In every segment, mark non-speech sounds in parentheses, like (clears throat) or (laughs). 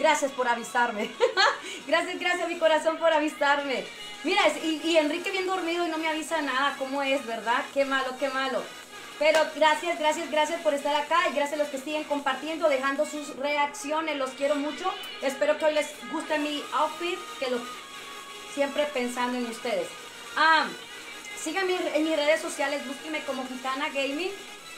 Gracias por avisarme. (laughs) gracias, gracias mi corazón por avisarme. Mira, y, Enrique bien dormido y no me avisa nada. ¿Cómo es, verdad? Qué malo, qué malo. Pero gracias, gracias, gracias por estar acá y gracias a los que siguen compartiendo, dejando sus reacciones. Los quiero mucho. Espero que hoy les guste mi outfit, que lo siempre pensando en ustedes. Ah, síganme en mis redes sociales, búsquenme como Gitana Gaming.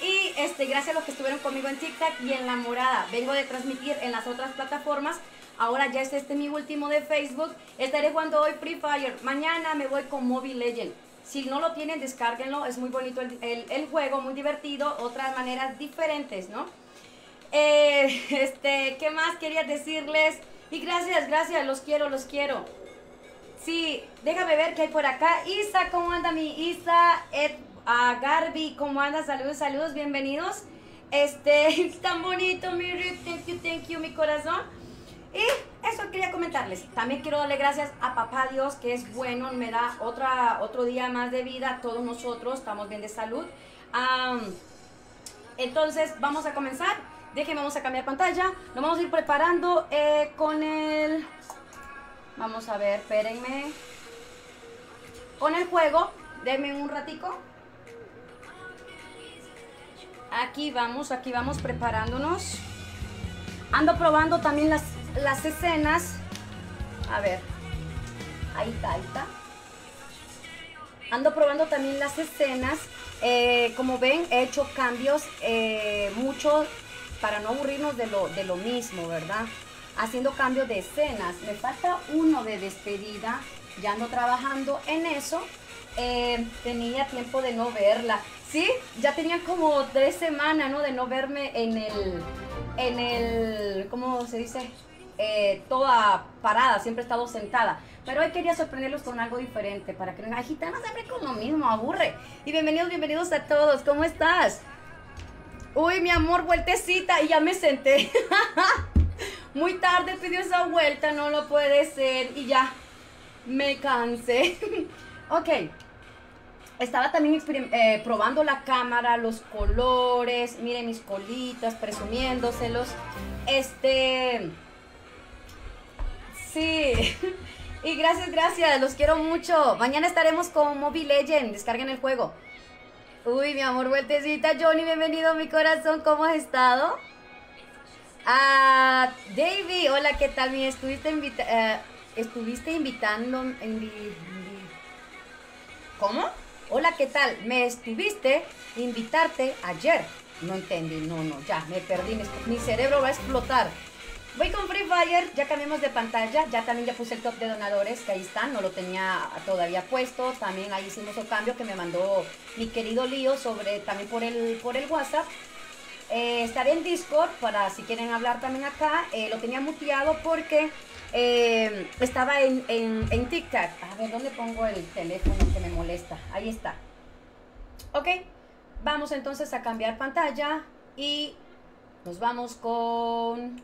Y este, gracias a los que estuvieron conmigo en TikTok y en La Morada. Vengo de transmitir en las otras plataformas. Ahora ya es este mi último de Facebook. Estaré jugando hoy Free Fire. Mañana me voy con Mobile Legend. Si no lo tienen, descárguenlo. Es muy bonito el, juego, muy divertido. Otras maneras diferentes, ¿no? Eh, (laughs) este, ¿qué más quería decirles? Y gracias, gracias, los quiero, los quiero. Sí, déjame ver qué hay por acá. Isa, ¿cómo anda mi Isa? A Garby, ¿cómo anda? Saludos, saludos, bienvenidos. Este, (laughs) tan bonito, mi thank you, thank you, mi corazón. Y eso quería comentarles. También quiero darle gracias a Papá Dios, que es bueno, me da otro día más de vida. Todos nosotros estamos bien de salud. entonces, vamos a comenzar. Déjenme, vamos a cambiar pantalla. Nos vamos a ir preparando eh, con el... Vamos a ver, espérenme. Con el juego. Denme un ratico. Aquí vamos, aquí vamos preparándonos. Ando probando también las las escenas. A ver. Ahí está, ahí está. Ando probando también las escenas. Eh, como ven, he hecho cambios eh, mucho para no aburrirnos de lo, de lo mismo, ¿verdad? Haciendo cambios de escenas. Me falta uno de despedida. Ya ando trabajando en eso. Eh, tenía tiempo de no verla. Sí, ya tenía como tres semanas, ¿no? De no verme en el, en el, ¿cómo se dice? Eh, toda parada, siempre he estado sentada. Pero hoy quería sorprenderlos con algo diferente para que no digan, gitana siempre con lo mismo, aburre. Y bienvenidos, bienvenidos a todos, ¿cómo estás? Uy, mi amor, vueltecita y ya me senté. (laughs) Muy tarde pidió esa vuelta, no lo puede ser y ya me cansé. (laughs) ok. Estaba también eh, probando la cámara, los colores, miren mis colitas, presumiéndoselos. Este, Sí. (laughs) Y gracias, gracias. Los quiero mucho. Mañana estaremos con Mobile Legend. Descarguen el juego. Uy, mi amor, vueltecita. Johnny, bienvenido a mi corazón. ¿Cómo has estado? Ah, Davey, hola, ¿qué tal? Mi, estuviste, invita eh, estuviste invitando. ¿Cómo? Hola, ¿qué tal? Me estuviste invitarte ayer. No entendí, no, no, ya, me perdí. mi cerebro va a explotar. Voy con Free Fire, ya cambiamos de pantalla, ya también ya puse el top de donadores, que ahí están, no lo tenía todavía puesto, también ahí hicimos el cambio que me mandó mi querido Lío sobre, también por el, por el WhatsApp. Eh, estaré en Discord para si quieren hablar también acá, eh, lo tenía muteado porque eh, estaba en, en, en TikTok. A ver, ¿dónde pongo el teléfono que me molesta? Ahí está. Ok, vamos entonces a cambiar pantalla y nos vamos con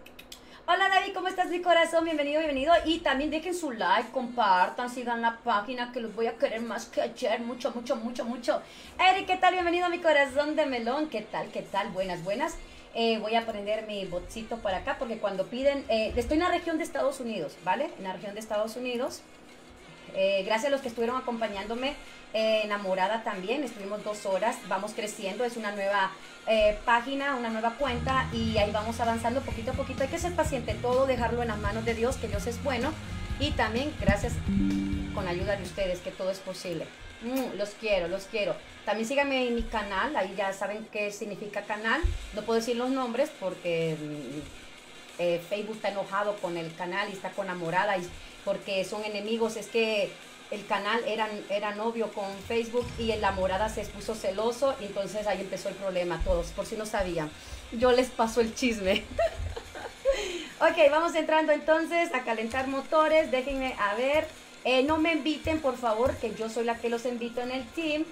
Hola David, ¿cómo estás mi corazón? Bienvenido, bienvenido. Y también dejen su like, compartan, sigan la página que los voy a querer más que ayer. Mucho, mucho, mucho, mucho. Eric, ¿qué tal? Bienvenido a mi corazón de melón. ¿Qué tal? ¿Qué tal? Buenas, buenas. Eh, voy a poner mi botcito para acá porque cuando piden... Eh, estoy en la región de Estados Unidos, ¿vale? En la región de Estados Unidos. Eh, gracias a los que estuvieron acompañándome eh, enamorada también. Estuvimos dos horas, vamos creciendo, es una nueva eh, página, una nueva cuenta y ahí vamos avanzando poquito a poquito. Hay que ser paciente, todo dejarlo en las manos de Dios, que Dios es bueno y también gracias con ayuda de ustedes, que todo es posible. Mm, los quiero, los quiero. También síganme en mi canal, ahí ya saben qué significa canal. No puedo decir los nombres porque mm, eh, Facebook está enojado con el canal y está con enamorada y porque son enemigos. Es que el canal era, era novio con Facebook y en la morada se puso celoso y entonces ahí empezó el problema todos, por si no sabían. Yo les paso el chisme. (laughs) ok, vamos entrando entonces a calentar motores. Déjenme a ver. Eh, no me inviten, por favor, que yo soy la que los invito en el team.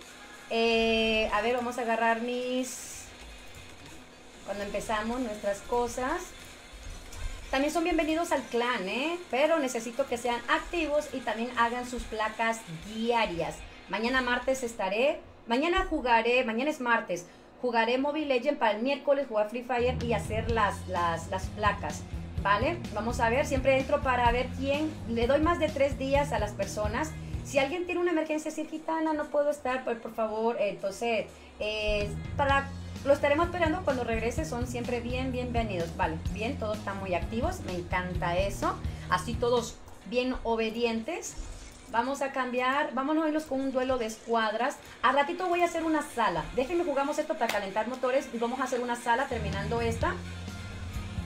Eh, a ver, vamos a agarrar mis... Cuando empezamos nuestras cosas. También son bienvenidos al clan, ¿eh? Pero necesito que sean activos y también hagan sus placas diarias. Mañana martes estaré, mañana jugaré, mañana es martes, jugaré Mobile Legend para el miércoles, jugar Free Fire y hacer las, las, las placas. ¿Vale? Vamos a ver, siempre entro para ver quién, le doy más de tres días a las personas. Si alguien tiene una emergencia, si gitana, no puedo estar, pues por favor, entonces, eh, para, lo estaremos esperando cuando regrese, son siempre bien, bienvenidos, vale, bien, todos están muy activos, me encanta eso, así todos bien obedientes. Vamos a cambiar, vámonos a irnos con un duelo de escuadras. A ratito voy a hacer una sala. Déjenme jugamos esto para calentar motores y vamos a hacer una sala terminando esta.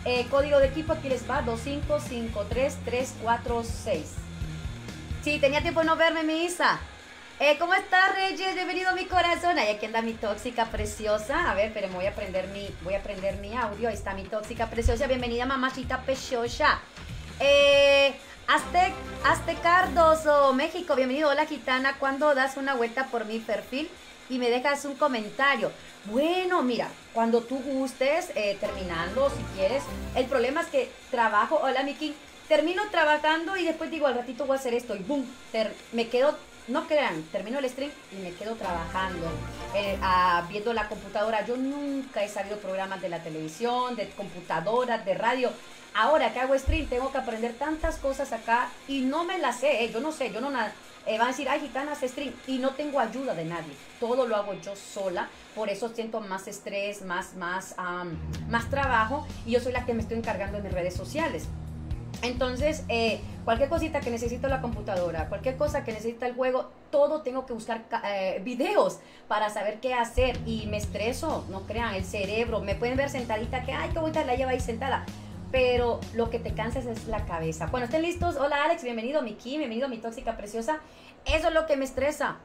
Eh, código de equipo aquí les va 2553346. Sí, tenía tiempo de no verme, mi Isa. Eh, ¿Cómo estás, Reyes? Bienvenido a mi corazón. Ahí aquí anda mi tóxica preciosa. A ver, pero voy a prender mi, voy a prender mi audio. Ahí está mi tóxica preciosa. Bienvenida, mamachita pechocha. Eh, Aztec, Aztec México, bienvenido. Hola, gitana. ¿Cuándo das una vuelta por mi perfil y me dejas un comentario? Bueno, mira, cuando tú gustes, eh, terminando, si quieres. El problema es que trabajo. Hola, Miki. Termino trabajando y después digo, al ratito voy a hacer esto y boom, me quedo no crean, termino el stream y me quedo trabajando, eh, viendo la computadora. Yo nunca he sabido programas de la televisión, de computadoras, de radio. Ahora que hago stream, tengo que aprender tantas cosas acá y no me las sé, eh, yo no sé, yo no nada. Eh, van a decir, ay, gitana, hace stream y no tengo ayuda de nadie. Todo lo hago yo sola, por eso siento más estrés, más, más, más trabajo. Y yo soy la que me estoy encargando en mis redes sociales. Entonces, eh, cualquier cosita que necesito la computadora, cualquier cosa que necesita el juego, todo tengo que buscar videos para saber qué hacer. Y me estreso, no crean, el cerebro, me pueden ver sentadita que, ay, qué bonita la lleva ahí sentada pero lo que te cansas es la cabeza. Bueno, estén listos. Hola Alex, bienvenido mi Kim, bienvenido mi tóxica preciosa. Eso es lo que me estresa.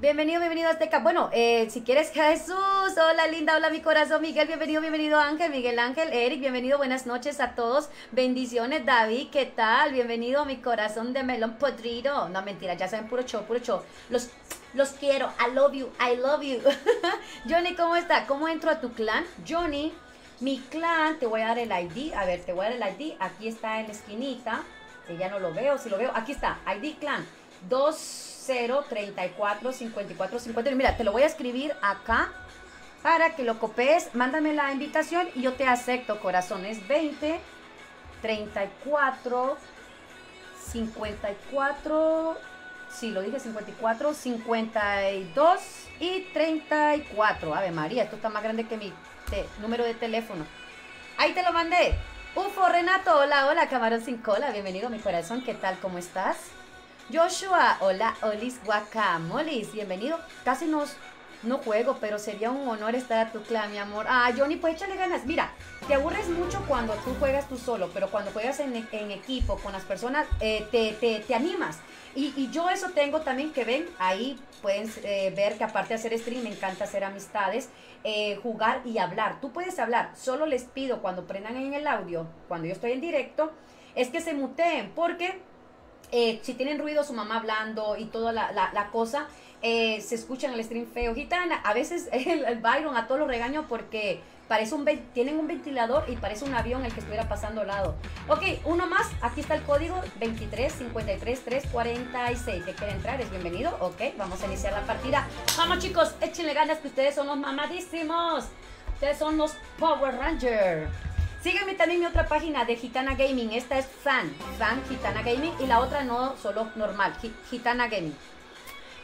Bienvenido, bienvenido Azteca. Bueno, eh, si quieres (laughs) Jesús, hola linda, hola mi corazón, Miguel, bienvenido, bienvenido Ángel, Miguel Ángel, Eric, bienvenido, buenas noches a todos. Bendiciones David, ¿qué tal? Bienvenido mi corazón de melón podrido. No, mentira, ya saben, puro show, puro show. Los, los quiero, I love you, I love you. (laughs) Johnny, ¿cómo está? ¿Cómo entro a tu clan? Johnny, mi clan, te voy a dar el ID. A ver, te voy a dar el ID. Aquí está en la esquinita. Que ya no lo veo. Si lo veo, aquí está. ID clan. 2034 54 50. Mira, te lo voy a escribir acá para que lo copies. Mándame la invitación y yo te acepto, corazones. 20 34 54 sí, lo dije 54, 52 y 34. Ave María, esto está más grande que mi número de teléfono. Ahí te lo mandé. Ufo, Renato, hola, hola, camarón sin cola, bienvenido mi corazón, ¿qué tal? ¿Cómo estás? Joshua, hola, Olis Guacamolis, bienvenido. Casi nos, no juego, pero sería un honor estar a tu clan, mi amor. Ah, Johnny, pues échale ganas. Mira, te aburres mucho cuando tú juegas tú solo, pero cuando juegas en, equipo con las personas, eh, te, te, te animas. Y, yo eso tengo también que ven, ahí pueden eh, ver que aparte de hacer stream me encanta hacer amistades, eh, jugar y hablar. Tú puedes hablar, solo les pido cuando prendan en el audio, cuando yo estoy en directo, es que se muteen, porque eh, si tienen ruido su mamá hablando y toda la, la, cosa, se escucha en el stream feo. Gitana, a veces (laughs) el, el Byron a todos los regaño porque Parece un tienen un ventilador y parece un avión el que estuviera pasando al lado. Ok, uno más. Aquí está el código 23 53 346. ¿Que quiere entrar? ¿Es bienvenido? Ok, vamos a iniciar la partida. Vamos chicos, échenle ganas que ustedes son los mamadísimos. Ustedes son los Power Rangers. Sígueme también mi otra página de Gitana Gaming. Esta es fan, fan Gitana Gaming. Y la otra no, solo normal, Gitana Gaming.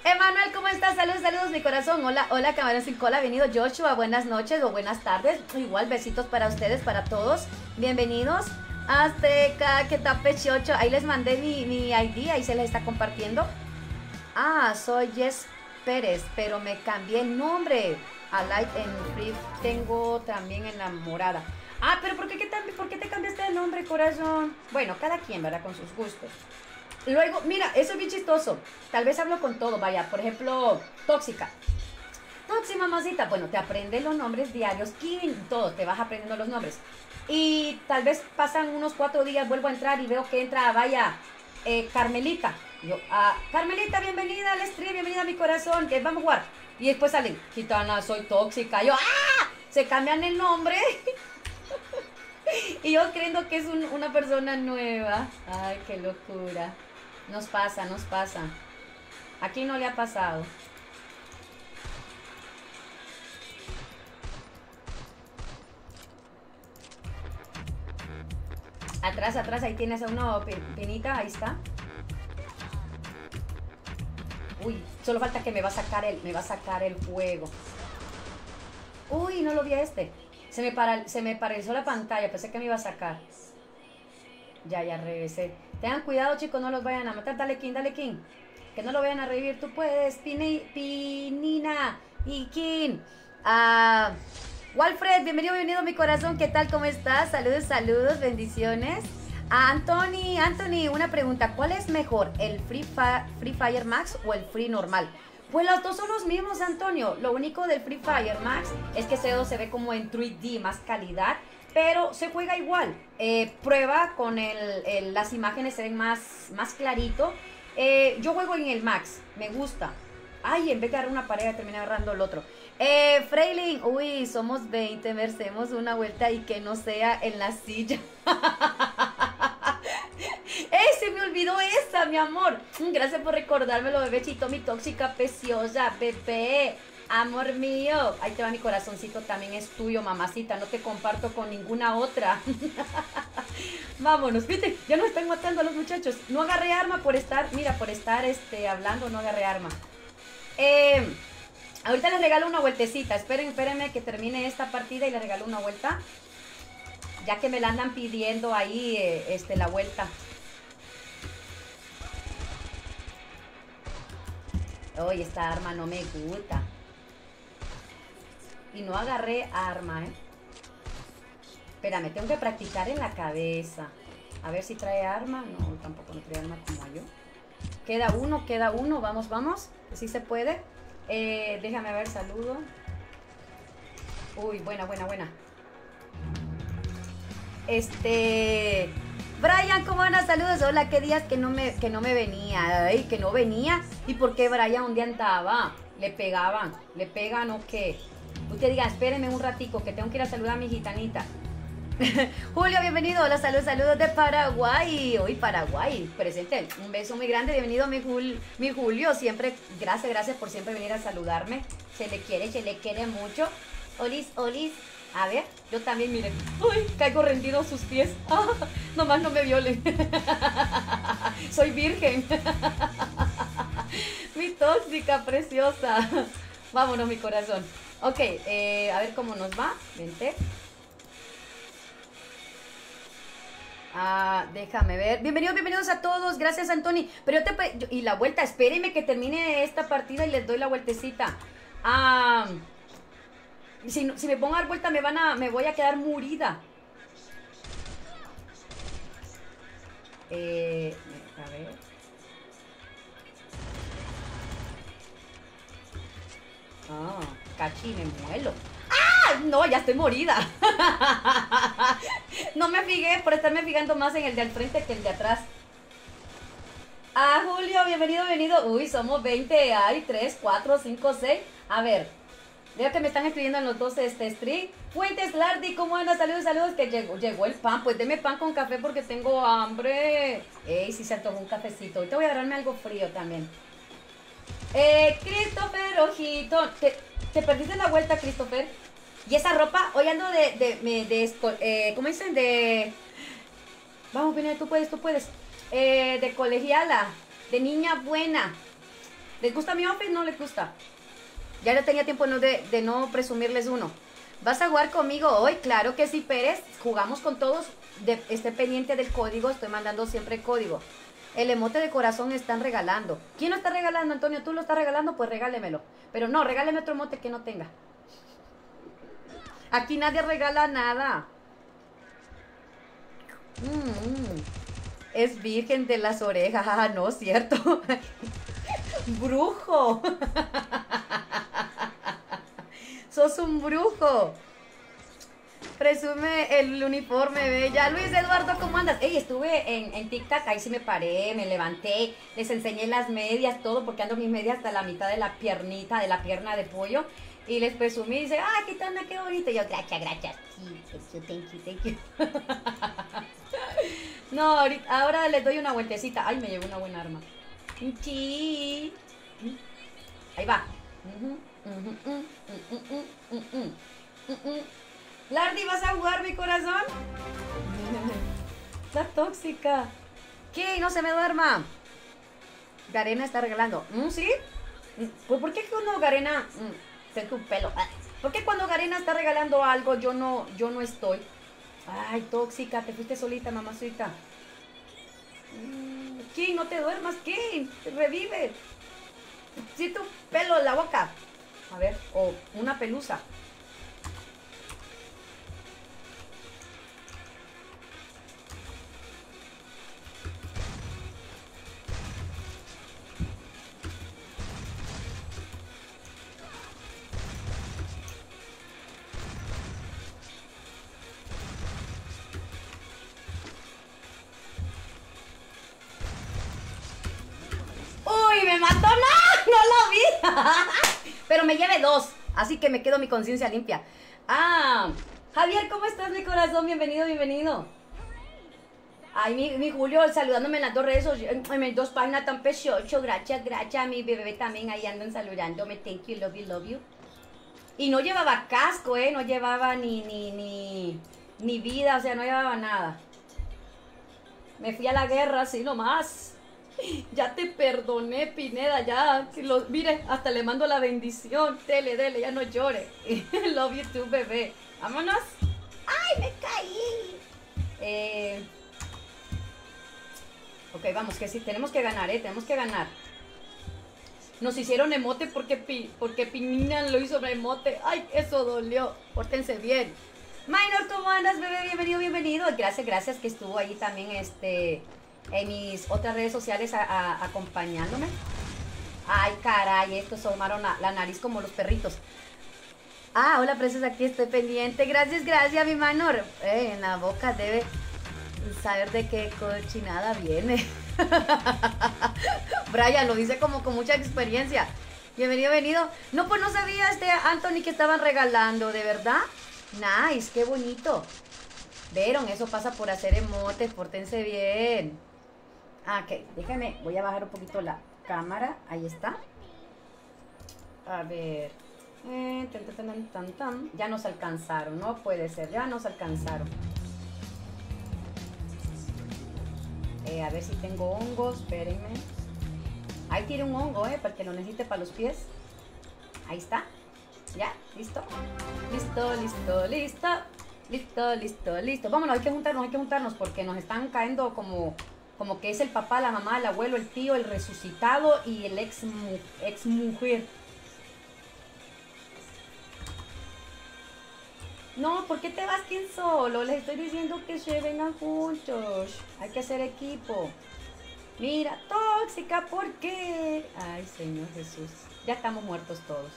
Emanuel, ¿cómo estás? Saludos, saludos, mi corazón. Hola, hola, camarón sin cola. Venido Joshua. Buenas noches o buenas tardes. Igual, besitos para ustedes, para todos. Bienvenidos. Azteca, que tape chocho. Ahí les mandé mi, mi ID, ahí se les está compartiendo. Ah, soy Jess Pérez, pero me cambié el nombre. A Light en Free tengo también en la morada. Ah, pero ¿por qué, qué, ¿por qué te cambiaste el nombre, corazón? Bueno, cada quien, ¿verdad? Con sus gustos. Luego, mira, eso es bien chistoso. Tal vez hablo con todo, vaya, por ejemplo, tóxica. Tóxica, mamacita. Bueno, te aprendes los nombres diarios, todo, te vas aprendiendo los nombres. Y tal vez pasan unos cuatro días, vuelvo a entrar y veo que entra, vaya, eh, Carmelita. Yo, ah, Carmelita, bienvenida al stream, bienvenida a mi corazón, que vamos a jugar. Y después salen, gitana, soy tóxica. Yo, ¡ah! Se cambian el nombre. (laughs) y yo creyendo que es una persona nueva. Ay, qué locura. Nos pasa, nos pasa. Aquí no le ha pasado. Atrás, atrás, ahí tienes a uno pinita, ahí está. Uy, solo falta que me va a sacar el, me va a sacar el juego. Uy, no lo vi a este. Se me, para, se me paralizó la pantalla, pensé que me iba a sacar. Ya, ya regresé. Tengan cuidado, chicos, no los vayan a matar. Dale, King, dale, King. Que no lo vayan a revivir. Tú puedes, Pinina y King. Ah, Walfred, bienvenido, bienvenido a mi corazón. ¿Qué tal? ¿Cómo estás? Saludos, saludos, bendiciones. A Anthony, Anthony, una pregunta. ¿Cuál es mejor, el Free, Free Fire Max o el Free normal? Pues los dos son los mismos, Antonio. Lo único del Free Fire Max es que ese se ve como en 3D, más calidad, pero se juega igual. Eh, prueba con el, las imágenes se ven más, más clarito. Eh, yo juego en el Max, me gusta. Ay, en vez de agarrar una pared, terminé agarrando el otro. Eh, Freilin, uy, somos 20, merecemos una vuelta y que no sea en la silla. (laughs) ¡Ey, se me olvidó esa, mi amor! Gracias por recordármelo, bebéchito, mi tóxica preciosa, bebé. Amor mío, ahí te va mi corazoncito, también es tuyo, mamacita, no te comparto con ninguna otra. (laughs) Vámonos, viste, ya no están matando a los muchachos. No agarré arma por estar, mira, por estar este, hablando, no agarré arma. Eh, ahorita les regalo una vueltecita, esperen, espérenme que termine esta partida y les regalo una vuelta. Ya que me la andan pidiendo ahí eh, este, la vuelta. Oye, esta arma no me gusta. Y no agarré arma, ¿eh? Espérame, tengo que practicar en la cabeza. A ver si trae arma. No, tampoco no trae arma como yo. Queda uno, queda uno. Vamos, vamos. Si se puede. Eh, déjame ver, saludo. Uy, buena, buena, buena. Este. Brian, ¿cómo van? Saludos. Hola, ¿qué días que no me, que no me venía? Ay, que no venía. ¿Y por qué Brian un día andaba? Le pegaban. ¿Le pegan o qué? Usted diga, espérenme un ratico que tengo que ir a saludar a mi gitanita. (laughs) Julio, bienvenido. Hola, saludos, saludos de Paraguay. Hoy Paraguay, presente. Un beso muy grande. Bienvenido, mi, mi Julio. Siempre, gracias, gracias por siempre venir a saludarme. Se le quiere, se le quiere mucho. Olis, olis. A ver, yo también, miren. Uy, caigo rendido a sus pies. Ah, (laughs) nomás no me violen. (laughs) Soy virgen. mi tóxica, preciosa. Vámonos, mi corazón. Ok, eh, a ver cómo nos va. Vente. Ah, déjame ver. Bienvenidos, bienvenidos a todos. Gracias, Antoni. Pero yo te... y la vuelta, espérenme que termine esta partida y les doy la vueltecita. Ah... Si, si me pongo a dar vuelta me van a. me voy a quedar murida. Eh, a ver. Ah, cachi, me muelo. ¡Ah! No, ya estoy morida. (laughs) no me fijé por estarme fijando más en el de al frente que el de atrás. Ah, Julio, bienvenido, bienvenido. Uy, somos 20. Hay 3, 4, 5, 6. A ver, Veo que me están escribiendo en los dos este stream. Fuentes Lardi, ¿cómo andas? Saludos, saludos. Que llegó, llegó el pan. Pues deme pan con café porque tengo hambre. Ey, si se antojó un cafecito. Ahorita voy a agarrarme algo frío también. Eh, Christopher, ojito. ¿Te, te perdiste la vuelta, Christopher? Y esa ropa, hoy ando de, eh, ¿cómo dicen? De, vamos, viene, tú puedes, tú puedes. Eh, de colegiala, de niña buena. ¿Les gusta mi outfit? No les gusta. Ya no tenía tiempo de, no presumirles uno. ¿Vas a jugar conmigo hoy? Claro que sí, Pérez. Jugamos con todos. De, esté pendiente del código. Estoy mandando siempre código. El emote de corazón están regalando. ¿Quién lo está regalando, Antonio? ¿Tú lo estás regalando? Pues regálemelo. Pero no, regáleme otro emote que no tenga. Aquí nadie regala nada. Mm, es virgen de las orejas. Ah, no, cierto. (laughs) Brujo. (laughs) Sos un brujo. Presume el uniforme, bella. Luis Eduardo, ¿cómo andas? Ey, estuve en, en TikTok, ahí sí me paré, me levanté, les enseñé las medias, todo, porque ando mis medias hasta la mitad de la piernita, de la pierna de pollo. Y les presumí, y dice, ah, qué tal, qué bonito. Y yo, gracias, gracias. Sí, thank you, thank you, (laughs) no, ahora les doy una vueltecita. Ay, me llegó una buena arma. Sí. Ahí va. Lardy, ¿vas a jugar mi corazón? La tóxica. ¿Qué? No se me duerma. Garena está regalando. ¿Mm, ¿Sí? Pues ¿por qué cuando Garena... Mm, sé tu pelo. Ah, ¿Por qué cuando Garena está regalando algo yo no, yo no estoy? Ay, tóxica, te fuiste solita, mamacita. Mm, ¿Qué? No te duermas, ¿qué? Revive. Sí, tu pelo en la boca. A ver, o una pelusa. Me mató! ¡No! ¡No lo vi! (laughs) Pero me lleve dos, así que me quedo mi conciencia limpia. Ah, Javier, ¿cómo estás, mi corazón? Bienvenido, bienvenido. Ay, mi, Julio saludándome en las dos redes sociales, en dos páginas tan precioso. Gracias, gracias. Mi bebé también ahí andan saludándome. Thank you, love you, love you. Y no llevaba casco, ¿eh? No llevaba ni, ni, ni, ni vida, o sea, no llevaba nada. Me fui a la guerra así nomás. (laughs) Ya te perdoné, Pineda, ya. lo- mire, hasta le mando la bendición. Dele, dele, ya no llore. (laughs) Love you too, bebé. Vámonos. ¡Ay, me caí! Eh, ok, vamos, que sí, tenemos que ganar, ¿eh? Tenemos que ganar. Nos hicieron emote porque, pi, porque Pinina lo hizo emote. ¡Ay, eso dolió! Pórtense bien. Minor, ¿cómo andas, bebé? Bienvenido, bienvenido. Gracias, gracias que estuvo ahí también este, en mis otras redes sociales acompañándome. Ay, caray, estos asomaron la, nariz como los perritos. Ah, hola, precios, aquí estoy pendiente. Gracias, gracias, mi Minor. Eh, en la boca debe saber de qué cochinada viene. (laughs) Brian lo dice como con mucha experiencia. Bienvenido, bienvenido. No, pues no sabía este Anthony que estaban regalando, ¿de verdad? Nice, qué bonito. Vieron, eso pasa por hacer emotes, pórtense bien. Ah, ok, déjame, voy a bajar un poquito la cámara, ahí está. A ver. Eh, tan, tan, tan, tan. Ya nos alcanzaron, no puede ser, ya nos alcanzaron. Eh, a ver si tengo hongos, espérenme. Ahí tiene un hongo, ¿eh? Para que lo necesite para los pies. Ahí está. ¿Ya? ¿Listo? Listo, listo, listo. Listo, listo, listo. Vámonos, hay que juntarnos, hay que juntarnos porque nos están cayendo como, como que es el papá, la mamá, el abuelo, el tío, el resucitado y el ex, ex mujer. No, ¿por qué te vas quien solo? Les estoy diciendo que se vengan juntos. Hay que hacer equipo. Mira, tóxica, ¿por qué? Ay, Señor Jesús. Ya estamos muertos todos.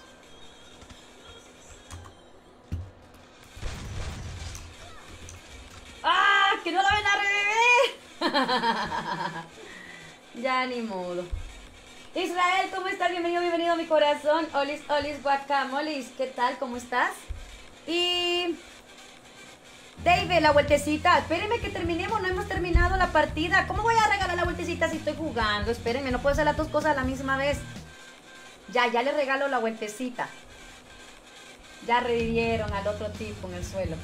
(laughs) ya ni modo. Israel, ¿cómo estás? Bienvenido, bienvenido a mi corazón. Olis, olis, guacamolis. ¿Qué tal? ¿Cómo estás? Y... David, la vueltecita. Espérenme que terminemos, no hemos terminado la partida. ¿Cómo voy a regalar la vueltecita si estoy jugando? Espérenme, no puedo hacer las dos cosas a la misma vez. Ya, ya le regalo la vueltecita. Ya revivieron al otro tipo en el suelo.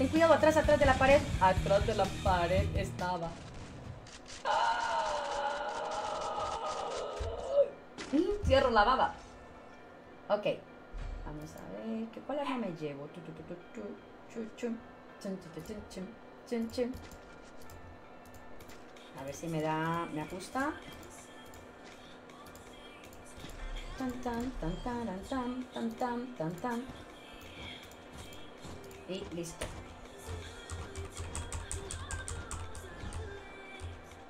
Ten cuidado atrás, atrás de la pared. Atrás de la pared estaba. Cierro la baba. Ok. Vamos a ver. ¿qué, ¿Cuál arma me llevo? A ver si me da. ¿Me ajusta? Tan, tan, tan, taran, tan, tan, tan, tan, tan. Y listo.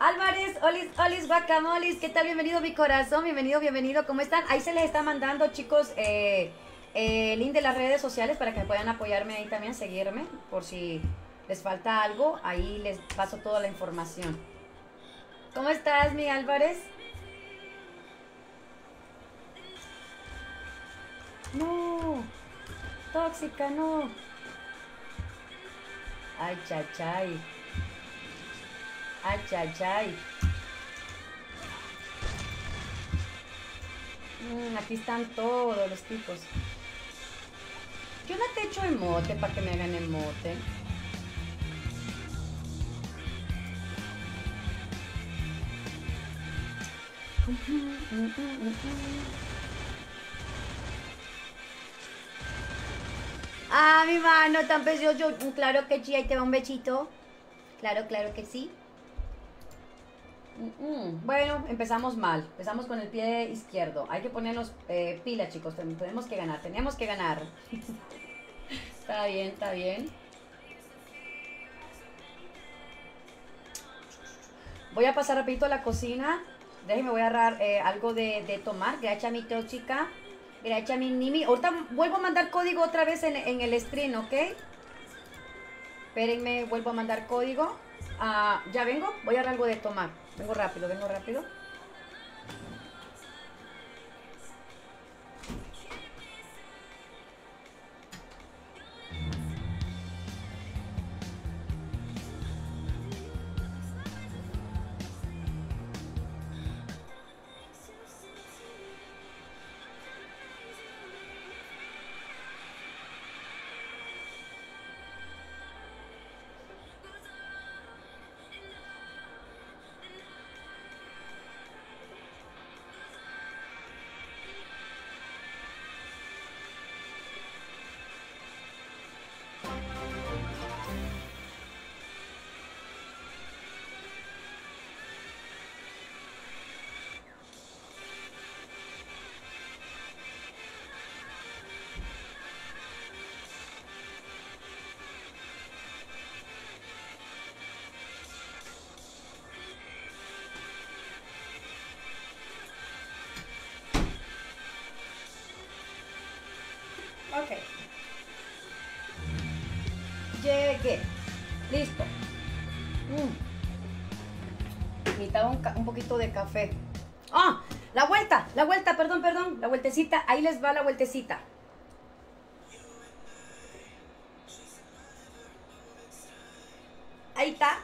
Álvarez, Olis, Olis, Guacamolis, ¿qué tal? Bienvenido mi corazón, bienvenido, bienvenido, ¿cómo están? Ahí se les está mandando, chicos, eh, eh, el link de las redes sociales para que puedan apoyarme ahí también, seguirme, por si les falta algo, ahí les paso toda la información. ¿Cómo estás, mi Álvarez? No, tóxica, no. Ay, chachay. Ay, ay, ay. Mm, aquí están todos los tipos. Yo no te echo emote para que me hagan emote. Ah, mi mano tan precioso. Claro que sí, ahí te va un besito. Claro, claro que sí. Bueno, empezamos mal. Empezamos con el pie izquierdo. Hay que ponernos eh, pilas, chicos. Tenemos que ganar. Tenemos que ganar. (laughs) está bien, está bien. Voy a pasar rapidito a la cocina. Déjenme, voy a agarrar eh, algo de, tomar. Gracias, mi chica. Gracias, mi Nimi. Ahorita vuelvo a mandar código otra vez en, en el stream, ¿ok? Espérenme, vuelvo a mandar código. Ah, ya vengo. Voy a agarrar algo de tomar. Vengo rápido, vengo rápido. De café. ¡Ah! La vuelta, la vuelta, perdón, perdón. La vueltecita. Ahí les va la vueltecita. Ahí está.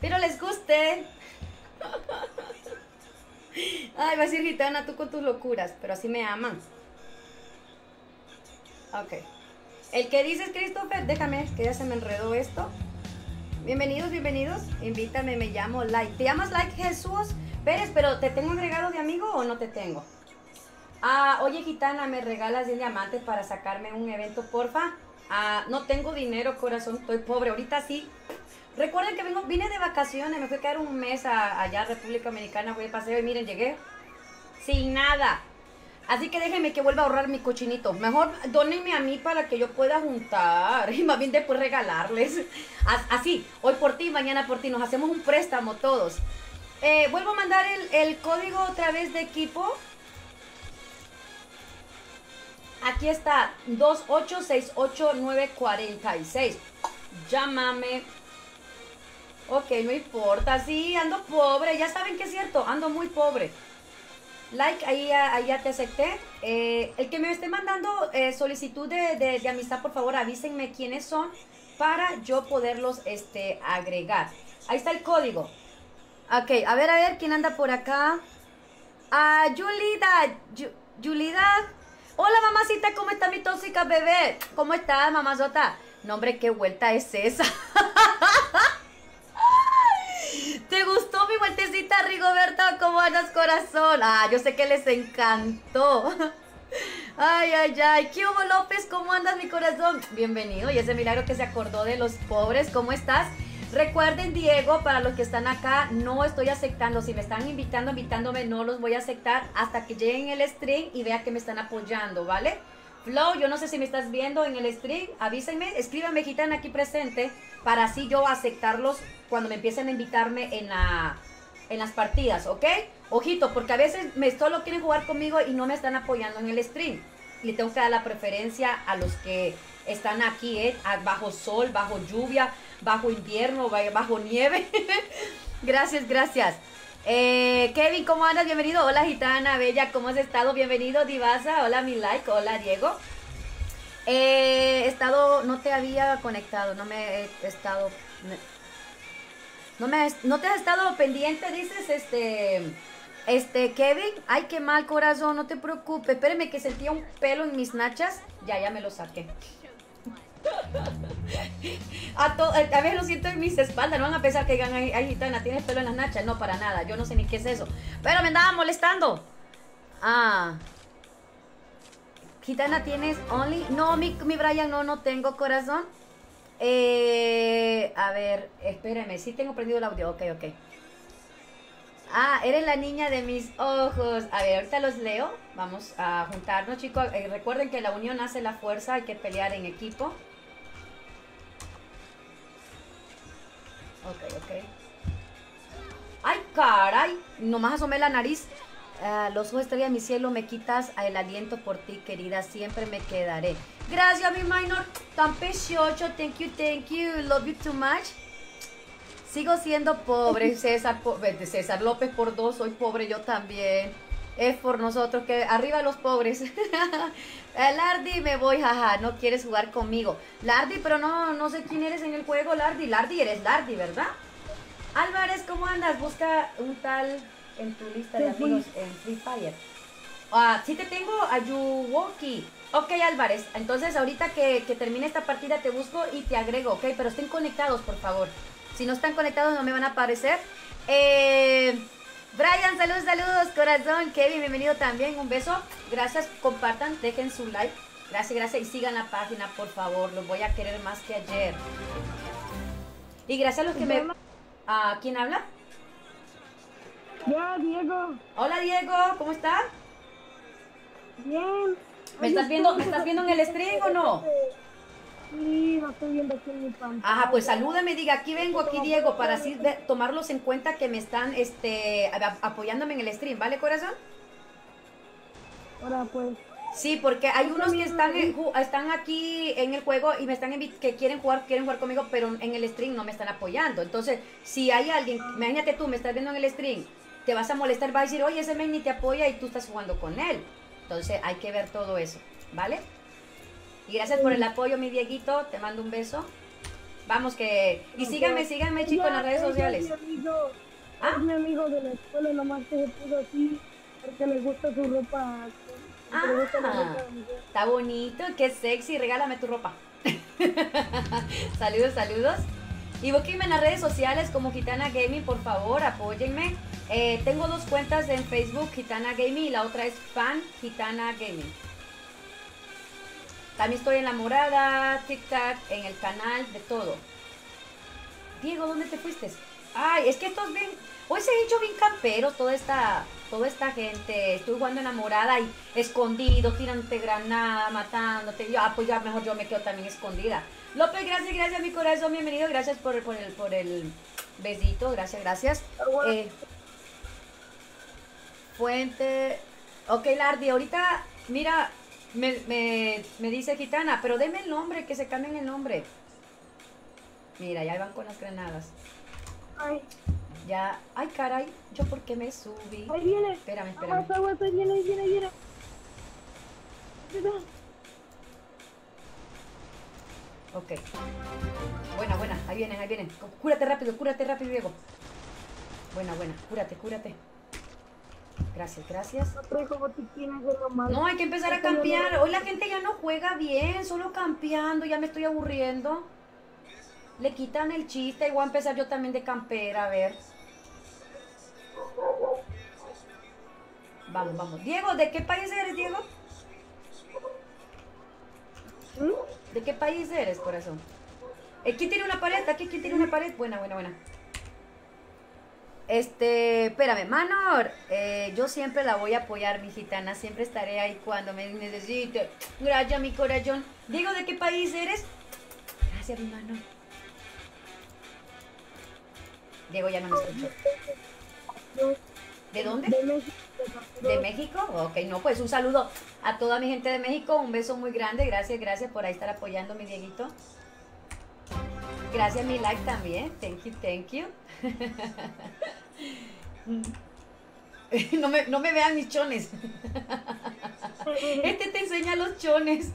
Pero les guste. (laughs) Ay, va a decir gitana tú con tus locuras, pero así me aman. Ok. El que dices Christopher, déjame, que ya se me enredó esto. Bienvenidos, bienvenidos. Invítame, me llamo Like. ¿Te llamas Like Jesús Pérez? Pero ¿te tengo agregado de amigo o no te tengo? Ah, oye, gitana, ¿me regalas 10 diamantes para sacarme un evento, porfa? Ah, no tengo dinero, corazón, estoy pobre. Ahorita sí. Recuerden que vengo, vine de vacaciones, me fui a quedar un mes allá a República Dominicana, voy a paseo y miren, llegué sin nada. Así que déjenme que vuelva a ahorrar mi cochinito. Mejor donenme a mí para que yo pueda juntar (laughs) y más bien después regalarles. Así, hoy por ti, mañana por ti. Nos hacemos un préstamo todos. Eh, vuelvo a mandar el, código otra vez de equipo. Aquí está, 2868946. Llámame. Ok, no importa. Sí, ando pobre. Ya saben que es cierto, ando muy pobre. Like, ahí, ahí ya te acepté. Eh, el que me esté mandando eh, solicitud de, amistad, por favor, avísenme quiénes son para yo poderlos este, agregar. Ahí está el código. Ok, a ver, a ver, ¿quién anda por acá? Ah, Yulida, Yulida. Hola, mamacita, ¿cómo está mi tóxica bebé? ¿Cómo estás, mamazota? No, hombre, qué vuelta es esa. (laughs) ¿Te gustó mi vueltecita, Rigoberto? ¿Cómo andas, corazón? Ah, yo sé que les encantó. (laughs) Ay, ay, ay. ¿Qué hubo, López? ¿Cómo andas, mi corazón? Bienvenido. Y ese milagro que se acordó de los pobres. ¿Cómo estás? Recuerden, Diego, para los que están acá, no estoy aceptando. Si me están invitando, invitándome, no los voy a aceptar hasta que lleguen el stream y vean que me están apoyando, ¿vale? Flow, yo no sé si me estás viendo en el stream, avísenme, escríbanme, gitana aquí presente, para así yo aceptarlos cuando me empiecen a invitarme en, la, en las partidas, ¿ok? Ojito, porque a veces me solo quieren jugar conmigo y no me están apoyando en el stream. Le tengo que dar la preferencia a los que están aquí, ¿eh? Bajo sol, bajo lluvia, bajo invierno, bajo nieve. (laughs) gracias, gracias. Eh, Kevin, ¿cómo andas? Bienvenido. Hola, gitana, bella, ¿cómo has estado? Bienvenido, Divasa. Hola, mi like. Hola, Diego. he estado, no te había conectado, no me he estado. No, me, no te has estado pendiente, dices, este. Este, Kevin, ay, qué mal corazón, no te preocupes. Espérame que sentía un pelo en mis nachas. Ya, ya me lo saqué. A, a veces lo siento en mis espaldas, no van a pensar que digan, ay, gitana, tienes pelo en las nachas. No, para nada, yo no sé ni qué es eso. Pero me andaba molestando. Ah. Gitana, ¿tienes only? No, mi, mi Brian, no, no tengo corazón. Eh, a ver, espérame, sí tengo prendido el audio. Ok, ok. Ah, eres la niña de mis ojos. A ver, ahorita los leo. Vamos a juntarnos, chicos. Eh, recuerden que la unión hace la fuerza, hay que pelear en equipo. Ok, ok. ¡Ay, caray! Nomás asomé la nariz. Ah, los ojos estrella mi cielo, me quitas el aliento por ti, querida. Siempre me quedaré. Gracias, mi minor. Tan precioso. Thank you, thank you. Love you too much. Sigo siendo pobre, (laughs) César, César López por dos. Soy pobre yo también. Es por nosotros que arriba los pobres. (laughs) Lardi, me voy, jaja. No quieres jugar conmigo. Lardi, pero no, no sé quién eres en el juego, Lardi. Lardi, eres Lardi, ¿verdad? Álvarez, ¿cómo andas? Busca un tal en tu lista de amigos en Free Fire. Ah, sí te tengo a Yuwoki. Ok, Álvarez. Entonces, ahorita que, termine esta partida te busco y te agrego, ok. Pero estén conectados, por favor. Si no están conectados, no me van a aparecer. Eh, Brian, saludos, saludos, corazón. Kevin, bienvenido también. Un beso. Gracias, compartan, dejen su like. Gracias, gracias. Y sigan la página, por favor. Los voy a querer más que ayer. Y gracias a los que me... ¿A quién habla? Ya, Diego. Hola, Diego. ¿Cómo estás? Bien. ¿Me estás viendo, ¿me estás viendo en el stream o no? Sí, estoy viendo aquí en mi pantalla. Ajá, pues salúdame, diga, aquí vengo, aquí Diego, para así tomarlos en cuenta que me están este, apoyándome en el stream, ¿vale, corazón? Ahora pues. Sí, porque hay unos que están, están aquí en el juego y me están que quieren jugar, quieren jugar conmigo, pero en el stream no me están apoyando. Entonces, si hay alguien, imagínate tú, me estás viendo en el stream, te vas a molestar, va a decir, oye, ese men ni te apoya y tú estás jugando con él. Entonces, hay que ver todo eso, ¿vale? Y gracias por el apoyo, mi Dieguito, te mando un beso. Vamos que... Y síganme, síganme, chicos, en las redes sociales. ¿Ah? mi amigo de la escuela, nomás que se puso así porque le gusta su ropa Ah, está bonito, qué sexy, regálame tu ropa. (laughs) saludos, saludos. Y búsquenme en las redes sociales como Gitana Gaming, por favor, apóyenme. Eh, tengo dos cuentas en Facebook, Gitana Gaming, y la otra es Fan Gitana Gaming. También estoy en la morada, TikTok, en el canal, de todo. Diego, ¿dónde te fuiste? Ay, es que estos ven, hoy se ha hecho bien campero toda esta toda esta gente, estoy jugando enamorada y escondido, tirándote granada, matándote. Yo, ah, pues ya mejor yo me quedo también escondida. López, gracias, gracias mi corazón, bienvenido, gracias por, por, el, por el besito, gracias, gracias. Eh, fuente, ok Lardi, ahorita, mira, me, me, me dice Gitana, pero deme el nombre, que se cambien el nombre. Mira, ya van con las granadas. Ay. Ya, ay caray, yo por qué me subí. Ahí viene. Espérame, espérame. Aguanta, aguanta, viene, viene, viene. Ok. Buena, buena, ahí vienen, ahí vienen. Cúrate rápido, cúrate rápido, Diego. Buena, buena, cúrate, cúrate. Gracias, gracias. No, hay que empezar a campear. Hoy la gente ya no juega bien, solo campeando, ya me estoy aburriendo. Le quitan el chiste y voy a empezar yo también de campera, a ver. Vamos, vamos. Diego, ¿de qué país eres, Diego? ¿Mm? ¿De qué país eres, corazón? ¿Quién tiene una pared? ¿Aquí quién tiene una pared? Buena, buena, buena. Este, espérame, Manor, eh, yo siempre la voy a apoyar, mi gitana, siempre estaré ahí cuando me necesite. Gracias, mi corazón. Diego, ¿de qué país eres? Gracias, mi Manor. Diego ya no me escuchó. ¿De dónde? De México. ¿De México? Ok, no, pues un saludo a toda mi gente de México, un beso muy grande, gracias, gracias por ahí estar apoyando mi Dieguito. Gracias mi like también, thank you, thank you. (laughs) (laughs) no, me, no me vean mis chones. este te enseña los chones.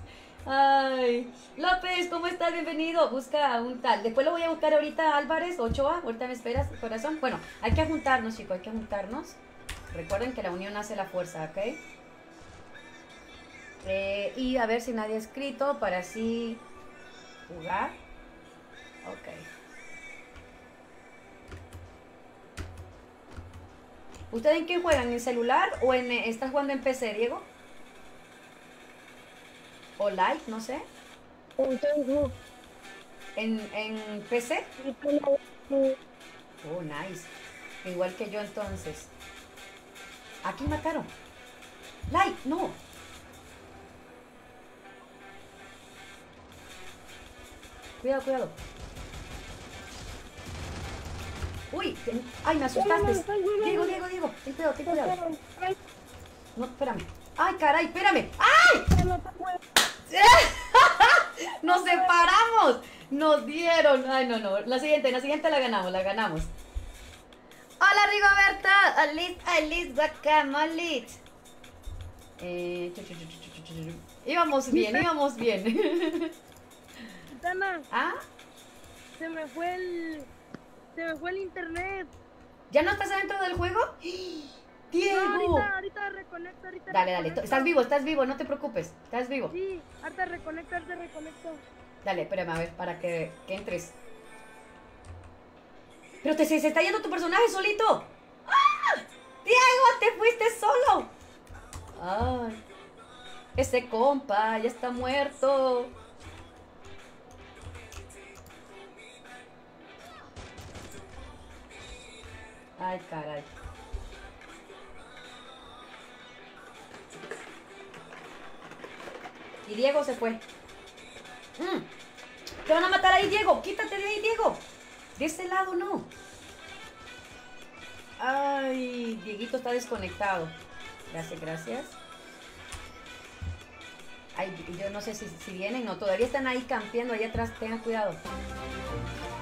Ay, López, ¿cómo estás? Bienvenido. Busca a un tal. Después lo voy a buscar ahorita Álvarez, Ochoa. Ahorita me esperas, corazón. Bueno, hay que juntarnos, chicos, hay que juntarnos. Recuerden que la unión hace la fuerza, ¿ok? Eh, y a ver si nadie ha escrito para así jugar. Ok. ¿Usted en qué juegan? ¿En celular o en eh, estás jugando en PC, Diego? ¿O live? No sé. En Facebook. ¿En, en PC? Oh, nice. Igual que yo entonces. Aquí mataron. Light, no. Cuidado, cuidado. Uy, ten- ay, me asustaste. Diego, Diego, Diego. Ten cuidado, ten cuidado. No, espérame. Ay, caray, espérame. ¡Ay! (laughs) ¡Nos separamos! Nos dieron. Ay, no, no. La siguiente, la siguiente la ganamos, la ganamos. Hola, Rigoberta. Alice, Alice, guacamolit. Eh, chu, chu, chu. Íbamos bien, (laughs) íbamos bien. Tana, ¿Ah? se me fue el. Se me fue el internet. ¿Ya no estás adentro del juego? (gasps) No, ¡Diego! ahorita, ahorita reconecto, ahorita Dale, dale. Estás vivo, estás vivo, no te preocupes. Estás vivo. Sí, ahorita reconecto, ahorita reconecto. Dale, espérame a ver, para que, que entres. Pero te, se, se está yendo tu personaje solito. ¡Ah! Diego, te fuiste solo. Ay. Ese compa ya está muerto. Ay, caray. Y Diego se fue. Mm. Te van a matar ahí, Diego. Quítate de ahí, Diego. De ese lado no. Ay, Dieguito está desconectado. Gracias, gracias. Ay, yo no sé si, si vienen, no. Todavía están ahí campeando allá atrás. Tengan cuidado.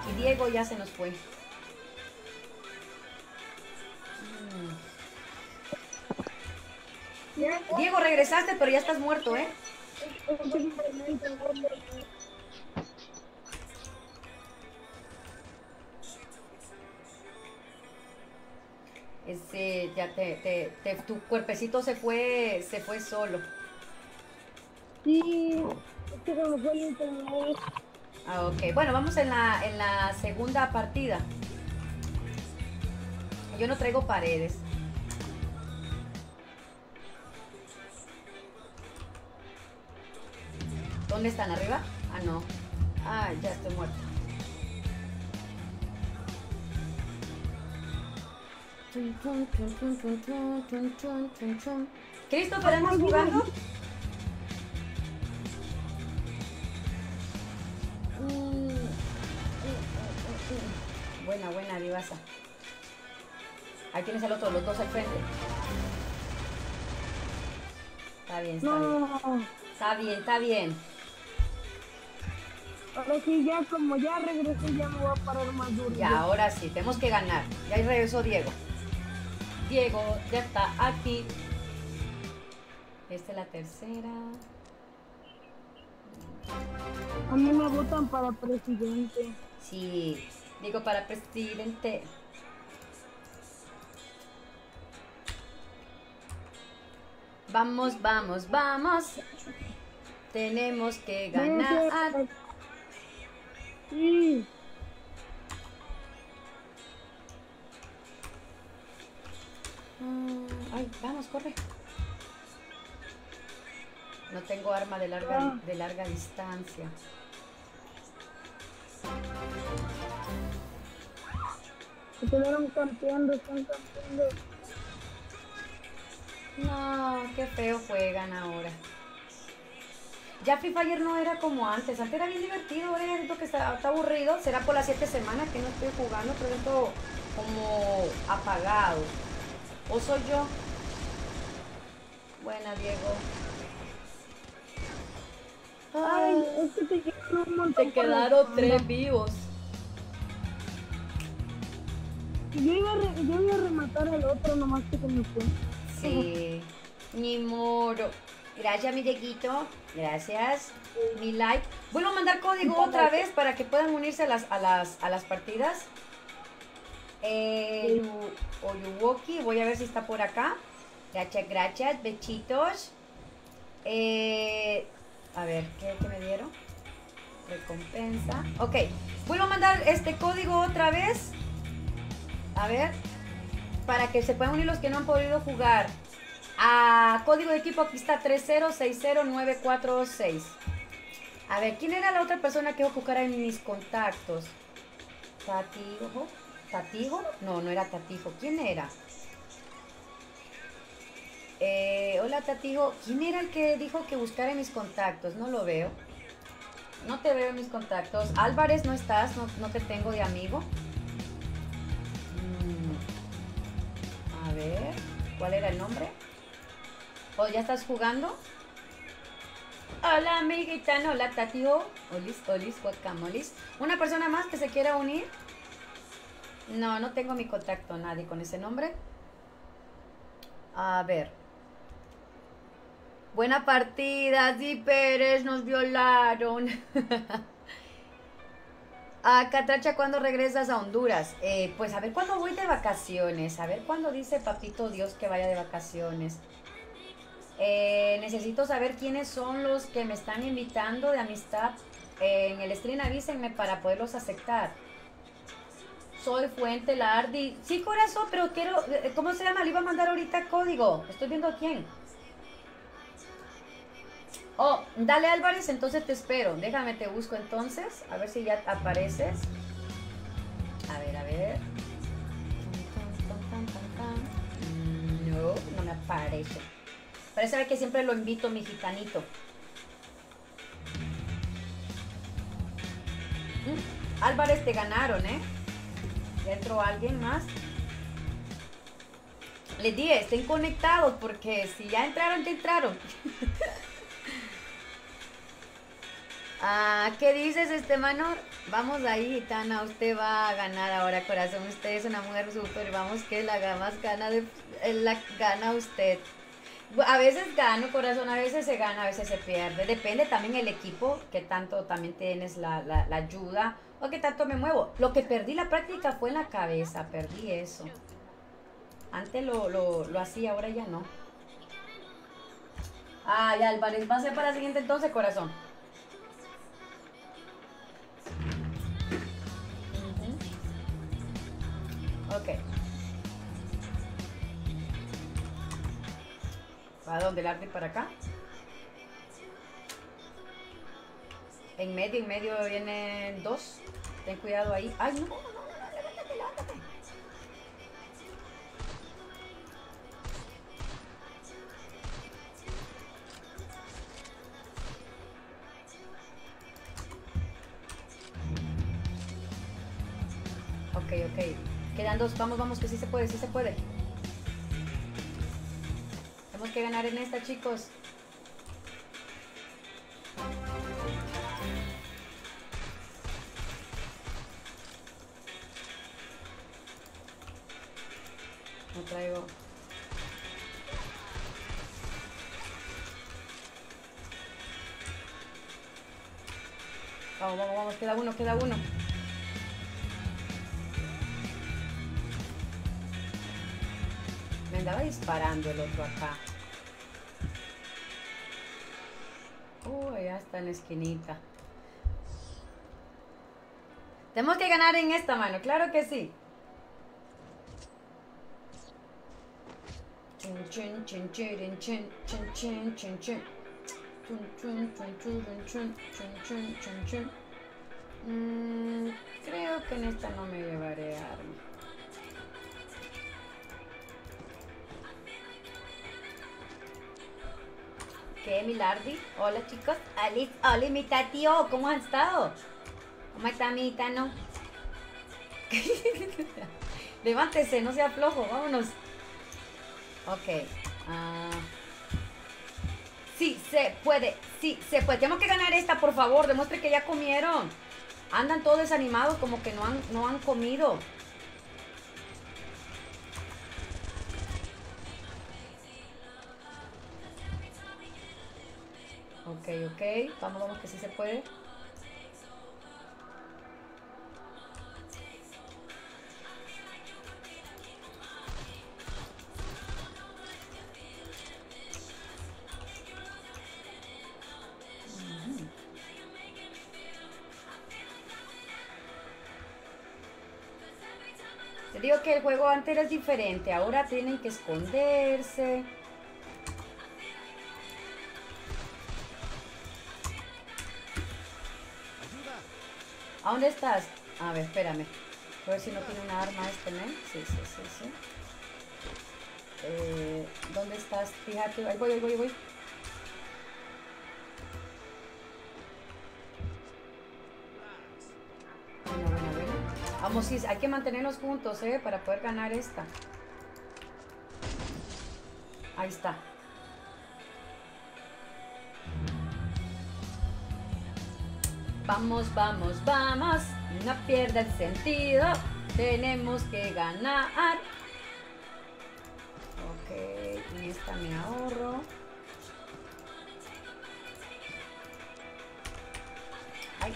Y Diego ya se nos fue. Diego, regresaste, pero ya estás muerto, ¿eh? Ese, ya te, te, te- tu cuerpecito se fue, se fue solo. Sí, es que se me fue el internet. Ah, ok. Bueno, vamos en la, en la segunda partida. Yo no traigo paredes. ¿Dónde están? ¿Arriba? Ah, no. Ah, ya estoy muerta. Cristo, ¿podemos jugando? Buena, buena, vivaza. Ahí tienes al otro, los dos al frente. Está bien, está no. bien. Está bien, está bien ahora sí, ya como ya regresé, ya me voy a parar más duro. Ya, ahora sí, tenemos que ganar. Ya regresó Diego. Diego ya está aquí. Esta es la tercera. A mí me votan para presidente. Sí, digo para presidente. Vamos, vamos, vamos. Tenemos que ganar. Mm, Ay, vamos, corre. No tengo arma de larga, de larga distancia. se quedaron campeando, están campeando. No, qué feo juegan ahora. Ya Free Fire no era como antes. Antes era bien divertido, ahora ya siento que está, está aburrido. Será por las siete semanas que no estoy jugando, pero siento como apagado. ¿O soy yo? Buena, Diego. Ay, es que te un montón. te quedaron tres vivos. Yo iba, a re- yo iba a rematar al otro, nomás que se me fue. Sí, ni moro. Gracias, mi Dieguito. Gracias. Mi like. Vuelvo a mandar código otra vez para que puedan unirse a las, a las, a las partidas. Eh, Oyuwoki, voy a ver si está por acá. Gracias, gracias. Bechitos. Eh, a ver, ¿qué, qué me dieron? Recompensa. Ok. Vuelvo a mandar este código otra vez. A ver. Para que se puedan unir los que no han podido jugar. A código de equipo aquí está 3060946. A ver, ¿quién era la otra persona que iba a jugar en mis contactos? Tatijo. ¿Tatijo? No, no era Tatijo. ¿Quién era? Eh, hola Tatijo. ¿Quién era el que dijo que buscara en mis contactos? No lo veo. No te veo en mis contactos. Álvarez, no estás, no, te tengo de amigo. Mm. A ver, ¿cuál era el nombre? ¿O ya estás jugando? Hola, amiguita, hola, Tatijo. Olis, olis, guacamolis. ¿Una persona más que se quiera unir? No, no tengo mi contacto, nadie con ese nombre. A ver. Buena partida, sí, Pérez, nos violaron. a (laughs) Catracha, ¿cuándo regresas a Honduras? Eh, pues a ver cuándo voy de vacaciones, a ver cuándo dice Papito Dios que vaya de vacaciones. Eh, necesito saber quiénes son los que me están invitando de amistad. en el stream avísenme para poderlos aceptar. Soy Fuente Lardi. Sí, corazón, pero quiero. Eh, ¿Cómo se llama? Le iba a mandar ahorita código. Estoy viendo a quién. Oh, dale Álvarez, entonces te espero. Déjame, te busco entonces. A ver si ya apareces. A ver, a ver. No, no me aparece. Parece que siempre lo invito, mi gitanito. Mm, Álvarez, te ganaron, ¿eh? Ya entró alguien más. Les dije, estén conectados porque si ya entraron, ya entraron. (laughs) Ah, ¿Qué dices, este Manor? Vamos ahí, Tana, usted va a ganar ahora, corazón. Usted es una mujer súper, vamos que la más gana, de, la gana usted. A veces gano, corazón, a veces se gana, a veces se pierde. Depende también el equipo, que tanto también tienes la, ayuda o que tanto me muevo. Lo que perdí la práctica fue en la cabeza, perdí eso. Antes lo, lo hacía, ahora ya no. Ay, Álvarez, va a ser para la siguiente entonces, corazón. Ok. ¿Para dónde? ¿El arte para acá? En medio, en medio vienen dos. Ten cuidado ahí. ¡Ay, no! no, no, no levántate, levántate. Ok, ok. Quedan dos. Vamos, vamos, que sí se puede, sí se puede. Tenemos que ganar en esta, chicos. No traigo. Vamos, vamos, vamos, queda uno, queda uno. Me andaba disparando el otro acá. Uy, ya está en la esquinita. Tenemos que ganar en esta mano, claro que sí. creo que en esta no me llevaré arma. ¿Qué, Milardi? Hola, chicos. Alice, hola, mi tío. ¿Cómo han estado? ¿Cómo está mi tano? (laughs) Levántese, no sea flojo. Vámonos. Ok. Ah. Sí, se puede. Sí, se puede. Tenemos que ganar esta, por favor. Demuestre que ya comieron. Andan todos desanimados como que no han, no han comido. Ok, ok. Vamos, vamos, que sí se puede. Te digo que el juego antes era diferente, ahora tienen que esconderse. ¿A dónde estás? A ver, espérame. A ver si no tiene una arma este men. Sí, sí, sí, sí. Eh, ¿Dónde estás? Fíjate. Ahí voy, ahí voy, ahí voy. Bueno, bueno, bueno. Vamos, sí, hay que mantenernos juntos, ¿eh? Para poder ganar esta. Ahí está. Vamos, vamos, vamos. No pierda el sentido. Tenemos que ganar. Ok, y esta me ahorro. Ay.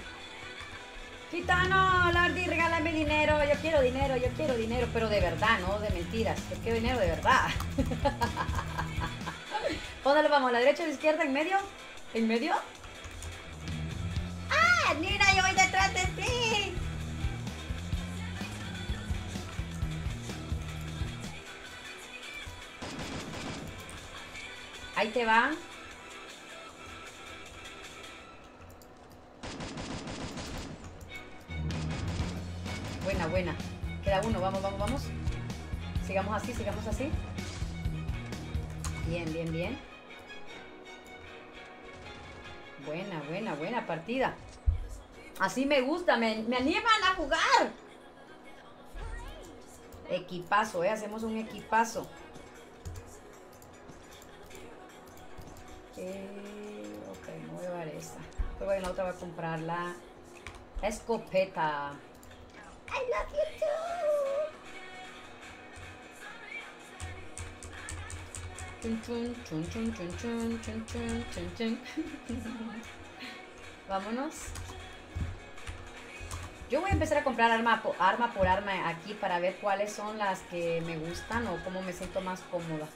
Gitano, Lardi, regálame dinero. Yo quiero dinero, yo quiero dinero, pero de verdad, no de mentiras. Yo quiero dinero de verdad. (laughs) ¿Dónde vamos? ¿A la derecha, a la izquierda, en medio? ¿En medio? Nina, yo voy detrás de ti. Ahí te va. Buena, buena. Queda uno, vamos, vamos, vamos. Sigamos así, sigamos así. Bien, bien, bien. Buena, buena, buena partida. Así me gusta, me, me animan a jugar. Equipazo, ¿eh? Hacemos un equipazo. Eh, ok, me voy a llevar esta. Luego en la otra voy a comprar la escopeta. I love you too. Chun, Yo voy a empezar a comprar arma por, arma aquí para ver cuáles son las que me gustan o cómo me siento más cómoda.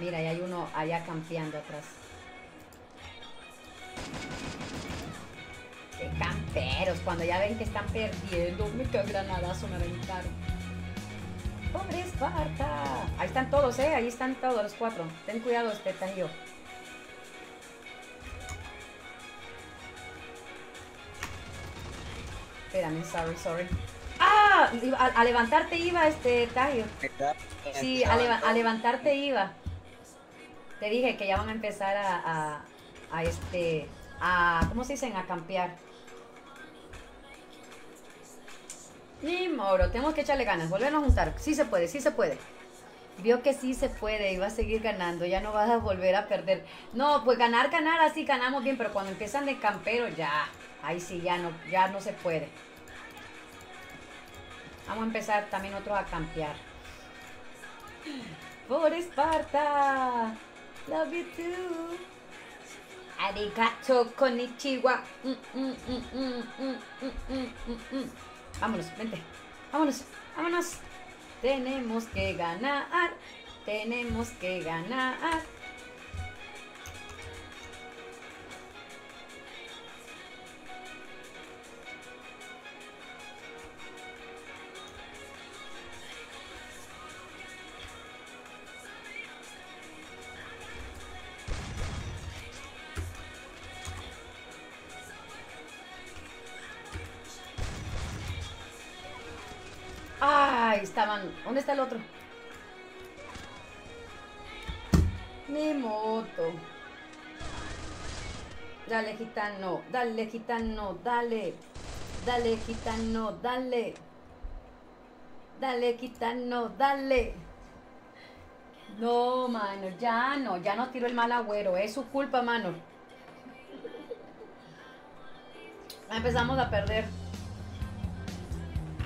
Mira, y hay uno allá campeando atrás. Qué camperos, cuando ya ven que están perdiendo, me cae granadazo, me aventaron. ¡Pobre Esparta! Ahí están todos, ¿eh? Ahí están todos los cuatro. Ten cuidado, este yo. Espérame, sorry, sorry. ¡Ah! A, a levantarte iba este Tayo. Sí, a, leva a, levantarte iba. Te dije que ya van a empezar a, a, a este. A, ¿Cómo se dicen? A campear. Ni moro, tenemos que echarle ganas, volver a juntar. Sí se puede, sí se puede. Vio que sí se puede y va a seguir ganando, ya no vas a volver a perder. No, pues ganar, ganar, así ganamos bien, pero cuando empiezan de campero ya, ahí sí ya no, ya no se puede. Vamos a empezar también otros a campear. Por Esparta, love you too. Arigato konnichiwa. Mm, mm, mm, Vámonos, vente. Vámonos, vámonos. Tenemos que ganar. Tenemos que ganar. Ay, estaban. ¿Dónde está el otro? Mi moto. Dale, gitano. Dale, gitano. Dale. Dale, gitano. Dale. Dale, gitano. Dale. No, mano. Ya no. Ya no tiró el mal agüero. Es su culpa, mano. Empezamos a perder.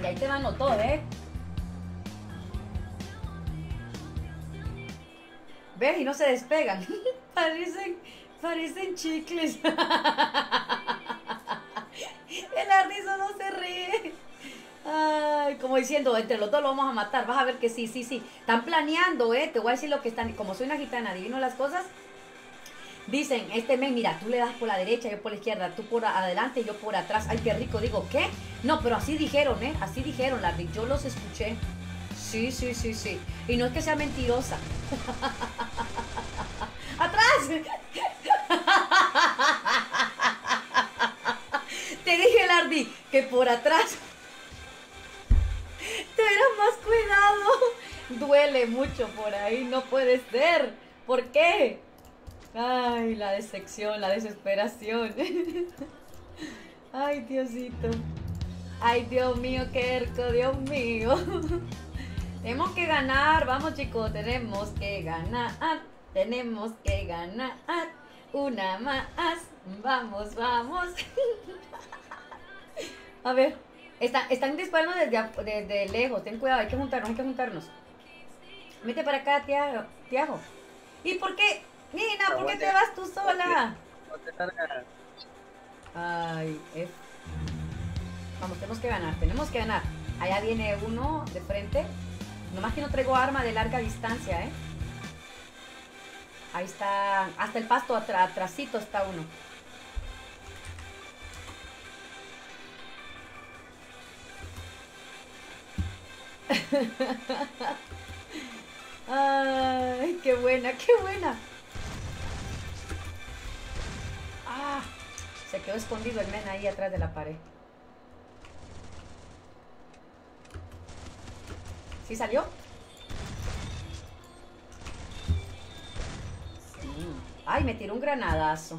Y ahí te van todo, ¿eh? ¿Ves? Y no se despegan. (laughs) parecen, parecen chicles. (laughs) El ardizo no se ríe. Ay, como diciendo, entre los dos lo vamos a matar. Vas a ver que sí, sí, sí. Están planeando, ¿eh? Te voy a decir lo que están. Como soy una gitana, adivino las cosas. Dicen, este mes, mira, tú le das por la derecha, yo por la izquierda, tú por adelante, yo por atrás. Ay, qué rico. Digo, ¿qué? No, pero así dijeron, ¿eh? Así dijeron, Larry. Yo los escuché. Sí, sí, sí, sí. Y no es que sea mentirosa. (laughs) ¡Atrás! (laughs) Te dije, Lardy, que por atrás. Te más cuidado. Duele mucho por ahí, no puede ser. ¿Por qué? Ay, la decepción, la desesperación. (laughs) Ay, Diosito. Ay, Dios mío, qué Dios mío. Tenemos que ganar, vamos chicos, tenemos que ganar, tenemos que ganar. Una más, vamos, vamos. (laughs) A ver, están disparando desde, desde lejos, ten cuidado, hay que juntarnos, hay que juntarnos. Mete para acá, Tiago. ¿Y por qué? Nina, ¿por qué te vas tú sola? Ay, es... Vamos, tenemos que ganar, tenemos que ganar. Allá viene uno de frente. Nomás que no traigo arma de larga distancia, ¿eh? Ahí está, hasta el pasto atrásito está uno. (laughs) Ay, qué buena, qué buena. Ah, se quedó escondido el men ahí atrás de la pared. ¿Sí salió? Ay, me tiró un granadazo.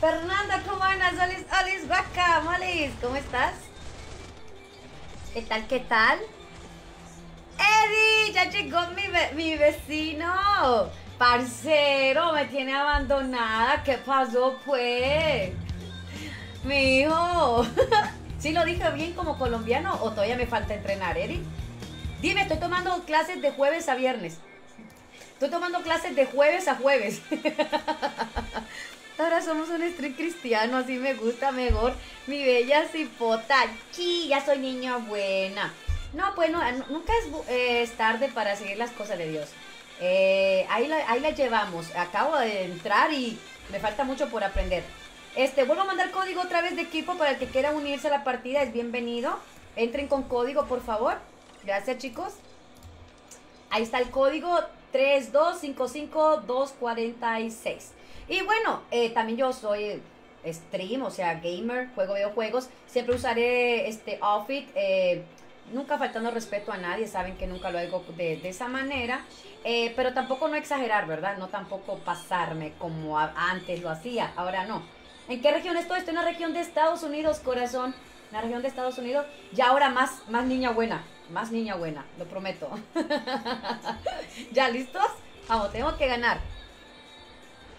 Fernanda, ¿cómo andas? Alice, Alice, vaca, Alice, ¿cómo estás? ¿Qué tal, qué tal? Eddie, ya llegó mi, mi vecino. Parcero, me tiene abandonada. ¿Qué pasó, pues? Mi hijo. (laughs) ¿Sí lo dije bien como colombiano o todavía me falta entrenar, Eddie? Dime, estoy tomando clases de jueves a viernes. Estoy tomando clases de jueves a jueves. (laughs) Ahora somos un street cristiano, así me gusta mejor. Mi bella cipota. Sí, ya soy niña buena. No, pues no, nunca es, tarde para seguir las cosas de Dios. Eh, ahí, la, ahí la llevamos. Acabo de entrar y me falta mucho por aprender. Este, vuelvo a mandar código otra vez de equipo para el que quiera unirse a la partida. Es bienvenido. Entren con código, por favor. Gracias, chicos. Ahí está el código 3255246. Y bueno, eh, también yo soy stream, o sea, gamer, juego videojuegos. Siempre usaré este outfit. Eh, nunca faltando respeto a nadie, saben que nunca lo hago de, esa manera, eh, pero tampoco no exagerar, ¿verdad? No tampoco pasarme como antes lo hacía, ahora no. ¿En qué región estoy? Estoy en la región de Estados Unidos, corazón. En la región de Estados Unidos. Ya ahora más, más niña buena. Más niña buena, lo prometo. (laughs) ¿Ya listos? Vamos, tengo que ganar.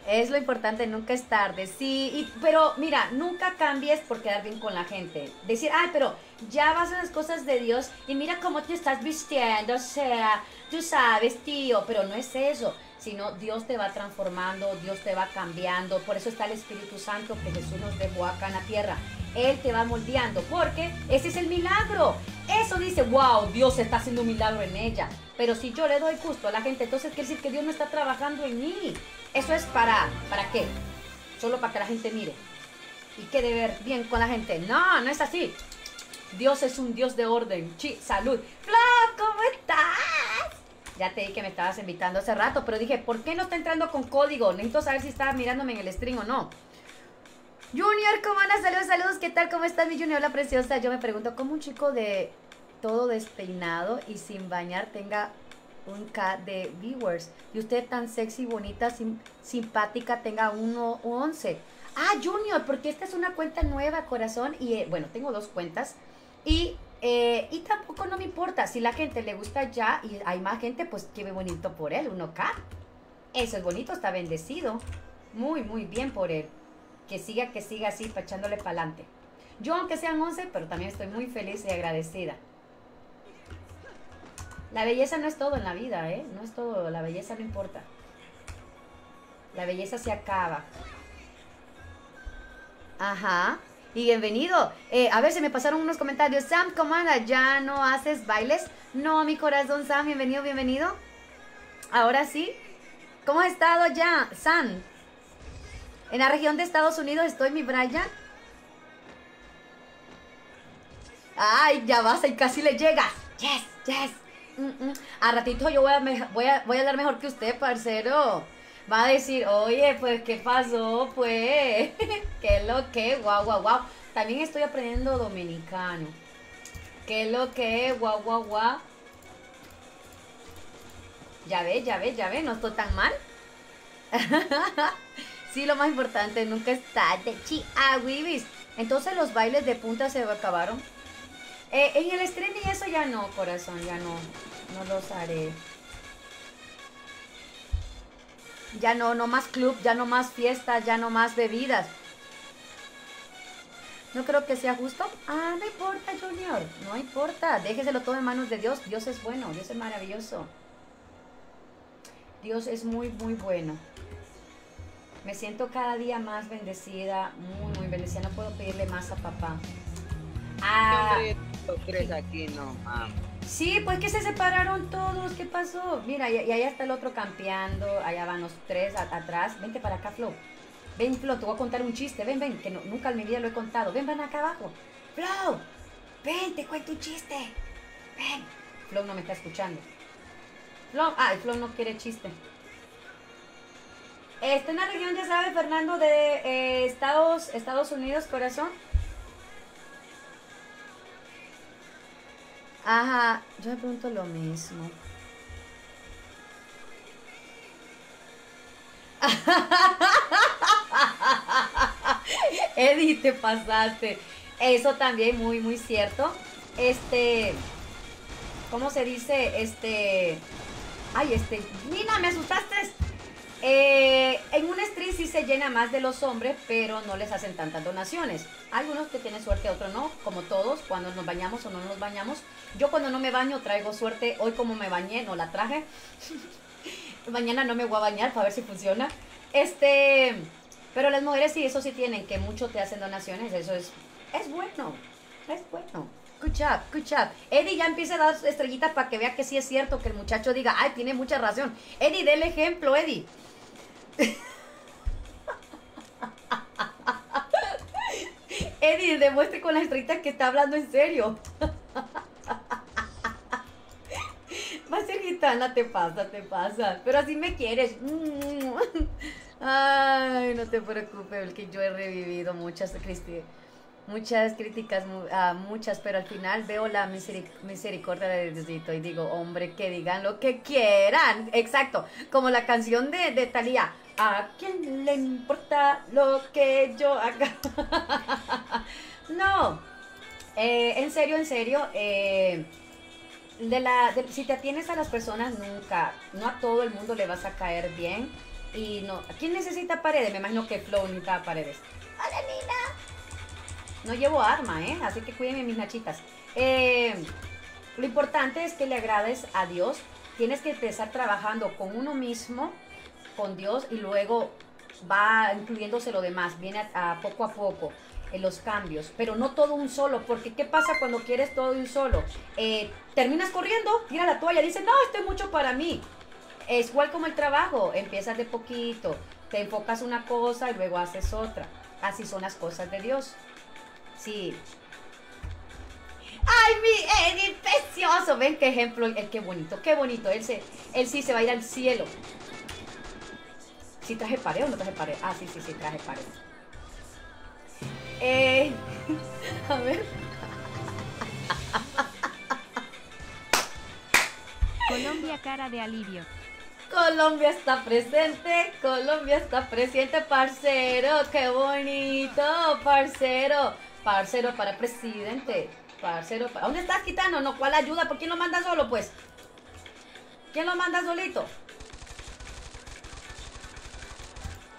Es lo importante, nunca es tarde. Sí, pero mira, nunca cambies por quedar bien con la gente. Decir, ay, pero ya vas a las cosas de Dios y mira cómo te estás vistiendo. O sea, tú sabes, tío, pero no es eso sino Dios te va transformando, Dios te va cambiando. Por eso está el Espíritu Santo que Jesús nos dejó acá en la tierra. Él te va moldeando, porque ese es el milagro. Eso dice, wow, Dios está haciendo un milagro en ella. Pero si yo le doy gusto a la gente, entonces quiere decir que Dios no está trabajando en mí. Eso es para, ¿para qué? Solo para que la gente mire. Y quede ver bien con la gente. No, no es así. Dios es un Dios de orden. Sí, salud. Flo, ¿cómo estás? Ya te dije que me estabas invitando hace rato, pero dije, ¿por qué no está entrando con código? Necesito saber si estaba mirándome en el stream o no. Junior, ¿cómo andas? Saludos, saludos. ¿Qué tal? ¿Cómo estás, mi Junior? La preciosa. Yo me pregunto, ¿cómo un chico de todo despeinado y sin bañar tenga un K de viewers? Y usted tan sexy, bonita, simpática, tenga uno 11. Ah, Junior, porque esta es una cuenta nueva, corazón. Y eh, bueno, tengo dos cuentas. Y eh, y tampoco no me importa, si la gente le gusta ya y hay más gente, pues qué bonito por él, 1K. Eso es bonito, está bendecido. Muy, muy bien por él. Que siga, que siga así, echándole para adelante. Yo, aunque sean 11, pero también estoy muy feliz y agradecida. La belleza no es todo en la vida, ¿eh? No es todo, la belleza no importa. La belleza se acaba. Ajá. Y bienvenido. Eh, a ver, se me pasaron unos comentarios. Sam, ¿cómo anda? ¿Ya no haces bailes? No, mi corazón, Sam, bienvenido, bienvenido. Ahora sí. ¿Cómo has estado ya, San? En la región de Estados Unidos estoy, mi Brian. Ay, ya vas, y casi le llegas. Yes, yes. Mm, mm. A ratito yo voy a, voy, a, voy a hablar mejor que usted, parcero. Va a decir, oye, pues, ¿qué pasó? Pues, (laughs) ¿qué lo que? Guau, guau, guau. También estoy aprendiendo dominicano. ¿Qué lo que? Guau, guau, guau. Ya ve, ya ve, ya ve, no estoy tan mal. (laughs) sí, lo más importante, nunca está de chihuahuibis. Entonces los bailes de punta se acabaron. Eh, en el y eso ya no, corazón, ya no. No los haré. Ya no, no más club, ya no más fiestas, ya no más bebidas. No creo que sea justo. Ah, no importa, Junior. No importa. Déjeselo todo en manos de Dios. Dios es bueno, Dios es maravilloso. Dios es muy, muy bueno. Me siento cada día más bendecida, muy, muy bendecida. No puedo pedirle más a papá. Ah, tres aquí, no, Sí, pues que se separaron todos. ¿Qué pasó? Mira, y, allá está el otro campeando. Allá van los tres atrás. Vente para acá, Flo. Ven, Flo, te voy a contar un chiste. Ven, ven, que nunca en mi vida lo he contado. Ven, ven acá abajo. Flo, ven, te cuento un chiste. Ven. Flo no me está escuchando. Flo, ah, Flo no quiere chiste. Está en la región, ya sabe, Fernando, de eh, Estados, Estados Unidos, corazón. Ajá, yo me pregunto lo mismo. (laughs) Eddie, te pasaste. Eso también muy, muy cierto. Este, ¿cómo se dice? Este, Ay, este, Nina, me asustaste. Eh, en un street sí se llena más de los hombres, pero no les hacen tantas donaciones. Algunos que tienen suerte, otros no, como todos, cuando nos bañamos o no nos bañamos. Yo cuando no me baño traigo suerte, hoy como me bañé, no la traje. (laughs) Mañana no me voy a bañar para ver si funciona. Este, pero las mujeres sí, eso sí tienen, que mucho te hacen donaciones, eso es, es bueno, es bueno. Good job, good job. Eddie ya empieza a dar estrellitas para que vea que sí es cierto que el muchacho diga, ay, tiene mucha razón. Eddie, el ejemplo, Eddie. (laughs) Eddie, demuestre con las estrellitas que está hablando en serio. (laughs) Va a ser gitana, te pasa, te pasa. Pero así me quieres. (laughs) Ay, no te preocupes, que yo he revivido muchas, muchas críticas, uh, muchas, pero al final veo la misericordia de Diosito y digo, hombre, que digan lo que quieran. Exacto, como la canción de, de. ¿A quién le importa lo que yo haga? (laughs) no, eh, en serio, en serio, eh, de la, si te atienes a las personas, nunca, no a todo el mundo le vas a caer bien. Y no, ¿quién necesita paredes? Me imagino que Flow necesita paredes. ¡Hola, Nina! No llevo arma, ¿eh? Así que cuídenme mis nachitas. Eh, lo importante es que le agrades a Dios. Tienes que empezar trabajando con uno mismo, con Dios, y luego va incluyéndose lo demás. Viene poco a poco en los cambios, pero no todo un solo, porque ¿qué pasa cuando quieres todo un solo? Eh, terminas corriendo, tira la toalla, dice, no, esto es mucho para mí. Es igual como el trabajo, empiezas de poquito, te enfocas una cosa y luego haces otra. Así son las cosas de Dios. Sí. ¡Ay, mi Eddie, precioso! Ven qué ejemplo, el qué bonito, qué bonito. Él, se, él sí se va a ir al cielo. ¿Sí traje pared o no traje pared? Ah, sí, sí, sí, traje pared. Eh, (laughs) a ver. Colombia cara de alivio. Colombia está presente, Colombia está presente, parcero, qué bonito, parcero. Parcero para presidente. Parcero para... ¿Dónde estás, quitando? No, ¿cuál ayuda? ¿Por quién lo manda solo, pues? ¿Quién lo manda solito?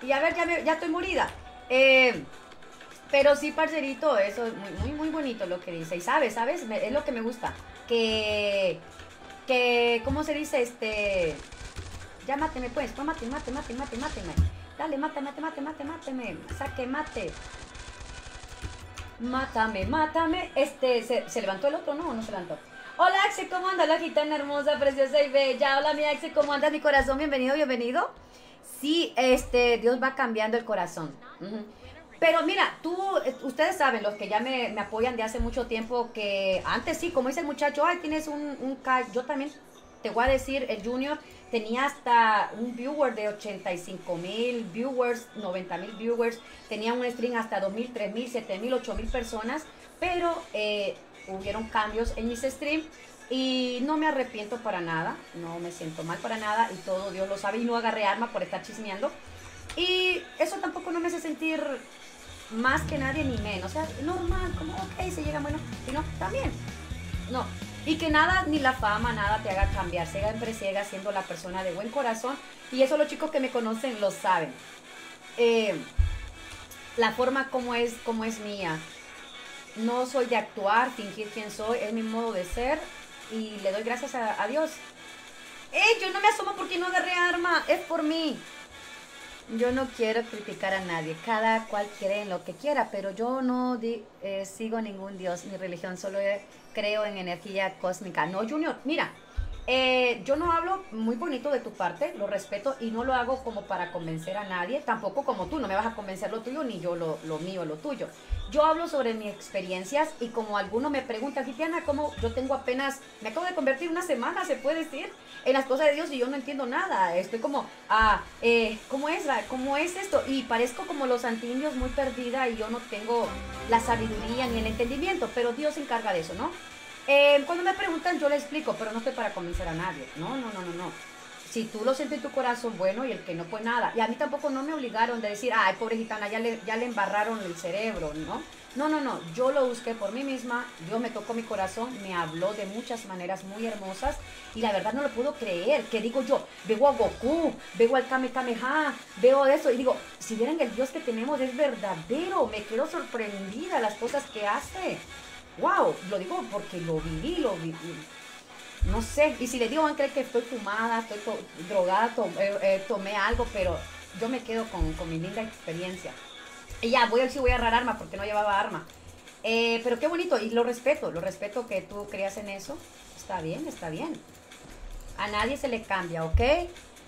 Y a ver, ya, ya estoy morida. Eh, pero sí, parcerito, eso es muy, muy, muy bonito lo que dice. Y sabes, ¿sabes? es lo que me gusta. Que, que, ¿cómo se dice? Este, ya máteme pues, pues mate, mate, mate, mate, máteme. Dale, mate, mate, mate, máteme. Saque, mate. Mátame, mátame. Este, ¿se, levantó el otro? No, no se levantó. Hola Axe, ¿cómo anda la gitana hermosa, preciosa y bella? Hola mi Axe, ¿cómo anda mi corazón? Bienvenido, bienvenido. Sí, este, Dios va cambiando el corazón. Pero mira, tú, eh, ustedes saben, los que ya me, me apoyan de hace mucho tiempo, que antes sí, como dice el muchacho, ay, tienes un, un yo también te voy a decir, el Junior tenía hasta un viewer de 85 mil viewers, 90 mil viewers, tenía un stream hasta 2 mil, 3 mil, 7 mil, 8 mil personas, pero eh, hubieron cambios en mis streams y no me arrepiento para nada, no me siento mal para nada y todo Dios lo sabe y no agarré arma por estar chismeando. Y eso tampoco no me hace sentir más que nadie ni menos. O sea, normal, como, ok, se llega bueno, y no, también. No. Y que nada, ni la fama, nada te haga cambiar. Siempre siga siendo la persona de buen corazón. Y eso los chicos que me conocen lo saben. Eh, la forma como es, como es mía. No soy de actuar, fingir quién soy, es mi modo de ser. Y le doy gracias a, a Dios. ¡Ey! Yo no me asomo porque no agarré arma, es por mí. Yo no quiero criticar a nadie, cada cual quiere en lo que quiera, pero yo no eh, sigo ningún dios ni religión, solo eh, creo en energía cósmica. No, Junior, mira, eh, yo no hablo muy bonito de tu parte, lo respeto y no lo hago como para convencer a nadie, tampoco como tú, no me vas a convencer lo tuyo ni yo lo, lo mío, lo tuyo. Yo hablo sobre mis experiencias y como alguno me pregunta, Cristiana, ¿cómo yo tengo apenas, me acabo de convertir una semana, se puede decir, en las cosas de Dios y yo no entiendo nada. Estoy como, ah, eh, ¿cómo es? ¿Cómo es esto? Y parezco como los antiindios muy perdida y yo no tengo la sabiduría ni el entendimiento, pero Dios se encarga de eso, ¿no? Eh, cuando me preguntan yo le explico, pero no estoy para convencer a nadie. No, no, no, no, no. Si tú lo sientes en tu corazón, bueno, y el que no, pues nada. Y a mí tampoco no me obligaron de decir, ay, pobre gitana, ya le, ya le embarraron el cerebro, ¿no? No, no, no. Yo lo busqué por mí misma. Dios me tocó mi corazón, me habló de muchas maneras muy hermosas. Y la verdad no lo puedo creer. Que digo yo, veo a Goku, veo al Kame Kameha, veo eso. Y digo, si vieran el Dios que tenemos es verdadero. Me quedo sorprendida las cosas que hace. Wow, lo digo porque lo viví, lo viví no sé, y si le digo van a creer que estoy fumada, estoy to- drogada, to- eh, eh, tomé algo, pero yo me quedo con, con mi linda experiencia. Y ya, voy a si voy a agarrar arma porque no llevaba arma. Eh, pero qué bonito, y lo respeto, lo respeto que tú creas en eso. Está bien, está bien. A nadie se le cambia, ¿ok?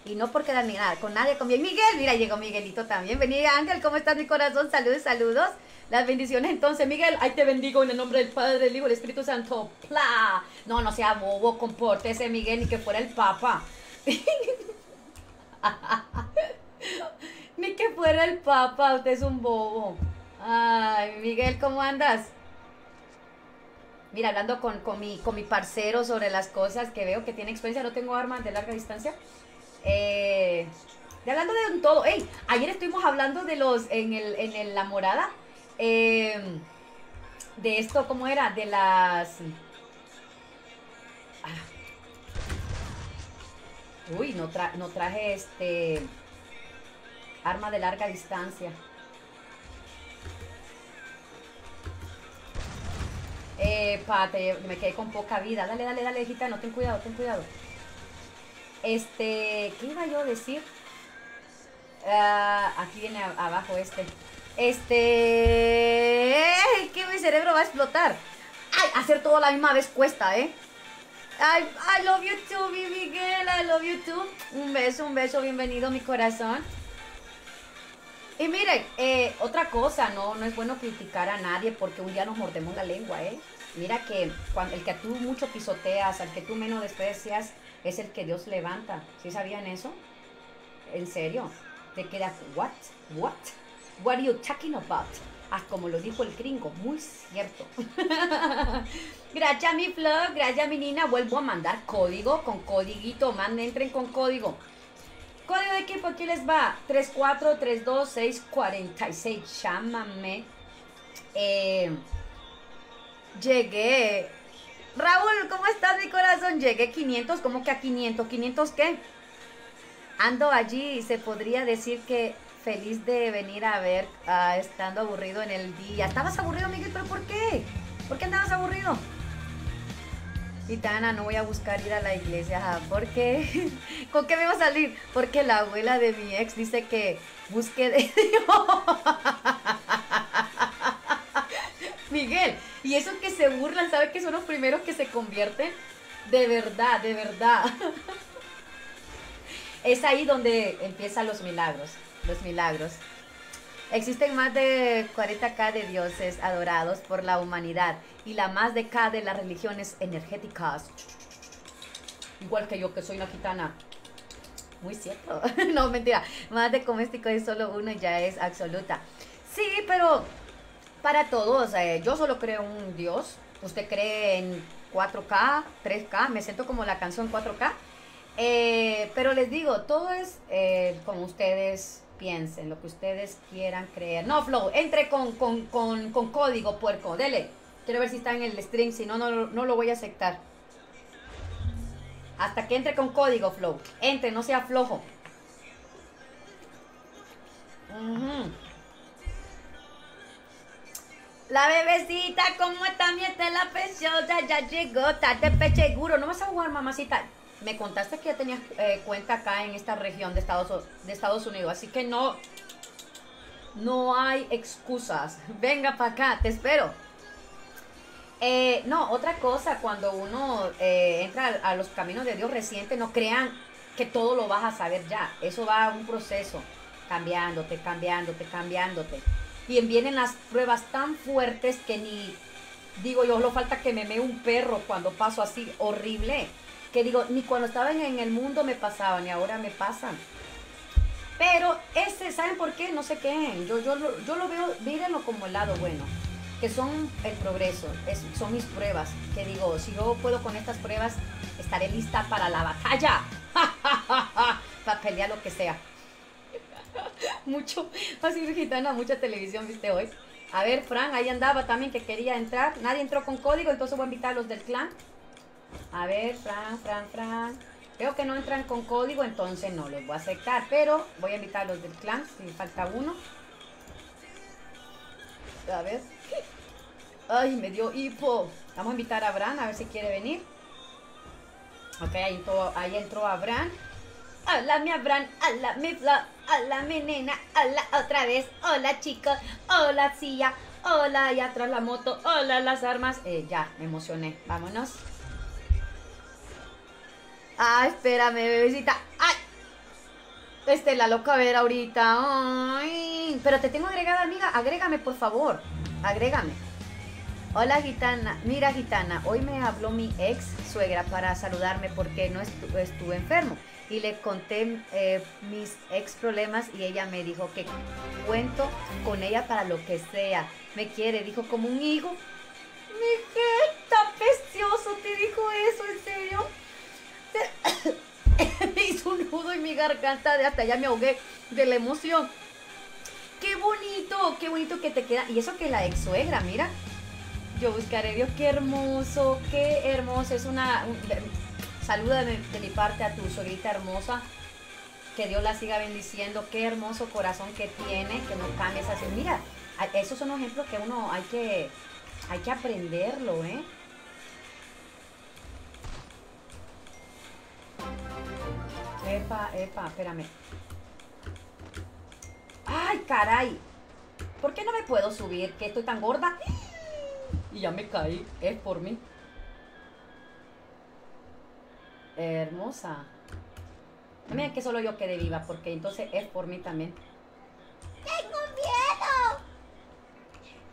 Y no porque nada, con nadie, con bien. Miguel, mira, llegó Miguelito también. Vení, Ángel, ¿cómo estás, mi corazón? Saludos, saludos. Las bendiciones, entonces, Miguel, ahí te bendigo en el nombre del Padre, del Hijo del Espíritu Santo. ¡Pla! No, no sea bobo, compórtese, Miguel, ni que fuera el Papa. (laughs) ni que fuera el Papa, usted es un bobo. Ay, Miguel, ¿cómo andas? Mira, hablando con, con, mi, con mi parcero sobre las cosas que veo que tiene experiencia, no tengo armas de larga distancia. Eh, hablando de un todo. Ey, ayer estuvimos hablando de los en el, en el- la morada. Eh, de esto, ¿cómo era? De las. Ah. Uy, no, tra- no traje este. Arma de larga distancia. Eh, pate, me quedé con poca vida. Dale, dale, dale, gitano, ten cuidado, ten cuidado. Este, ¿qué iba yo a decir? Ah, aquí viene abajo este. Este, ¡ay, que mi cerebro va a explotar. Ay, hacer todo la misma vez cuesta, ¿eh? Ay, I love you too, mi Miguel, I love you too. Un beso, un beso, bienvenido mi corazón. Y miren, eh, otra cosa, no, no es bueno criticar a nadie porque un día nos mordemos la lengua, ¿eh? Mira que el que tú mucho pisoteas, al que tú menos desprecias, es el que Dios levanta. ¿Sí sabían eso? ¿En serio? Te quedas, what? What? What are you talking about? Ah, como lo dijo el gringo, muy cierto. (laughs) gracias mi Flo, gracias mi Nina. Vuelvo a mandar código con codiguito, manden, entren con código. Código de equipo, aquí les va. 3432646. Llámame. Eh, llegué. Raúl, ¿cómo estás, mi corazón? Llegué 500, ¿cómo que a 500? ¿500 qué? Ando allí se podría decir que feliz de venir a ver, ah, estando aburrido en el día. ¿Estabas aburrido, Miguel? ¿Pero por qué? ¿Por qué andabas aburrido? Titana, no voy a buscar ir a la iglesia. ¿Por qué? (laughs) ¿Con qué me va a salir? Porque la abuela de mi ex dice que busque de Dios. (laughs) Miguel, Y esos que se burlan, ¿sabe que son los primeros que se convierten? De verdad, de verdad. (laughs) Es ahí donde empiezan los milagros, los milagros. Existen más de 40k de dioses adorados por la humanidad y la más de K de las religiones energéticas. Igual que yo, que soy una gitana. Muy cierto. (laughs) no, mentira. Más de coméstico es solo uno y ya es absoluta. Sí, pero para todos, eh, yo solo creo en un Dios. Usted cree en 4K, 3K, me siento como la canción 4K. Eh, pero les digo, todo es eh, como ustedes piensen, lo que ustedes quieran creer. No, Flow, entre con, con, con, con código, puerco, dele. Quiero ver si está en el string, si no, no, no lo voy a aceptar. Hasta que entre con código, Flow. Entre, no sea flojo. La bebecita, ¿cómo está mi la preciosa? Ya llegó, tarde seguro. No vas a jugar, mamacita. Me contaste que ya tenías eh, cuenta acá en esta región de Estados, Unidos, así que no, no hay excusas. (laughs) Venga para acá, te espero. Eh, no, otra cosa, cuando uno eh, entra a, a los caminos de Dios reciente, no crean que todo lo vas a saber ya. Eso va a un proceso, cambiándote, cambiándote, cambiándote. Y vienen las pruebas tan fuertes que ni, digo yo, lo falta que me mee un perro cuando paso así, horrible. Que digo, ni cuando estaba en, el mundo me pasaban, ni ahora me pasan. Pero ese, ¿saben por qué? No sé qué. Yo, yo, yo lo veo, mírenlo como el lado bueno. Que son el progreso, es- son mis pruebas. Que digo, si yo puedo con estas pruebas, estaré lista para la batalla. (laughs) para pelear lo que sea. (laughs) Mucho, así gitana, mucha televisión viste hoy. A ver, Fran, ahí andaba también que quería entrar. Nadie entró con código, entonces voy a invitar a los del clan. A ver, Fran, Fran, Fran. Veo que no entran con código, entonces no los voy a aceptar. Pero voy a invitar a los del clan, si falta uno. A ver. Ay, me dio hipo. Vamos a invitar a Bran a ver si quiere venir. Ok, ahí entró, ahí entró Abraham. Hola, mi Abraham. Hola, mi Flo. Hola, mi nena. Hola, otra vez. Hola, chicos. Hola, silla. Hola, allá atrás la moto. Hola, las armas. Eh, ya, me emocioné. Vámonos. Ah, espérame, bebecita. ¡Ay! Este, la loca ver ahorita. Ay, pero te tengo agregada, amiga. Agrégame, por favor. Agrégame. Hola, gitana. Mira, gitana. Hoy me habló mi ex suegra para saludarme porque no estu- estuve enfermo. Y le conté eh, mis ex problemas y ella me dijo que cuento con ella para lo que sea. Me quiere, dijo como un hijo. Mi está precioso, te dijo eso, ¿en serio? (coughs) me hizo un nudo en mi garganta, de hasta ya me ahogué de la emoción. Qué bonito, qué bonito que te queda. Y eso que la ex suegra, mira. Yo buscaré Dios, qué hermoso, qué hermoso. Es una. saluda de, mi parte a tu suegrita hermosa. Que Dios la siga bendiciendo. Qué hermoso corazón que tiene, que no cambies así. Mira, esos son ejemplos que uno hay que, hay que aprenderlo, ¿eh? Epa, epa, espérame. ¡Ay, caray! ¿Por qué no me puedo subir? ¿Que estoy tan gorda? Y ya me caí. Es por mí. Hermosa. Mira que solo yo quedé viva, porque entonces es por mí también. ¡Tengo miedo!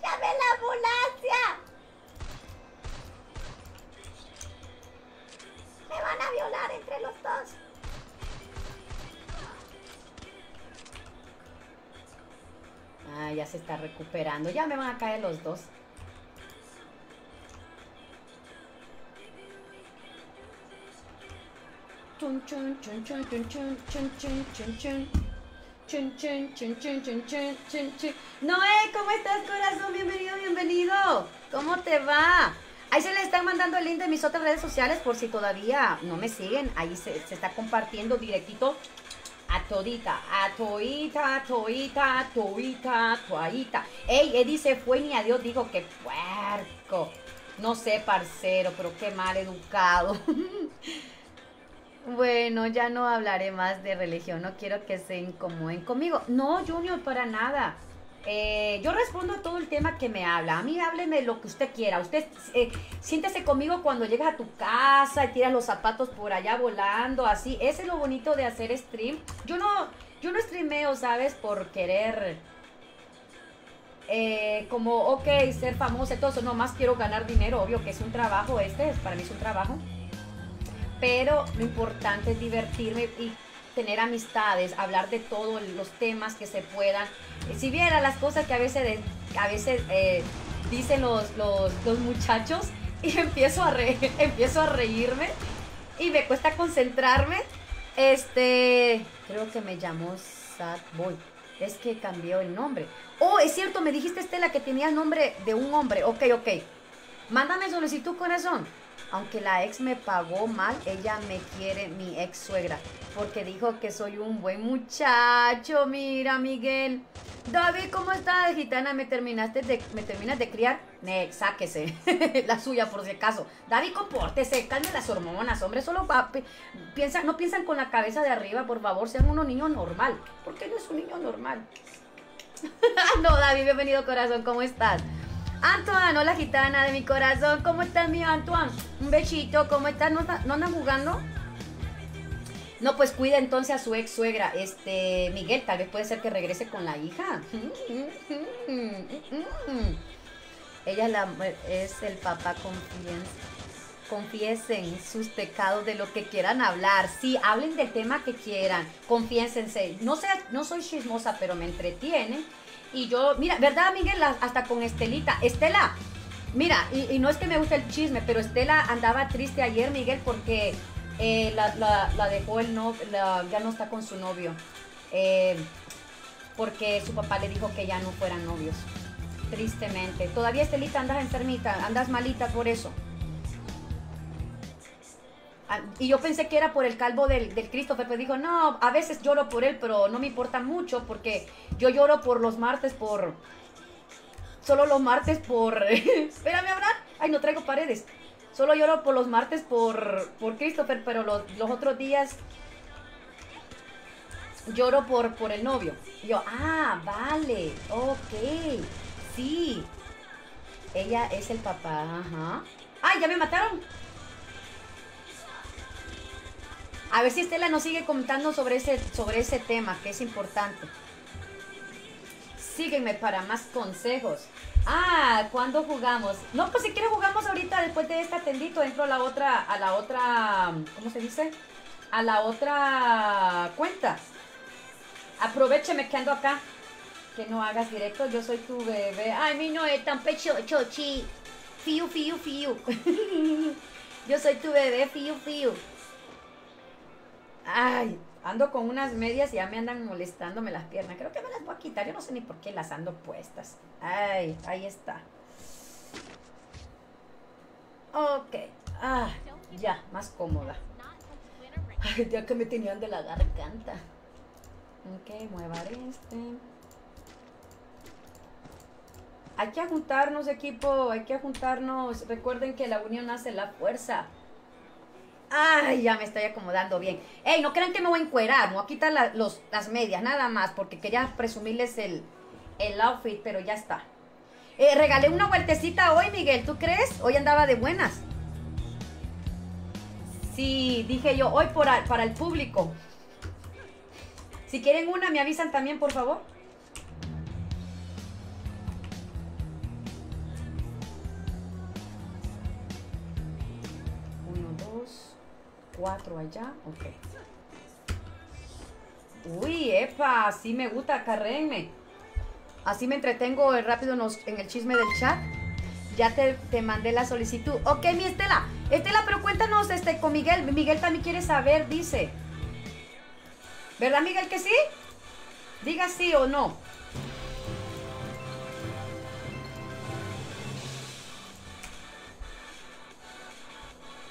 ¡Llame la ambulancia! Me van a violar entre los dos. Ah, ya se está recuperando. Ya me van a caer los dos. Noé, ¿cómo estás, corazón? Bienvenido, bienvenido. ¿Cómo te va? Ahí se le están mandando el link de mis otras redes sociales por si todavía no me siguen. Ahí se, está compartiendo directito a todita, a toita, a toita, a toita, a toita. Ey, Eddie se fue y ni a Dios dijo que puerco. No sé, parcero, pero qué mal educado. (laughs) Bueno, ya no hablaré más de religión, no quiero que se incomoden conmigo. No, Junior, para nada. Eh, yo respondo a todo el tema que me habla. A mí hábleme lo que usted quiera. Usted eh, siéntese conmigo cuando llegas a tu casa y tiras los zapatos por allá volando, así. Ese es lo bonito de hacer stream. Yo no, yo no streameo, ¿sabes? Por querer eh, como, ok, ser famosa y todo eso, no más quiero ganar dinero, obvio que es un trabajo, este es, para mí es un trabajo, pero lo importante es divertirme y tener amistades, hablar de todos los temas que se puedan. Eh, Si viera las cosas que a veces, a veces eh, dicen los, los, los muchachos (laughs) y empiezo a, re- (laughs) empiezo a reírme y me cuesta concentrarme, este, creo que me llamó Sad Boy. Es que cambió el nombre. Oh, es cierto, me dijiste Estela que tenía el nombre de un hombre. Ok, ok. Mándame solicitud, corazón. Aunque la ex me pagó mal, ella me quiere, mi ex suegra, porque dijo que soy un buen muchacho. Mira, Miguel. David, ¿cómo estás, gitana? ¿Me terminaste de, me terminas de criar? Ne, sáquese. (laughs) la suya, por si acaso. David, compórtese, calme las hormonas, hombre. Solo pi- piensa, no piensan con la cabeza de arriba, por favor, sean unos niños normal. Porque no es un niño normal. (laughs) no, David, bienvenido, corazón, ¿cómo estás? Antoine, hola gitana de mi corazón, ¿cómo estás mi Antoine? Un besito, ¿cómo estás? ¿No, no andan jugando? No, pues cuida entonces a su ex suegra, este, Miguel, tal vez puede ser que regrese con la hija. Ella la, es el papá, confíen, confiesen sus pecados de lo que quieran hablar. Sí, hablen del tema que quieran, confiénsense. No, sé, no soy chismosa, pero me entretiene. Y yo, mira, ¿verdad, Miguel? Hasta con Estelita. Estela, mira, y, no es que me guste el chisme, pero Estela andaba triste ayer, Miguel, porque eh, la, la- dejó el no, la- ya no está con su novio. Eh, porque su papá le dijo que ya no fueran novios. Tristemente. Todavía Estelita andas enfermita, andas malita por eso. Ah, Y yo pensé que era por el calvo del, del Christopher, pero dijo, no, a veces lloro por él, pero no me importa mucho porque yo lloro por los martes, por... Solo los martes por... (laughs) Espérame, Abraham. Ay, no traigo paredes. Solo lloro por los martes por, por Christopher, pero los, los otros días lloro por, por el novio. Yo, ah, vale, ok, sí. Ella es el papá, ajá. ¡Ay, ya me mataron! A ver si Estela nos sigue comentando sobre ese, sobre ese tema, que es importante. Sígueme para más consejos. Ah, ¿cuándo jugamos? No, pues si quieres jugamos ahorita después de esta tendito. Entro a la otra, a la otra, ¿cómo se dice? A la otra cuenta. Aprovecheme que ando acá. Que no hagas directo, yo soy tu bebé. Ay, mi no es tan pecho, chochi. Fiu, fiu, fiu. (laughs) yo soy tu bebé, fiu, fiu. Ay, ando con unas medias y ya me andan molestándome las piernas. Creo que me las voy a quitar. Yo no sé ni por qué las ando puestas. Ay, ahí está. Ok. Ah, ya, más cómoda. Ay, ya que me tenían de la garganta. Ok, mueva este. Hay que juntarnos, equipo. Hay que juntarnos. Recuerden que la unión hace la fuerza. Ay, ya me estoy acomodando bien. Ey, no crean que me voy a encuerar. Me voy a quitar las medias, nada más. Porque quería presumirles el, el outfit, pero ya está. Eh, regalé una vueltecita hoy, Miguel. ¿Tú crees? Hoy andaba de buenas. Sí, dije yo, hoy para el público. Si quieren una, me avisan también, por favor. Cuatro allá. Ok. Uy, epa, así me gusta, carréenme. Así me entretengo rápido en el chisme del chat. Ya te, te mandé la solicitud. Ok, mi Estela. Estela, pero cuéntanos este, con Miguel. Miguel también quiere saber, dice. ¿Verdad, Miguel, que sí? Diga sí o no.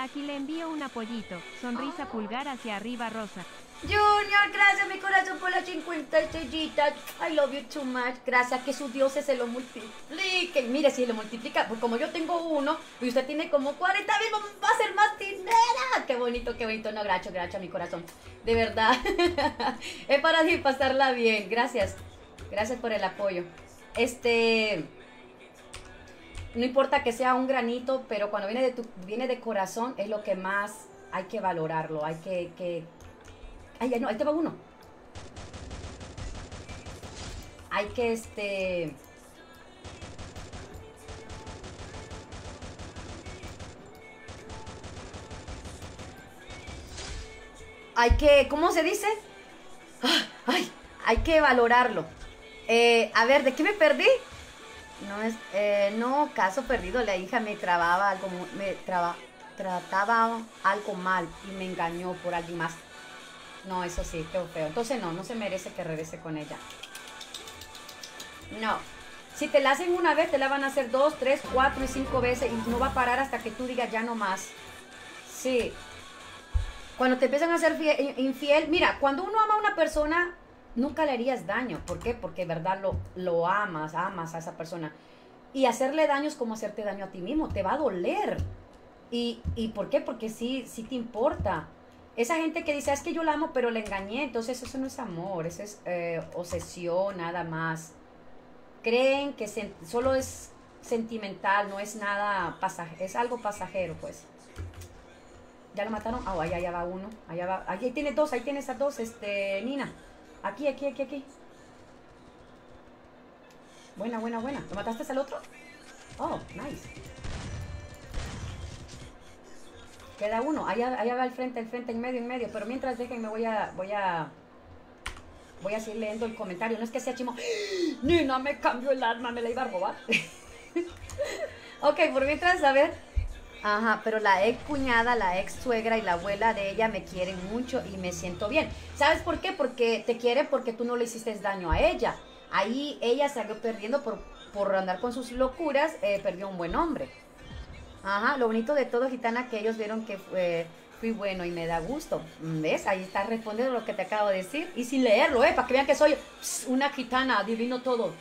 Aquí le envío un apoyito. Sonrisa pulgar hacia arriba rosa. Junior, gracias mi corazón por las 50 estrellitas. I love you too much. Gracias, que sus dioses se lo multipliquen. Mire, si lo multiplica, pues como yo tengo uno y usted tiene como 40 mil, va a ser más dinero. Qué bonito, qué bonito. No, gracias, gracias, mi corazón. De verdad. (laughs) es para pasarla bien. Gracias. Gracias por el apoyo. este, no importa que sea un granito, pero cuando viene de tu, viene de corazón es lo que más hay que valorarlo, hay que, que, ay, no, ahí te va uno. Hay que, este, hay que, ¿cómo se dice? Ah, Ay, hay que valorarlo. Eh, a ver, ¿de qué me perdí? No es, eh, no, caso perdido. La hija me trababa algo, me traba, trataba algo mal y me engañó por alguien más. No, eso sí, qué feo. Entonces no, no se merece que regrese con ella. No. Si te la hacen una vez, te la van a hacer dos, tres, cuatro y cinco veces y no va a parar hasta que tú digas ya no más. Sí. Cuando te empiezan a ser fie- infiel, mira, cuando uno ama a una persona, nunca le harías daño. ¿Por qué? Porque verdad lo, lo amas, amas a esa persona. Y hacerle daño es como hacerte daño a ti mismo, te va a doler. ¿Y, y por qué? Porque sí, sí te importa. Esa gente que dice, "Ah, es que yo la amo, pero le engañé, entonces eso no es amor, eso es eh, obsesión, nada más. Creen que sen- solo es sentimental, no es nada pasajero, es algo pasajero, pues. ¿Ya lo mataron? Ah, allá, allá va uno. Allá va. Ahí tiene dos, ahí tienes a dos, este, Nina. Aquí, aquí, aquí, aquí. Buena, buena, buena. ¿Lo mataste al otro? Oh, nice. Queda uno. Allá, va al frente, al frente, en medio, en medio. Pero mientras déjenme, voy a, voy a, voy a seguir leyendo el comentario. No es que sea chimo. Nina, me cambió el arma, me la iba a robar. (laughs) ok, por mientras, a ver. Ajá, pero la ex cuñada, la ex suegra y la abuela de ella me quieren mucho y me siento bien. ¿Sabes por qué? Porque te quieren porque tú no le hiciste daño a ella. Ahí ella salió perdiendo por, por andar con sus locuras, eh, perdió un buen hombre. Ajá, lo bonito de todo, gitana, que ellos vieron que fui bueno y me da gusto. ¿Ves? Ahí está respondiendo lo que te acabo de decir. Y sin leerlo, ¿eh? Para que vean que soy una gitana, adivino todo.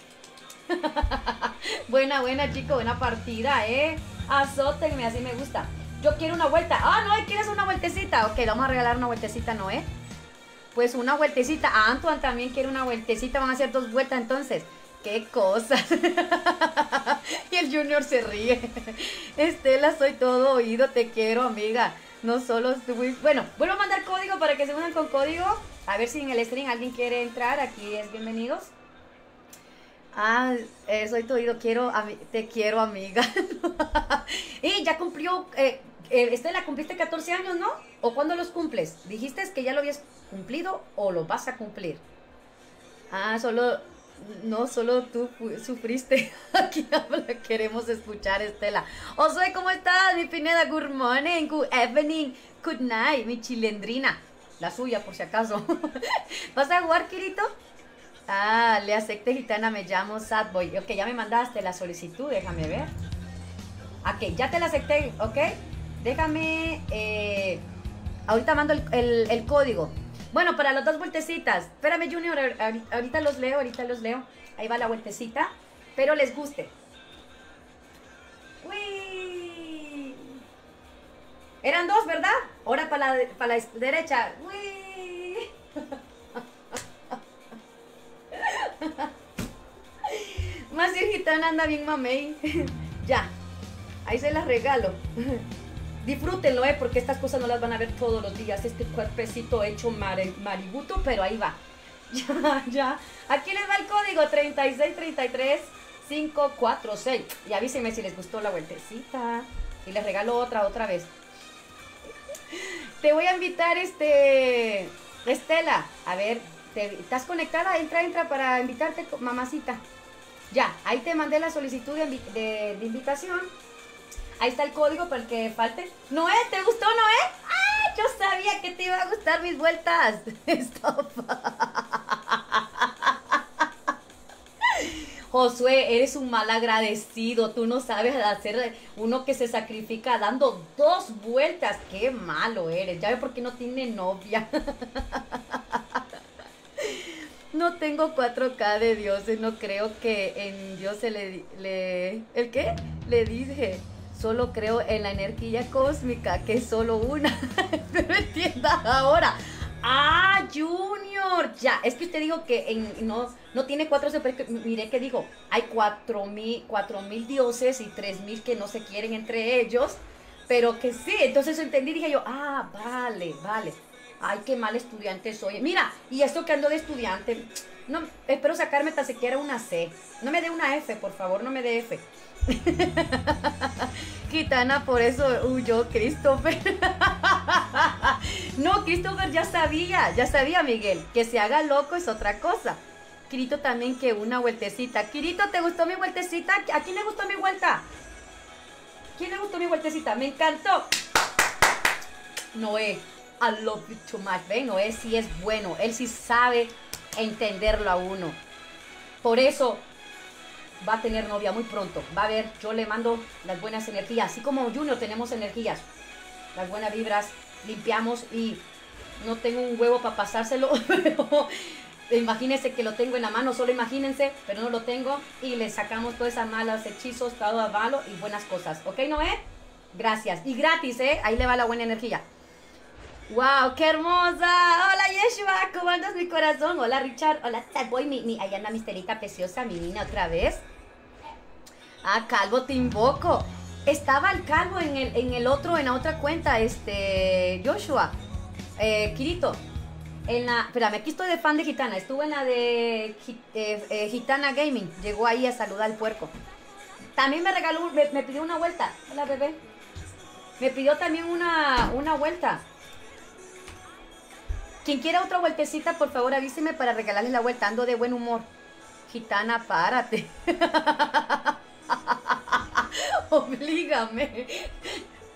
(laughs) buena, buena, chico, buena partida, ¿eh? Azótenme, así me gusta. Yo quiero una vuelta. Ah, no, ¿quieres una vueltecita? Ok, vamos a regalar una vueltecita, ¿no, eh? Pues una vueltecita. Ah, Antoine también quiere una vueltecita. Van a hacer dos vueltas entonces. ¡Qué cosas! (laughs) y el Junior se ríe. (laughs) Estela, soy todo oído. Te quiero, amiga. No solo estuve... Bueno, vuelvo a mandar código para que se unan con código. A ver si en el stream alguien quiere entrar. Aquí es bienvenidos. Ah, eh, soy tu oído, quiero, te quiero, amiga. y (laughs) ya cumplió, eh, eh, Estela, cumpliste 14 años, ¿no? ¿O cuándo los cumples? ¿Dijiste que ya lo habías cumplido o lo vas a cumplir? Ah, solo, no, solo tú sufriste. (laughs) Aquí queremos escuchar, Estela. Osoy, ¿cómo estás, mi Pineda? Good morning, good evening, good night, mi chilendrina. La suya, por si acaso. (laughs) ¿Vas a jugar, Kirito? Ah, le acepté gitana, me llamo Sadboy. Ok, ya me mandaste la solicitud, déjame ver. Ok, ya te la acepté, ok. Déjame, eh, ahorita mando el, código. Bueno, para las dos vueltecitas. Espérame, Junior, ahor- ahor- ahorita los leo, ahorita los leo. Ahí va la vueltecita. Pero les guste. ¡Uy! Eran dos, ¿verdad? Ahora para la, para la derecha. ¡Uy! (laughs) Más bien gitana anda bien mamey. (laughs) ya. Ahí se las regalo. (laughs) Disfrútenlo, eh, porque estas cosas no las van a ver todos los días. Este cuerpecito hecho maributo, pero ahí va. Ya, ya. Aquí les va el código 3633546. Y avísenme si les gustó la vueltecita. Y les regalo otra, otra vez. Te voy a invitar, este. Estela. A ver, ¿estás conectada? Entra, entra para invitarte, mamacita. Ya, ahí te mandé la solicitud de, invi- de- de invitación. Ahí está el código para el que falte. Noé, ¿te gustó Noé? ¡Ay! Yo sabía que te iba a gustar mis vueltas. (laughs) Stop. (laughs) Josué, eres un mal agradecido. Tú no sabes hacer uno que se sacrifica dando dos vueltas. Qué malo eres. Ya ve por qué no tiene novia. (laughs) No tengo 4K de dioses, no creo que en Dios se le, le... ¿El qué? Le dije, solo creo en la energía cósmica, que es solo una. (laughs) Pero entienda ahora. Ah, Junior. Ya, es que usted dijo que en- no, no tiene cuatro, es que dijo, hay cuatro mil, cuatro mil dioses y tres mil que no se quieren entre ellos, pero que sí. Entonces entendí, dije yo, ah, vale, vale. Ay, qué mal estudiante soy. Mira, y esto que ando de estudiante, espero sacarme tan siquiera una C. No me dé una F, por favor, no me dé F. (laughs) Gitana, por eso huyó Christopher. (laughs) no, Christopher ya sabía, ya sabía, Miguel. Que se haga loco es otra cosa. Kirito también que una vueltecita. Kirito, ¿te gustó mi vueltecita? ¿A quién le gustó mi vuelta? ¿Quién le gustó mi vueltecita? Me encantó. Noé, I love you too much. Ven, Noé sí es bueno. Él sí sabe entenderlo a uno. Por eso va a tener novia muy pronto. Va a ver, yo le mando las buenas energías. Así como Junior tenemos energías. Las buenas vibras, limpiamos y no tengo un huevo para pasárselo. (laughs) Imagínense que lo tengo en la mano, solo imagínense, pero no lo tengo. Y le sacamos todas esas malas hechizos, todo a malo y buenas cosas. ¿Ok, Noé? Gracias. Y gratis, ¿eh? Ahí le va la buena energía. ¡Wow! ¡Qué hermosa! ¡Hola, Yeshua! ¿Cómo andas, mi corazón? Hola, Richard. Hola, Boy. Mi, mi, misterita preciosa, mi niña, otra vez. Ah, Calvo, te invoco. Estaba el Calvo en el, en el otro, en la otra cuenta, este, Joshua. Eh, Kirito. En la, espérame, aquí estoy de fan de Gitana. Estuve en la de eh, eh, Gitana Gaming. Llegó ahí a saludar al puerco. También me regaló, me, me pidió una vuelta. Hola, bebé. Me pidió también una, una vuelta. Quien quiera otra vueltecita, por favor avíseme para regalarle la vuelta. Ando de buen humor. Gitana, párate. (laughs) Oblígame.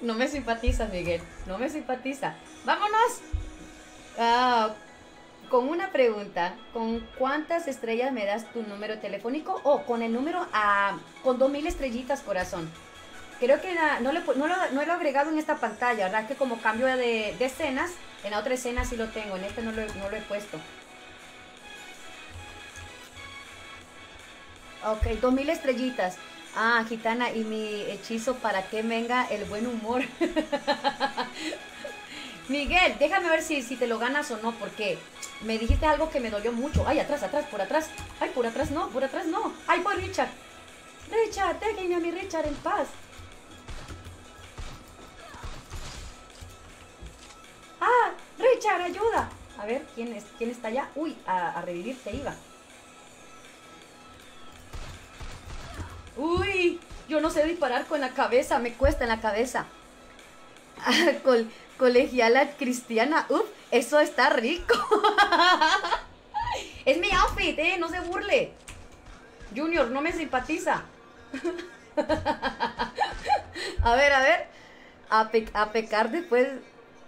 No me simpatiza, Miguel. No me simpatiza. Vámonos. Ah, con una pregunta. ¿Con cuántas estrellas me das tu número telefónico? O con el número a... con dos mil estrellitas, corazón. Creo que no, le no, lo, no lo he agregado en esta pantalla, ¿verdad? Que como cambio de, de escenas, en la otra escena sí lo tengo, en esta no lo, he- no lo he puesto. Ok, dos mil estrellitas. Ah, gitana, y mi hechizo para que venga el buen humor. (laughs) Miguel, déjame ver si, si te lo ganas o no, porque me dijiste algo que me dolió mucho. Ay, atrás, atrás, por atrás. Ay, por atrás no, por atrás no. Ay, por Richard. Richard, déjenme a mi Richard en paz. Ah, Richard, ayuda. A ver, ¿quién, es, quién está allá? Uy, a, a revivirte iba. Uy, yo no sé disparar con la cabeza, me cuesta en la cabeza. (laughs) Ah, col- colegiala cristiana, uf, eso está rico. (laughs) es mi outfit, eh, no se burle. Junior, no me simpatiza. (laughs) a ver, a ver. A, a pecar después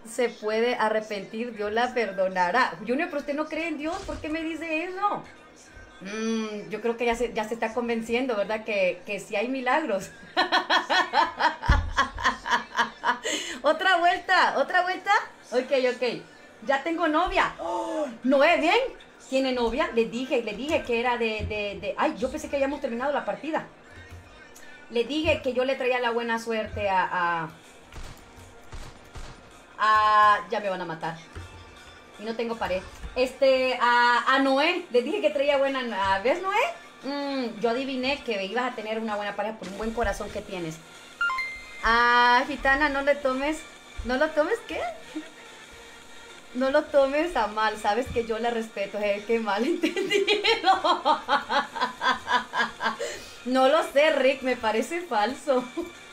se puede arrepentir, Dios la perdonará. Junior, pero usted no cree en Dios, ¿por qué me dice eso? Mm, yo creo que ya se, ya se está convenciendo, ¿verdad? Que, que hay milagros. (laughs) otra vuelta, otra vuelta. Ok, ok. Ya tengo novia. ¡Oh! Noé, bien. ¿Tiene novia? Le dije, le dije que era de, de, de- Ay, yo pensé que habíamos terminado la partida. Le dije que yo le traía la buena suerte a, ya me van a matar. Y no tengo pared. Este, a, Noé, le dije que traía buena. ¿Ves, Noé? Mm, yo adiviné que ibas a tener una buena pareja por un buen corazón que tienes. Ah, gitana, no le tomes. ¿No lo tomes qué? No lo tomes a mal, sabes que yo la respeto, eh, qué mal entendido. (laughs) No lo sé, Rick, me parece falso.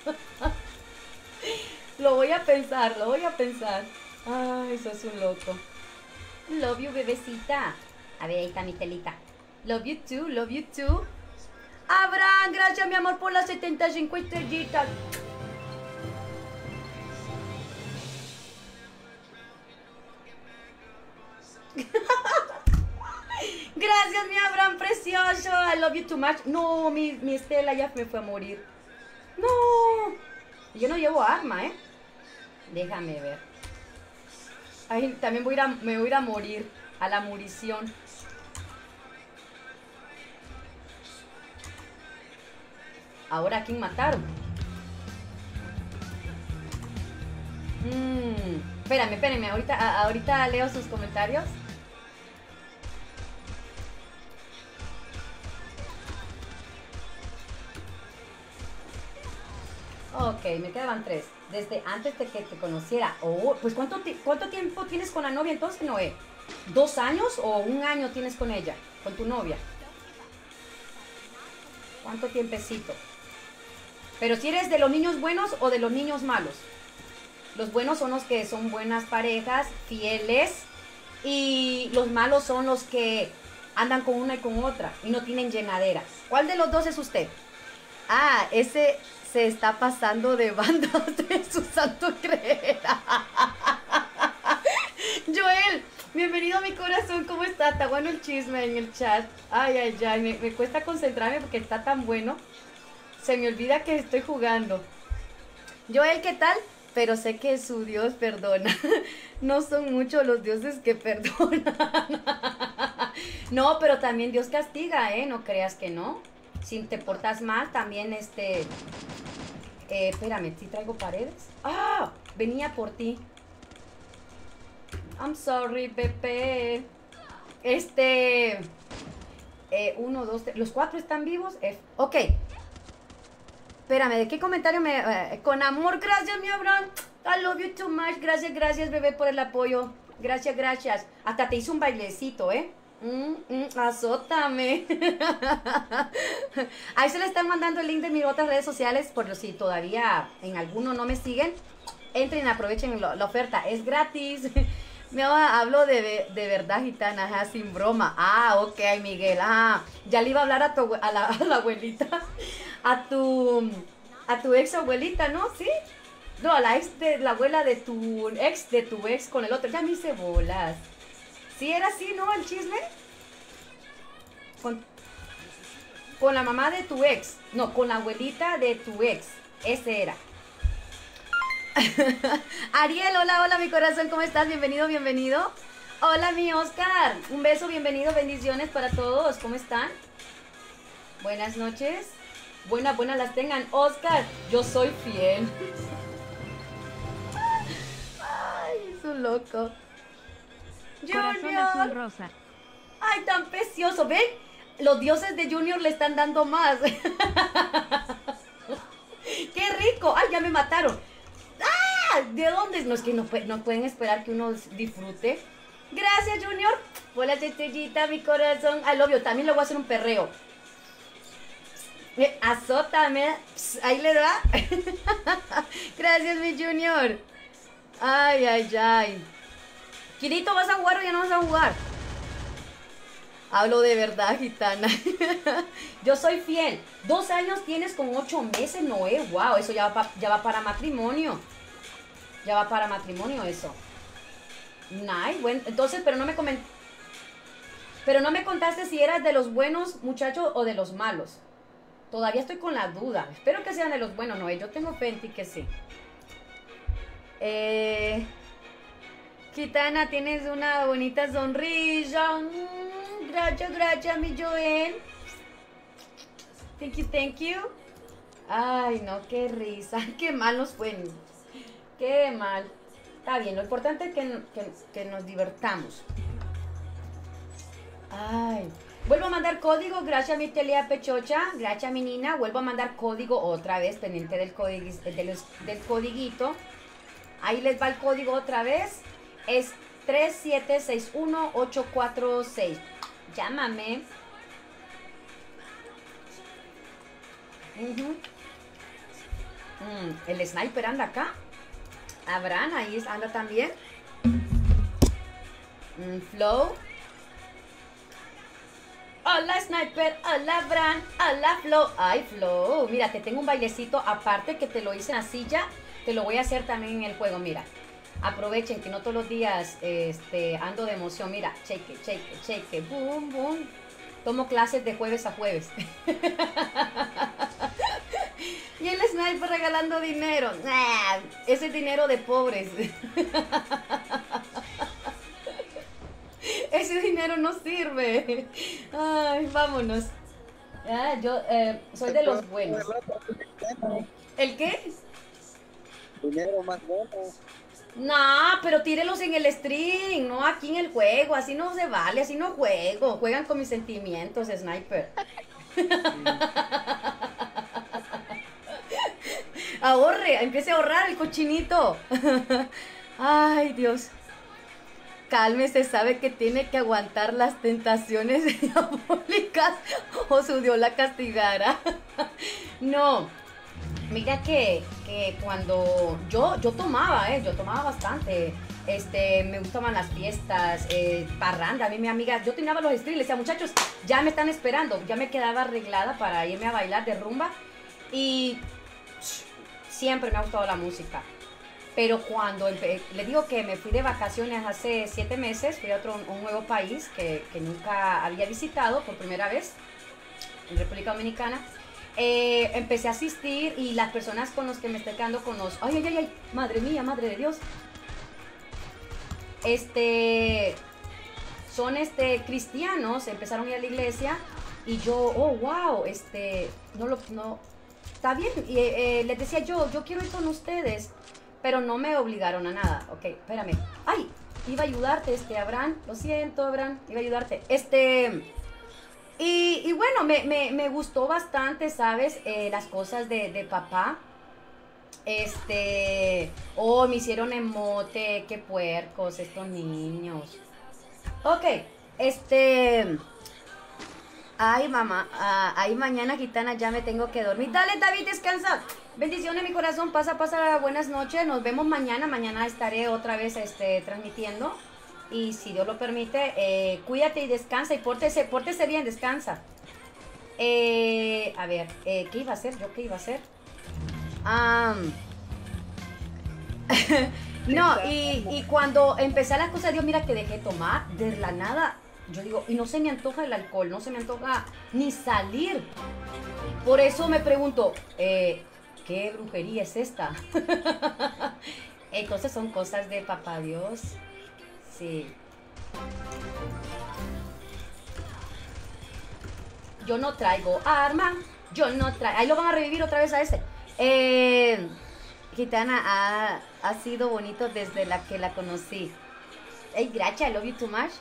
(laughs) Lo voy a pensar, lo voy a pensar. Ay, sos un loco. Love you, bebecita. A ver, ahí está mi telita. Love you too, love you too. Abraham, gracias, mi amor, por las 75 estrellitas. (laughs) Gracias, mi Abraham precioso. I love you too much. No, mi, mi Estela ya me fue a morir. No. Yo no llevo arma, ¿eh? Déjame ver. Ay, también voy a me voy a ir a morir. A la murición. Ahora, ¿a quién mataron? Mmm. Espérame, espérame, ahorita, ahorita leo sus comentarios. Ok, me quedaban tres. Desde antes de que te conociera. Pues ¿cuánto, ¿cuánto tiempo tienes con la novia entonces, Noé? ¿Dos años o un año tienes con ella? Con tu novia. ¿Cuánto tiempecito? Pero si eres de los niños buenos o de los niños malos. Los buenos son los que son buenas parejas, fieles. Y los malos son los que andan con una y con otra y no tienen llenaderas. ¿Cuál de los dos es usted? Ah, ese se está pasando de banda (laughs) de su santo creer. (laughs) Joel, bienvenido a mi corazón. ¿Cómo está? Está bueno el chisme en el chat. Ay, ay, ay. Me, me cuesta concentrarme porque está tan bueno. Se me olvida que estoy jugando. Joel, ¿qué tal? Pero sé que su Dios perdona. (laughs) No son muchos los dioses que perdonan. No, pero también Dios castiga, ¿eh? No creas que no. Si te portas mal, también este... Eh, espérame, ¿sí traigo paredes? ¡Ah! Venía por ti. I'm sorry, Pepe. Este... Eh, uno, dos, tres. ¿Los cuatro están vivos? F. Ok. Espérame, ¿de qué comentario me... eh, con amor, gracias, mi Abraham. I love you too much. Gracias, gracias, bebé, por el apoyo. Gracias, gracias. Hasta te hice un bailecito, ¿eh? Mm, mm, azótame. (laughs) Ahí se le están mandando el link de mis otras redes sociales, por si todavía en alguno no me siguen. Entren, aprovechen la oferta, es gratis. (laughs) Me hablo de, de, verdad gitana, ajá, sin broma. Ah, ok, Miguel. Ah, ya le iba a hablar a, tu, la, (laughs) a la abuelita, a tu, a tu ex abuelita, ¿no? ¿Sí? No, a la ex de la abuela de tu ex, de tu ex con el otro. Ya me hice bolas. ¿Sí era así, no? El chisme. Con, la mamá de tu ex. No, con la abuelita de tu ex. Ese era. (laughs) Ariel, hola, hola, mi corazón, ¿cómo estás? Bienvenido, bienvenido. Hola, mi Oscar. Un beso, bienvenido, bendiciones para todos. ¿Cómo están? Buenas noches. Buenas, buenas las tengan. Oscar, yo soy fiel. (laughs) Ay, es un loco. Corazón azul Junior. rosa. Ay, tan precioso. ¿Ven? Los dioses de Junior le están dando más. (laughs) ¡Qué rico! ¡Ay, ya me mataron! ¡Ah! ¿De dónde? No es que no, pue- no pueden esperar que uno disfrute. Gracias, Junior. Hola, estrellita, mi corazón. Al obvio, también le voy a hacer un perreo. Eh, azótame. Ahí le da. (laughs) Gracias, mi Junior. Ay, ay, ay. Quirito, ¿vas a jugar o ya no vas a jugar? Hablo de verdad, gitana. (laughs) Yo soy fiel. Dos años tienes con ocho meses, Noé. Wow, eso ya va, ya va para matrimonio. Ya va para matrimonio eso. Nice, bueno. Entonces, pero no me comen- Pero no me contaste si eras de los buenos muchachos o de los malos. Todavía estoy con la duda. Espero que sean de los buenos, Noé. Yo tengo fe en ti que sí. Eh... Kitana, tienes una bonita sonrisa. Mm, gracias, gracias, mi Joel. Thank you, thank you. Ay, no, qué risa. (laughs) Qué mal nos fue. Qué mal. Está bien, lo importante es que, que- que nos divertamos. Ay. Vuelvo a mandar código, gracias mi Telia Pechocha, gracias mi Nina. Vuelvo a mandar código otra vez, pendiente del, código, del, del codiguito. Ahí les va el código otra vez. Es 3761846. Llámame. Ujú. Mm, el sniper anda acá. Abraham ahí anda también. Mm, Flow. Hola Sniper, hola Bran, hola Flow. Ay Flow, mira, te tengo un bailecito aparte que te lo hice en la silla. Te lo voy a hacer también en el juego, mira. Aprovechen que no todos los días este, ando de emoción. Mira, cheque, cheque, cheque, boom, boom. Tomo clases de jueves a jueves. (laughs) y el sniper regalando dinero. Ese es dinero de pobres. (laughs) ese dinero no sirve. Ay, vámonos. Yo eh, soy de los buenos. ¿El qué? Dinero más bueno. No, pero tírelos en el stream, no aquí en el juego. Así no se vale, así no juego. Juegan con mis sentimientos, sniper. (laughs) Ahorre, empiece a ahorrar el cochinito. (laughs) Ay, Dios. Cálmese, sabe que tiene que aguantar las tentaciones (laughs) diabólicas o su Dios la castigará. No, mira que, que cuando yo, yo tomaba, eh, yo tomaba bastante. Este, me gustaban las fiestas, eh, parranda. A mí, mi amiga, yo tenía los le decía, muchachos, ya me están esperando. Ya me quedaba arreglada para irme a bailar de rumba. Y siempre me ha gustado la música. Pero cuando le digo que me fui de vacaciones hace siete meses, fui a otro un nuevo país que, que nunca había visitado por primera vez, en República Dominicana. Eh, empecé a asistir y las personas con los que me estoy quedando con los... ¡Ay, ay, ay, ay! ¡Madre mía, madre de Dios! Este... Son este, cristianos, empezaron a ir a la iglesia y yo, oh, wow, este, no lo, no, está bien. Y eh, eh, les decía yo, yo quiero ir con ustedes, pero no me obligaron a nada. Ok, espérame. Ay, iba a ayudarte, este, Abraham. Lo siento, Abraham, iba a ayudarte. Este, y, bueno, me, me- me gustó bastante, ¿sabes? Eh, las cosas de, de papá. Este, oh, me hicieron emote, qué puercos estos niños. Ok, este... Ay, mamá, ah, ay, mañana, gitana, ya me tengo que dormir. Dale, David, descansa. Bendiciones, mi corazón. Pasa, pasa, buenas noches. Nos vemos mañana. Mañana estaré otra vez este, transmitiendo. Y si Dios lo permite, eh, cuídate y descansa. Y pórtese, pórtese bien, descansa. Eh, a ver, eh, ¿qué iba a hacer? ¿Yo qué iba a hacer? (laughs) No, y, y cuando empecé las cosas, Dios, mira que dejé tomar de la nada. Yo digo, y no se me antoja el alcohol, no se me antoja ni salir. Por eso me pregunto, ¿qué brujería es esta? (laughs) Entonces son cosas de papá Dios. Sí. Yo no traigo arma, yo no traigo... Ahí lo van a revivir otra vez a ese. Eh, Gitana, ha, ha sido bonito desde la que la conocí. Ey, gracias, I love you too much.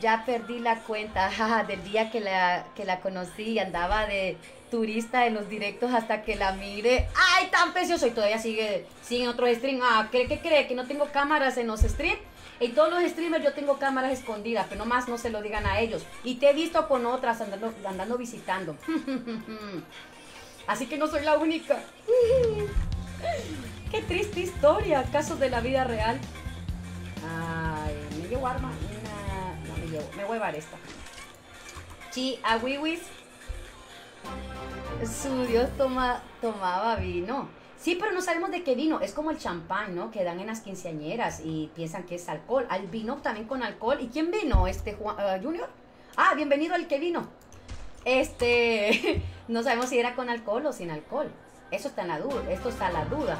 Ya perdí la cuenta (laughs) del día que la, que la conocí y andaba de turista en los directos hasta que la mire. ¡Ay, tan precioso! Y todavía sigue, sigue en otros streams. Ah, ¿cree que cree que no tengo cámaras en los streams? En todos los streamers yo tengo cámaras escondidas, pero nomás no se lo digan a ellos. Y te he visto con otras andando, andando visitando. (laughs) Así que no soy la única. (laughs) Qué triste historia, casos de la vida real. Ay, ¿me llevo arma? Nah, no me llevo. Me voy a llevar esta. Sí, a. Su Dios toma, tomaba vino. Sí, pero no sabemos de qué vino. Es como el champán, ¿no? Que dan en las quinceañeras y piensan que es alcohol. Al vino también con alcohol. ¿Y quién vino? ¿Este Juan, ah, Junior? Ah, bienvenido al que vino. Este, (laughs) no sabemos si era con alcohol o sin alcohol. Eso está en la duda. Esto está en la duda.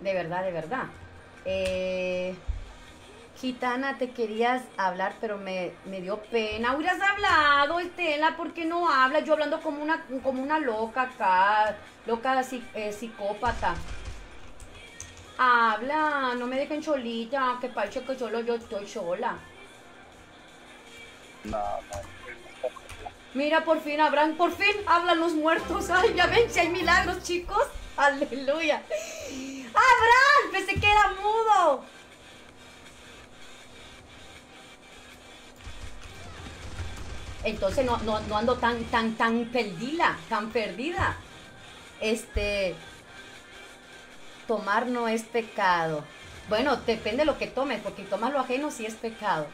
De verdad, de verdad. Eh, Gitana, te querías hablar, pero me, me dio pena. Hubieras hablado, Estela, ¿por qué no hablas? Yo hablando como una, como una loca acá, loca eh, psicópata. Habla, no me dejen cholita, que parece que solo yo estoy sola. Mira, por fin, Abraham, por fin hablan los muertos. Ay, ya ven, si hay milagros, chicos. (laughs) Aleluya. Abraham, pensé que era mudo. Entonces no, no, no ando tan, tan, tan perdida, tan perdida. Este, tomar no es pecado. Bueno, depende de lo que tomes, porque tomar lo ajeno sí es pecado.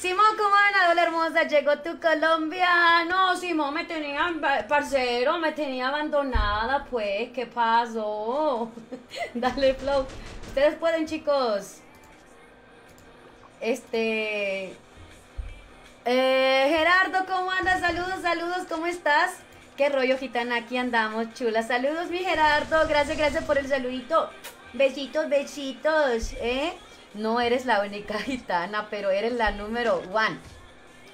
Simón, ¿cómo van la hermosa? Llegó tu colombiano. Simón, me tenía, parcero, me tenía abandonada, pues. ¿Qué pasó? (laughs) Dale, flow. Ustedes pueden, chicos. Este. Eh, Gerardo, ¿cómo andas? Saludos, saludos, ¿cómo estás? Qué rollo, gitana, aquí andamos, chula. Saludos, mi Gerardo. Gracias, gracias por el saludito. Besitos, besitos, ¿eh? No eres la única (laughs) gitana, pero eres la número one.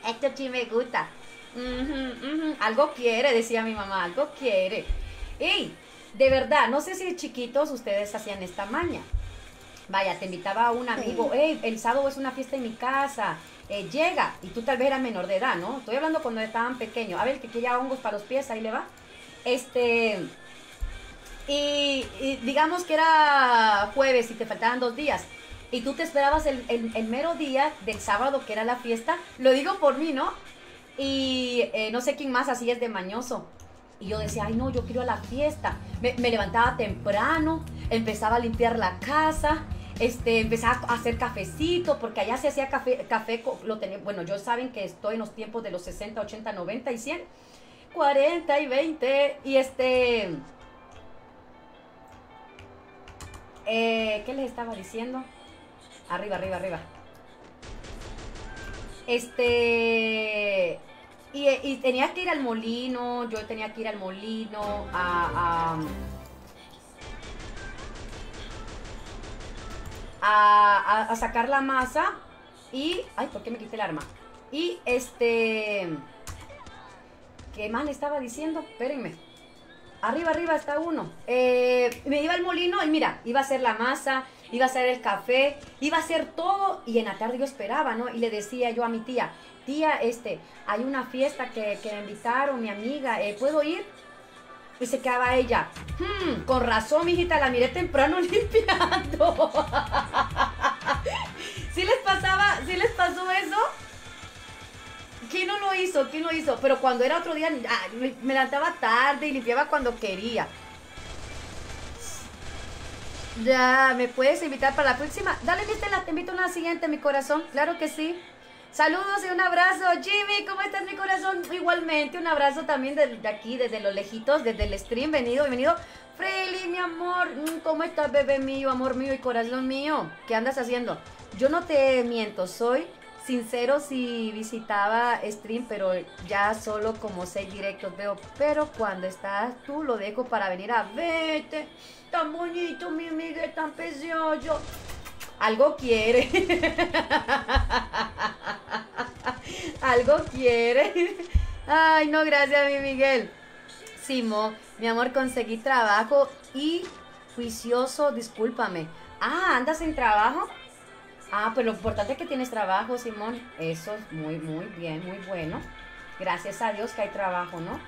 Esto sí me gusta. Algo quiere, decía mi mamá, algo quiere. ¡Ey! De verdad, no sé si chiquitos ustedes hacían esta maña. Vaya, te invitaba a un amigo, hey, el sábado es una fiesta en mi casa, eh, llega, y tú tal vez eras menor de edad, ¿no? Estoy hablando cuando estaban pequeños. A ver, que quería hongos para los pies, ahí le va. Este, y, y digamos que era jueves y te faltaban dos días. Y tú te esperabas el, el- el mero día del sábado que era la fiesta. Lo digo por mí, ¿no? Y eh, no sé quién más así es de mañoso. Y yo decía, ay no, yo quiero a la fiesta. Me, me levantaba temprano, empezaba a limpiar la casa, este, empezaba a hacer cafecito, porque allá se hacía café, café lo tenía, bueno, yo saben que estoy en los tiempos de los 60, 80, 90 y 100, 40 y 20, y este... eh, ¿Qué les estaba diciendo? Arriba, arriba, arriba. Este. Y, y tenía que ir al molino, yo tenía que ir al molino a, a- sacar la masa y. Ay, ¿por qué me quité el arma? Y este. ¿Qué le estaba diciendo? Espérenme. Arriba, arriba está uno. Eh, me iba al molino y mira, iba a hacer la masa, iba a hacer el café, iba a hacer todo y en la tarde yo esperaba, ¿no? Y le decía yo a mi tía, tía, este, hay una fiesta que, que me invitaron, mi amiga, eh, ¿puedo ir? Y se quedaba ella, "Hmm, con razón, mijita, la miré temprano (laughs) limpiando. (laughs) ¿Sí les pasaba, sí les pasó eso? ¿Quién no lo hizo? ¿Quién lo hizo? Pero cuando era otro día, ah, me, levantaba tarde y limpiaba cuando quería. Ya, ¿me puedes invitar para la próxima? Dale, viste, la, te invito a una siguiente, mi corazón. Claro que sí. Saludos y un abrazo. Jimmy, ¿cómo estás, mi corazón? Igualmente, un abrazo también de, de aquí, desde los lejitos, desde el stream. Venido, bienvenido. Freely, mi amor. Mm, ¿Cómo estás, bebé mío, amor mío y corazón mío? ¿Qué andas haciendo? Yo no te miento, soy sincero si visitaba stream, pero ya solo como seis directos veo. Pero cuando estás tú, lo dejo para venir a verte. Tan bonito, mi amiga, tan precioso. Algo quiere. Algo quiere. Ay, no, gracias, mi Miguel. Simo, mi amor, conseguí trabajo y juicioso, discúlpame. Ah, ¿andas en trabajo? Ah, pues lo importante es que tienes trabajo, Simón. Eso es muy, muy bien, muy bueno. Gracias a Dios que hay trabajo, ¿no?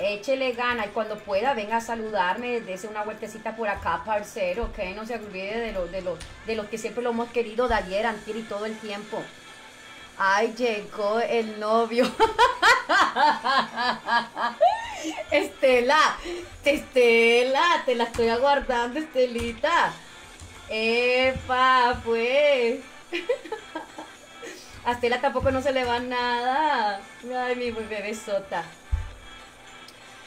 Échele gana y cuando pueda venga a saludarme, dése una vueltecita por acá, parcero, ok, no se olvide de lo, de lo, de lo que siempre lo hemos querido de ayer, antier y todo el tiempo. Ay, llegó el novio. (laughs) Estela, Estela, te la estoy aguardando, Estelita. Epa, pues. (laughs) A Estela tampoco no se le va nada. Ay, mi bebé sota.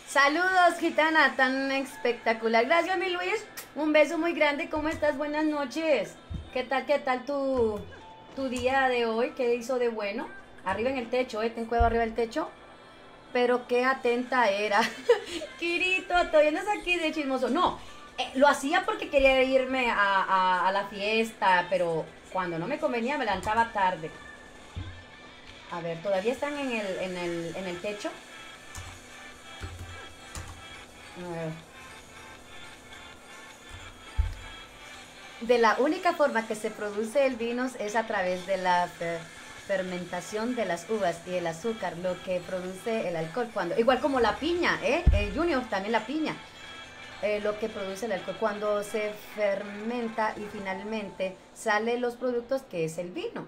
Saludos, gitana, tan espectacular. Gracias, mi Luis. Un beso muy grande. ¿Cómo estás? Buenas noches. ¿Qué tal, qué tal tu, tu día de hoy? ¿Qué hizo de bueno? Arriba en el techo, ¿eh? Ten cuidado arriba del techo. Pero qué atenta era. (laughs) Kirito, todavía no es aquí de chismoso. No, eh, lo hacía porque quería irme a, a- a la fiesta, pero cuando no me convenía me levantaba tarde. A ver, ¿todavía están en el, en el, en el techo? De la única forma que se produce el vino es a través de la fer- fermentación de las uvas y el azúcar, lo que produce el alcohol. Cuando, igual como la piña, ¿eh? Eh, Junior, también la piña. Eh, lo que produce el alcohol cuando se fermenta y finalmente salen los productos que es el vino.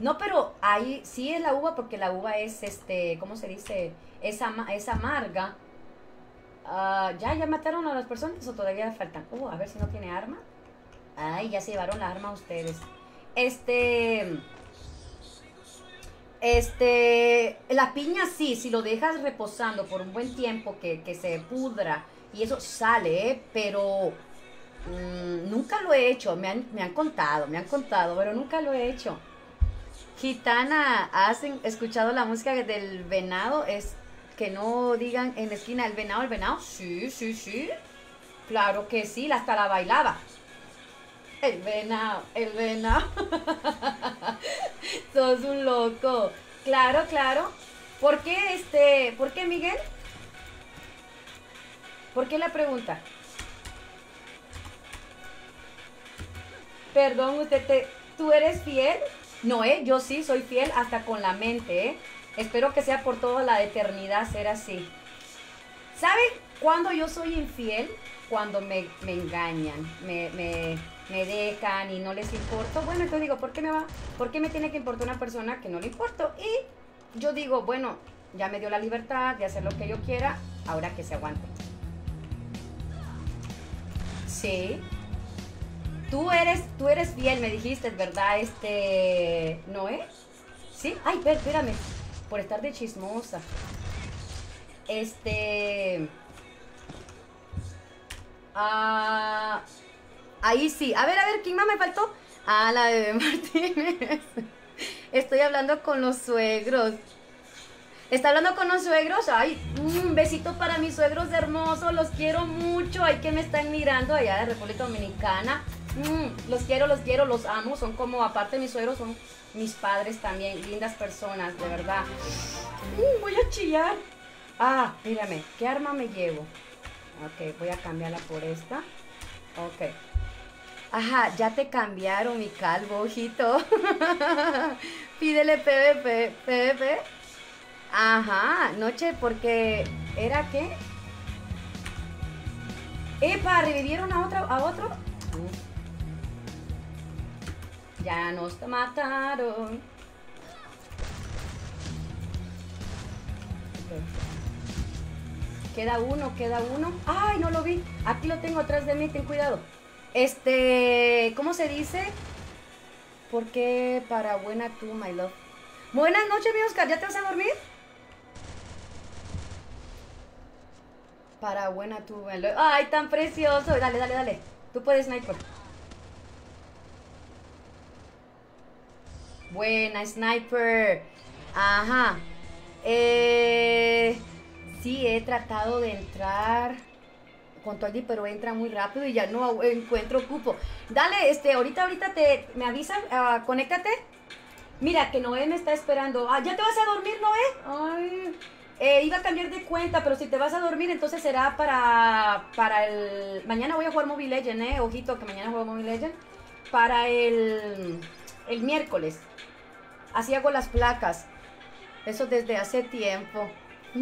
No, pero ahí sí es la uva porque la uva es, este, ¿cómo se dice? Es, ama- es amarga. Ah, ¿ya, ¿Ya mataron a las personas o todavía faltan? Uh, a ver si no tiene arma. Ay, ya se llevaron la arma ustedes. Este... Este, la piña sí, si lo dejas reposando por un buen tiempo que, que se pudra y eso sale, ¿eh? pero mm, nunca lo he hecho, me han, me han contado, me han contado, pero nunca lo he hecho. Gitana, ¿has escuchado la música del venado? Es que no digan en la esquina el venado, el venado. Sí, sí, sí. Claro que sí, hasta la bailaba. El venado, el venado. (laughs) Sos un loco. Claro, claro. ¿Por qué este, por qué Miguel? ¿Por qué la pregunta? Perdón, usted te, ¿tú eres fiel? No, ¿eh? Yo sí soy fiel hasta con la mente, ¿eh? Espero que sea por toda la eternidad ser así. ¿Sabe cuándo yo soy infiel? Cuando me, engañan, me, dejan y no les importo. Bueno, entonces digo, ¿por qué me va? ¿Por qué me tiene que importar una persona que no le importo? Y yo digo, bueno, ya me dio la libertad de hacer lo que yo quiera, ahora que se aguante. Sí. Tú eres, tú eres fiel, me dijiste, ¿verdad? Este, ¿Noé? ¿Sí? Ay, espérame, por estar de chismosa. Este... Ah, ahí sí. A ver, a ver, ¿quién más me faltó? Ah, la de (laughs) Martínez. Estoy hablando con los suegros. Está hablando con los suegros. Ay, un besito para mis suegros hermosos. Los quiero mucho. Ay, que me están mirando allá de República Dominicana. Mm, los quiero, los quiero, los amo. Son como, aparte de mis suegros, son mis padres también. Lindas personas, de verdad. Mm, voy a chillar. Ah, mírame, ¿qué arma me llevo? Ok, voy a cambiarla por esta. Ok. Ajá, ya te cambiaron mi calvo, ojito. (laughs) Pídele PvP, PvP. Ajá, noche porque era qué? Epa, revivieron a otro, a otro. Ya nos mataron. Queda uno, queda uno. ¡Ay, no lo vi! Aquí lo tengo atrás de mí, ten cuidado. Este, ¿cómo se dice? ¿Por qué para buena tú, my love? Buenas noches, mi Oscar, ¿ya te vas a dormir? Para buena tú, my love. ¡Ay, tan precioso! Dale, dale, dale. Tú puedes, Sniper. Buena, Sniper. Ajá. Eh... Sí, he tratado de entrar con Toldi, pero entra muy rápido y ya no encuentro cupo. Dale, este, ahorita, ahorita te, me avisan, uh, conéctate. Mira, que Noé me está esperando. Ah, ¿ya te vas a dormir, Noé? Ay, eh, iba a cambiar de cuenta, pero si te vas a dormir, entonces será para, para el... Mañana voy a jugar Mobile Legend, eh. Ojito, que mañana juego Mobile Legend. Para el, el miércoles. Así hago las placas. Eso desde hace tiempo. (laughs)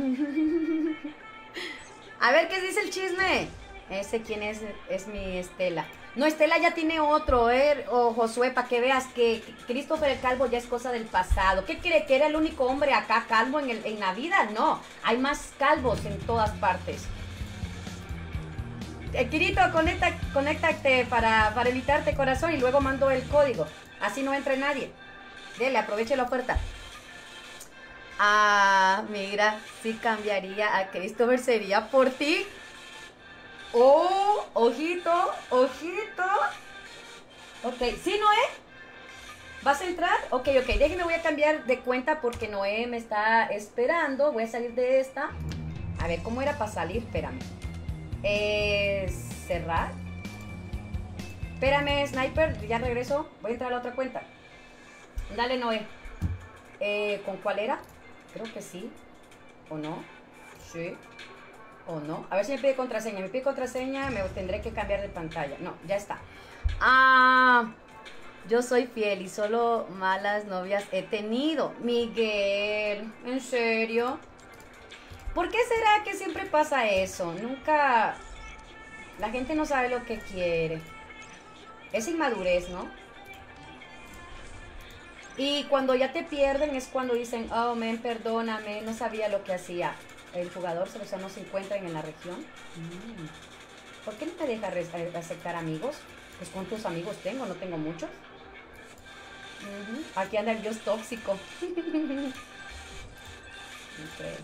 A ver, ¿qué dice el chisme? Ese quién es, es mi Estela. No, Estela ya tiene otro, ¿eh? O Josué, para que veas que Christopher el Calvo ya es cosa del pasado. ¿Qué cree? ¿Que era el único hombre acá calvo en, el, la vida? No, hay más calvos en todas partes. Eh, Kirito, conecta, conéctate para, para evitarte corazón y luego mando el código. Así no entre nadie. Dele, aproveche la oferta. Ah, mira, sí cambiaría a Christopher sería por ti. Oh, ojito, ojito. Ok, ¿sí, Noé? ¿Vas a entrar? Ok, ok, déjeme, voy a cambiar de cuenta porque Noé me está esperando. Voy a salir de esta. A ver, ¿cómo era para salir? Espérame. Eh, cerrar. Espérame, Sniper, ya regreso. Voy a entrar a la otra cuenta. Dale, Noé. Eh, ¿Con cuál era? Creo que sí. ¿O no? Sí. ¿O no? A ver si me pide contraseña. Me pide contraseña, me tendré que cambiar de pantalla. No, ya está. Ah, yo soy fiel y solo malas novias he tenido. Miguel, ¿en serio? ¿Por qué será que siempre pasa eso? Nunca... La gente no sabe lo que quiere. Es inmadurez, ¿no? Y cuando ya te pierden es cuando dicen, oh, men, perdóname, no sabía lo que hacía. El jugador, o sea, no se encuentran en la región. Mm. ¿Por qué no te deja aceptar amigos? Pues cuántos amigos tengo, no tengo muchos. Uh -huh. Aquí anda el dios tóxico. okay.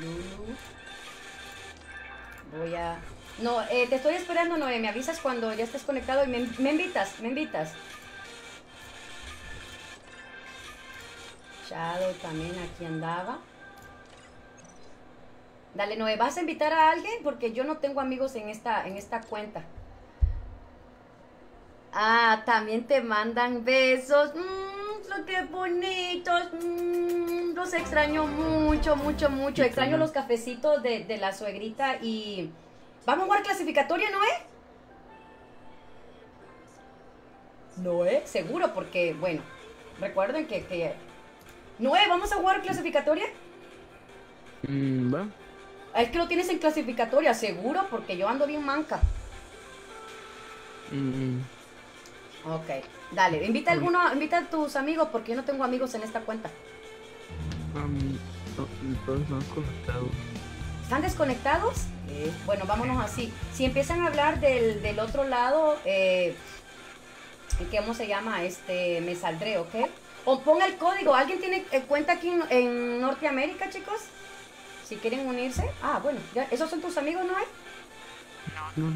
Lulu. Voy a no, eh, te estoy esperando, Noé. Me avisas cuando ya estés conectado y me, me invitas, me invitas. Shadow también aquí andaba. Dale, Noé, ¿vas a invitar a alguien? Porque yo no tengo amigos en esta, en esta cuenta. Ah, también te mandan besos. Mmm, qué bonitos. Mmm, los extraño mucho, mucho, mucho. Extraño los cafecitos de, de la suegrita y... ¿Vamos a jugar clasificatoria, Noé? Noé, seguro, porque, bueno, recuerden que... que... Noé, ¿vamos a jugar clasificatoria? Mm, va. Es que lo tienes en clasificatoria, seguro, porque yo ando bien manca. Mm, Ok, dale, invita a alguno, invita a tus amigos, porque yo no tengo amigos en esta cuenta. um, no, todos están conectados. ¿Están desconectados? Eh, bueno, vámonos así. Si empiezan a hablar del, del otro lado, eh, ¿qué cómo se llama? Este, me saldré, ¿ok? O ponga el código. ¿Alguien tiene eh, cuenta aquí en, en Norteamérica, chicos? Si quieren unirse. Ah, bueno, ya, ¿esos son tus amigos, no hay? No, no.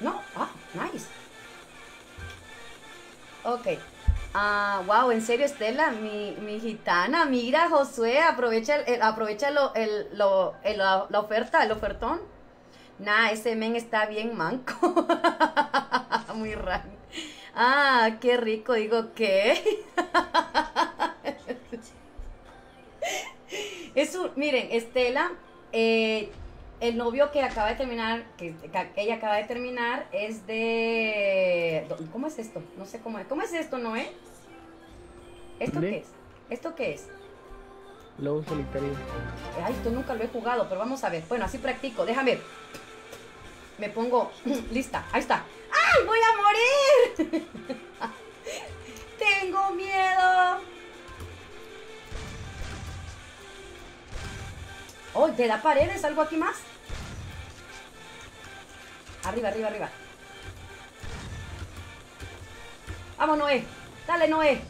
No, ah, nice. Ok. Ah, wow, en serio, Estela, mi, mi gitana, mira, Josué, aprovecha, el, aprovecha lo, el, lo, la oferta, el ofertón. Nah, ese men está bien manco. (laughs) Muy raro. Ah, qué rico, digo, ¿qué? (laughs) Es un, miren, Estela, eh, el novio que acaba de terminar, que, que ella acaba de terminar, es de... ¿Cómo es esto? No sé cómo es. ¿Cómo es esto, Noé? ¿Esto qué es? ¿Esto qué es? Lobo solitario. Ay, esto nunca lo he jugado, pero vamos a ver. Bueno, así practico. Déjame. Me pongo (clears throat) lista. Ahí está. ¡Ay, voy a morir! (laughs) Tengo miedo. Oh, ¿te da paredes? ¿Algo aquí más? Arriba, arriba, arriba. Vamos, Noé. Dale, Noé.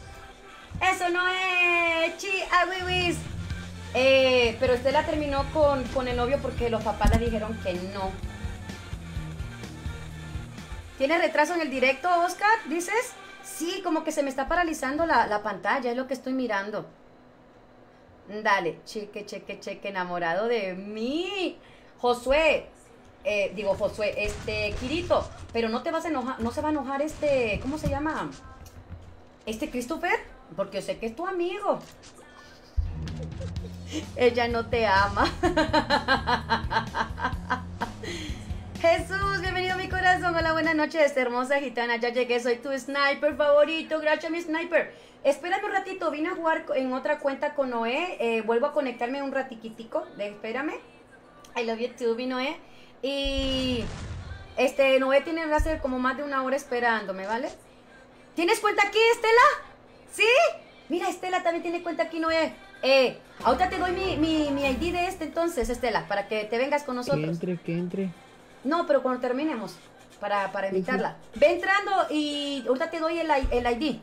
Eso, Noé. Chi, awiwis. Eh, pero Estela terminó con, con el novio porque los papás le dijeron que no. ¿Tiene retraso en el directo, Oscar? ¿Dices? Sí, como que se me está paralizando la, la pantalla, es lo que estoy mirando. Dale, cheque, cheque, cheque, enamorado de mí. Josué, eh, digo Josué, este, Kirito, pero no te vas a enojar, no se va a enojar este, ¿cómo se llama? Este Christopher, porque sé que es tu amigo. (laughs) Ella no te ama. (laughs) Jesús, bienvenido a mi corazón. Hola, buenas noches, hermosa gitana. Ya llegué, soy tu sniper favorito. Gracias, mi sniper. Espérame un ratito, vine a jugar en otra cuenta con Noé. eh, vuelvo a conectarme un ratiquitico. De, espérame. I love you too, Noé. Y este, Noé tiene que hacer como más de una hora esperándome, ¿vale? ¿Tienes cuenta aquí, Estela? ¿Sí? Mira, Estela también tiene cuenta aquí, Noé. Eh, ahorita te doy mi, mi, mi ID de este entonces, Estela, para que te vengas con Que nosotros. entre, que entre. No, pero cuando terminemos, para, para invitarla. Ve entrando y ahorita te doy el, el ID.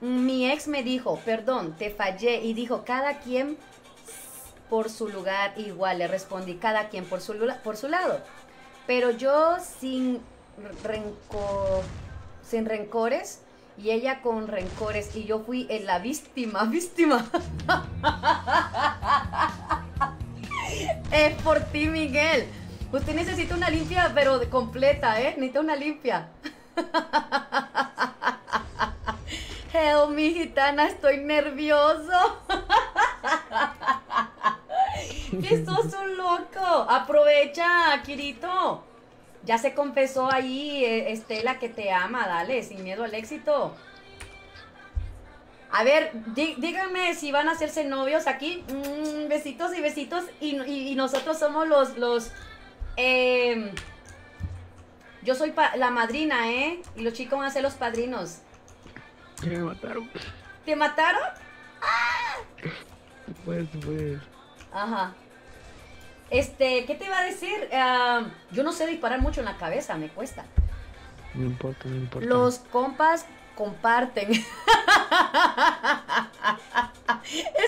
Mi ex me dijo, perdón, te fallé y dijo, cada quien por su lugar igual. Le respondí, cada quien por su, por su lado. Pero yo sin rencor, sin rencores y ella con rencores y yo fui la víctima, (laughs) víctima. Es por ti, Miguel. Usted necesita una limpia, pero completa, ¿eh? Necesita una limpia. (laughs) Help, mi gitana, estoy nervioso. (laughs) Que sos un loco. Aprovecha, Kirito. Ya se confesó ahí, eh, Estela, que te ama. Dale, sin miedo al éxito. A ver, dí- díganme si van a hacerse novios aquí. Mm, besitos y besitos. Y, y- y nosotros somos los. los em, yo soy la madrina, ¿eh? Y los chicos van a ser los padrinos. Me mataron. ¿Te mataron? Pues, pues. Ajá. Este, ¿qué te iba a decir? Ah, yo no sé disparar mucho en la cabeza, me cuesta. No importa, no importa. Los compas comparten. (laughs)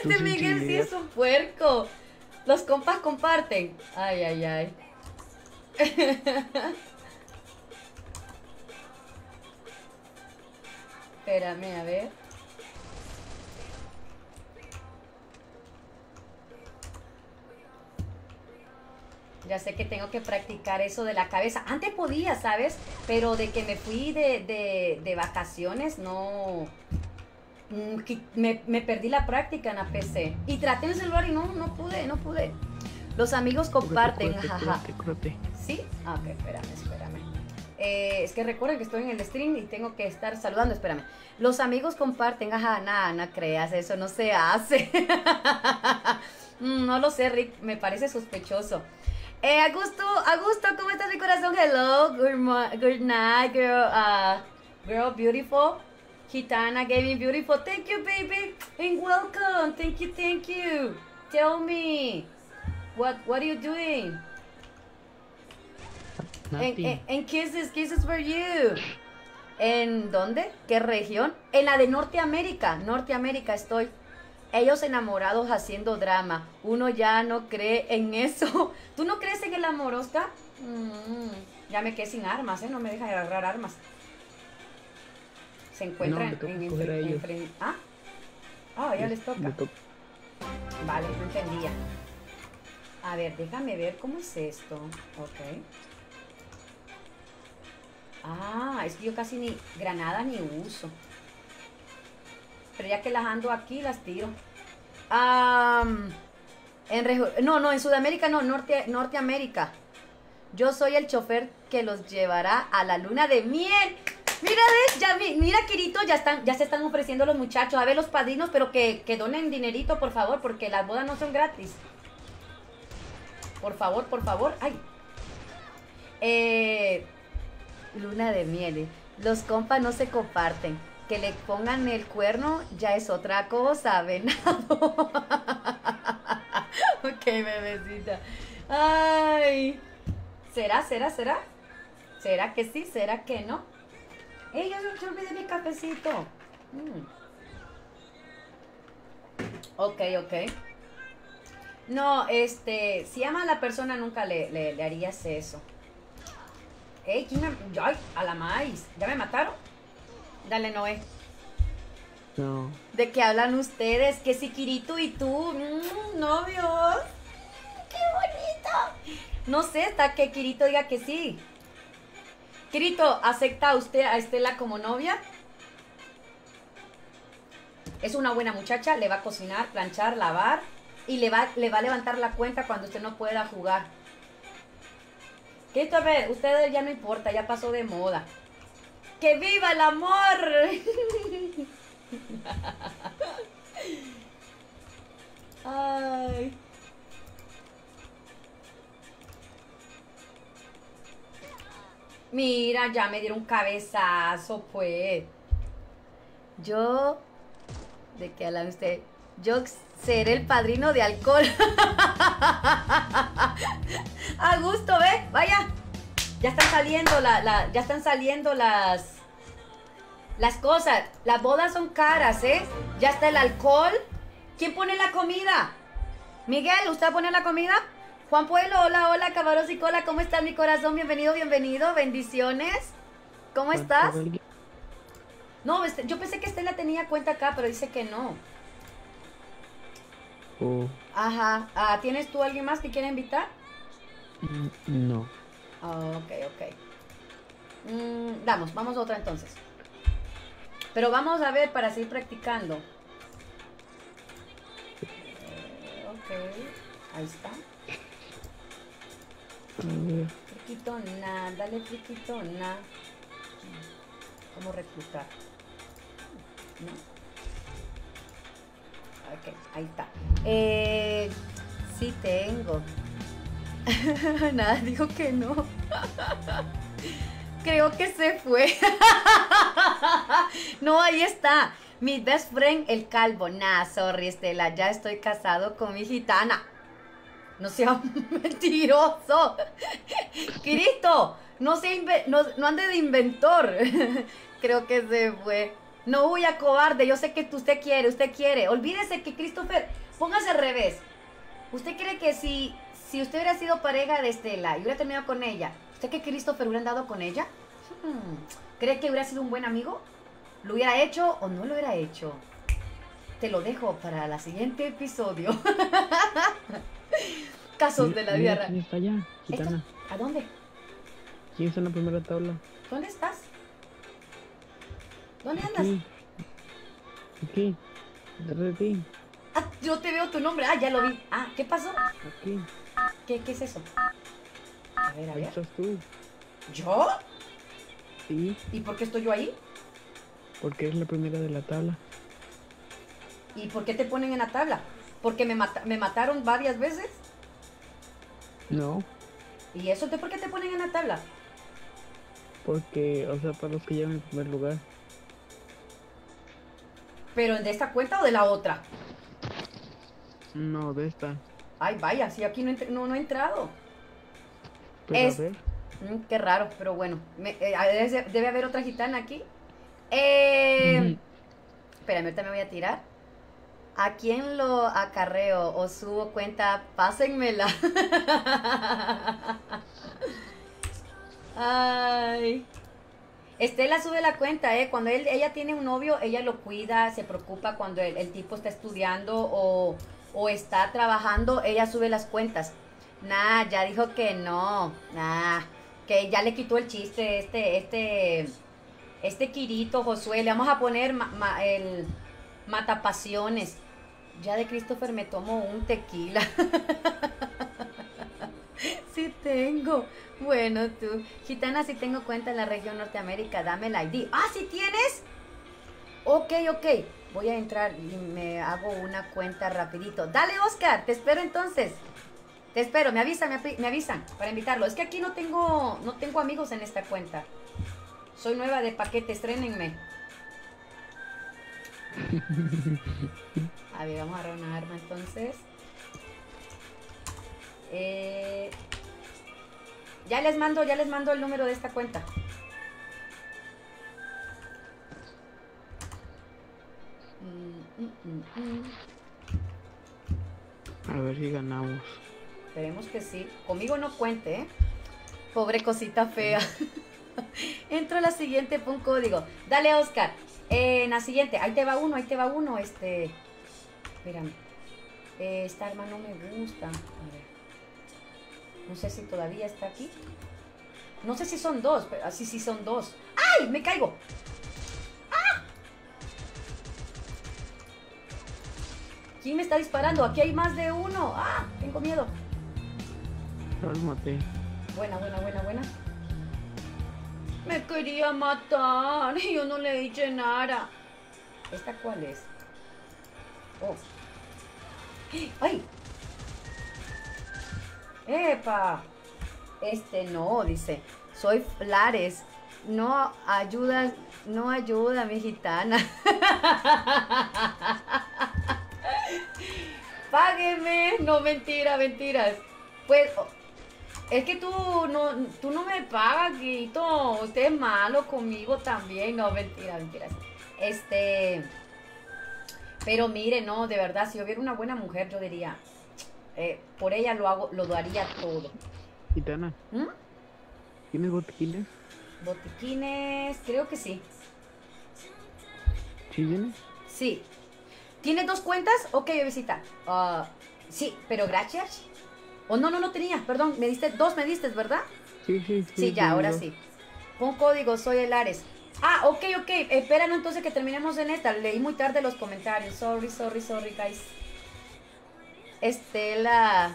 este Miguel sí es un puerco. Los compas comparten. Ay, ay, ay. (laughs) Espérame, a ver. Ya sé que tengo que practicar eso de la cabeza. Antes podía, ¿sabes? Pero de que me fui de, de, de vacaciones, no. mm, me, me perdí la práctica en la PC. Y traté en el celular y no, no pude, no pude. Los amigos comparten, jaja. ¿Sí? Ah, ok, espérame. Eh, es que recuerden que estoy en el stream y tengo que estar saludando, espérame. Los amigos comparten, ajá, nada, no creas, eso no se hace. (laughs) Mm, no lo sé, Rick, me parece sospechoso. Eh, Augusto, Augusto, ¿cómo estás mi corazón? Hello, good, good night, girl, uh, girl, beautiful. Gitana Gaming, beautiful. Thank you, baby, and welcome. Thank you, thank you. Tell me, what, what are you doing? En, Nati, en- en Kisses, Kisses for You. ¿En dónde? ¿Qué región? En la de Norteamérica. Norteamérica estoy. Ellos enamorados haciendo drama. Uno ya no cree en eso. (laughs) ¿Tú no crees en el amor, Oscar? Mm, ya me quedé sin armas, ¿eh? No me deja de agarrar armas. Se encuentran toca en, enfre- ¿Ah? Ah, ya les toca. le toca. Vale, no entendía. A ver, déjame ver cómo es esto. Ok. Ah, es que yo casi ni granada ni uso. Pero ya que las ando aquí, las tiro. En no, no, en Sudamérica no, Norte, Norteamérica. Yo soy el chofer que los llevará a la luna de miel. Mira, ¿ves? Ya, mi- mira, Kirito, ya están, ya se están ofreciendo los muchachos. A ver, los padrinos, pero que, que donen dinerito, por favor, porque las bodas no son gratis. Por favor, por favor. Ay. Eh, luna de miel. Los compas no se comparten. Que le pongan el cuerno ya es otra cosa, venado. (laughs) ok, bebecita. Ay. ¿Será, será, será? ¿Será que sí? ¿Será que no? ¡Ey, yo, yo olvidé mi cafecito! Mm. Ok, ok. No, este, si ama a la persona nunca le, le, le harías eso. ¡Ey, quién me... ¡Ay, a la maíz! ¿Ya me mataron? Dale, Noé. No, ¿De qué hablan ustedes? Que si Kirito y tú, mm, novios. ¡Qué bonito! No sé, hasta que Kirito diga que sí. Kirito, ¿acepta usted a Estela como novia? Es una buena muchacha, le va a cocinar, planchar, lavar y le va, le va a levantar la cuenta cuando usted no pueda jugar. Kirito, a ver, usted ya no importa, ya pasó de moda. ¡Que viva el amor! (laughs) Ay. Mira, ya me dieron cabezazo, pues. Yo. ¿De qué habla usted? Yo seré el padrino de alcohol. (laughs) A gusto, ¿ve? Vaya. Ya están saliendo la, la- ya están saliendo las las cosas. Las bodas son caras, ¿eh? Ya está el alcohol. ¿Quién pone la comida? Miguel, ¿usted pone la comida? Juan Pueblo, hola, hola, caballos y cola, ¿cómo estás, mi corazón? Bienvenido, bienvenido, bendiciones. ¿Cómo estás? No, este- yo pensé que Estela tenía cuenta acá, pero dice que no. Oh, Ajá. Ah, ¿Tienes tú alguien más que quiera invitar? mm, no. Ah, ok, ok. Mm, vamos, vamos a otra entonces. Pero vamos a ver para seguir practicando. Eh, ok, ahí está. Friquitona, dale friquitona. ¿Cómo reclutar? ¿No? Ok, ahí está. Eh, sí tengo. (laughs) Nada, dijo que no. (laughs) Creo que se fue. (laughs) no, ahí está. Mi best friend, el calvo. Nah, sorry, Estela. Ya estoy casado con mi gitana. No sea mentiroso. Cristo, no, no, no ande de inventor. Creo que se fue. No huya, cobarde. Yo sé que usted quiere, usted quiere. Olvídese que Christopher, póngase al revés. ¿Usted cree que si, si usted hubiera sido pareja de Estela y hubiera terminado con ella, ¿usted cree que Christopher hubiera andado con ella? Hmm, ¿Cree que hubiera sido un buen amigo? ¿Lo hubiera hecho o no lo hubiera hecho? Te lo dejo para el siguiente episodio. (laughs) Casos de la mira vida ¿Quién real. está allá? Gitana. ¿A dónde? ¿Quién está en la primera tabla? ¿Dónde estás? ¿Dónde andas? Aquí. Detrás de ti. Ah, yo te veo tu nombre. Ah, ya lo vi. Ah, ¿qué pasó? Aquí. ¿Qué, qué es eso? A ver, a Ahí ver. estás tú. ¿Yo? Sí, ¿Y por qué estoy yo ahí? porque es la primera de la tabla. ¿Y por qué te ponen en la tabla? ¿Porque me, mata- me mataron varias veces? No, ¿Y eso de por qué te ponen en la tabla? porque, o sea, para los que llevan el primer lugar. ¿Pero de esta cuenta o de la otra? No, de esta. Ay, vaya, si aquí no, no, no he entrado. Pero Es-. Mm, qué raro, pero bueno. me- eh, debe, debe haber otra gitana aquí. Eh, Ujú. Espérame, ahorita me voy a tirar. ¿A quién lo acarreo o subo cuenta? Pásenmela. (laughs) Ay. Estela sube la cuenta, ¿eh? Cuando él, ella tiene un novio, ella lo cuida, se preocupa cuando el, tipo está estudiando o, o está trabajando, ella sube las cuentas. Nah, ya dijo que no. Nah, que ya le quitó el chiste este, este, este Kirito, Josué. Le vamos a poner ma- ma- el matapasiones. Ya de Christopher me tomo un tequila. (laughs) (laughs) sí tengo. Bueno, tú. Gitana, sí tengo cuenta en la región Norteamérica. Dame el ID. Ah, ¿sí tienes? Ok, ok. Voy a entrar y me hago una cuenta rapidito. Dale, Oscar. Te espero entonces. Te espero. Me avisan, me, avisan para invitarlo. Es que aquí no tengo, no tengo amigos en esta cuenta. Soy nueva de paquete. Estrénenme. (laughs) A ver, vamos a agarrar una arma entonces. Eh, ya les mando, ya les mando el número de esta cuenta. Mm, mm, mm, mm. A ver si ganamos. Esperemos que sí. Conmigo no cuente, ¿eh? Pobre cosita fea. (laughs) Entro a la siguiente, pon código. Dale, Oscar. Eh, en la siguiente, ahí te va uno, ahí te va uno. Este. Espérame. Eh, esta arma no me gusta. A ver. No sé si todavía está aquí. No sé si son dos, pero así sí son dos. ¡Ay! ¡Me caigo! ¡Ah! ¿Quién me está disparando? Aquí hay más de uno. ¡Ah! Tengo miedo. Cálmate. Buena, buena, buena, buena. Me quería matar y yo no le hice nada. ¿Esta cuál es? Oh. ¡Ay! ¡Epa! Este no, dice. Soy Flares. No ayuda, no ayuda, mi gitana. (laughs) Págueme. No, mentira, mentiras. Pues, es que tú no, tú no me pagas, Guito. Usted es malo conmigo también. No, mentira, mentiras. Este. Pero mire, no, de verdad, si yo hubiera una buena mujer, yo diría, eh, por ella lo hago, lo daría todo. Gitana, ¿Mm? ¿tienes botiquines? Botiquines, creo que sí. ¿Sí tienes? Sí. ¿Tienes dos cuentas? Ok, bebecita. Ah, sí, pero gracias. O no, no, no tenía, perdón. Me diste, dos me diste, ¿verdad? Sí, sí, sí. Sí, ya, ahora dos. sí. Pon código, soy el Ares. Ah, ok, ok. Espéranos entonces que terminemos en esta. Leí muy tarde los comentarios. Sorry, sorry, sorry, guys. Estela.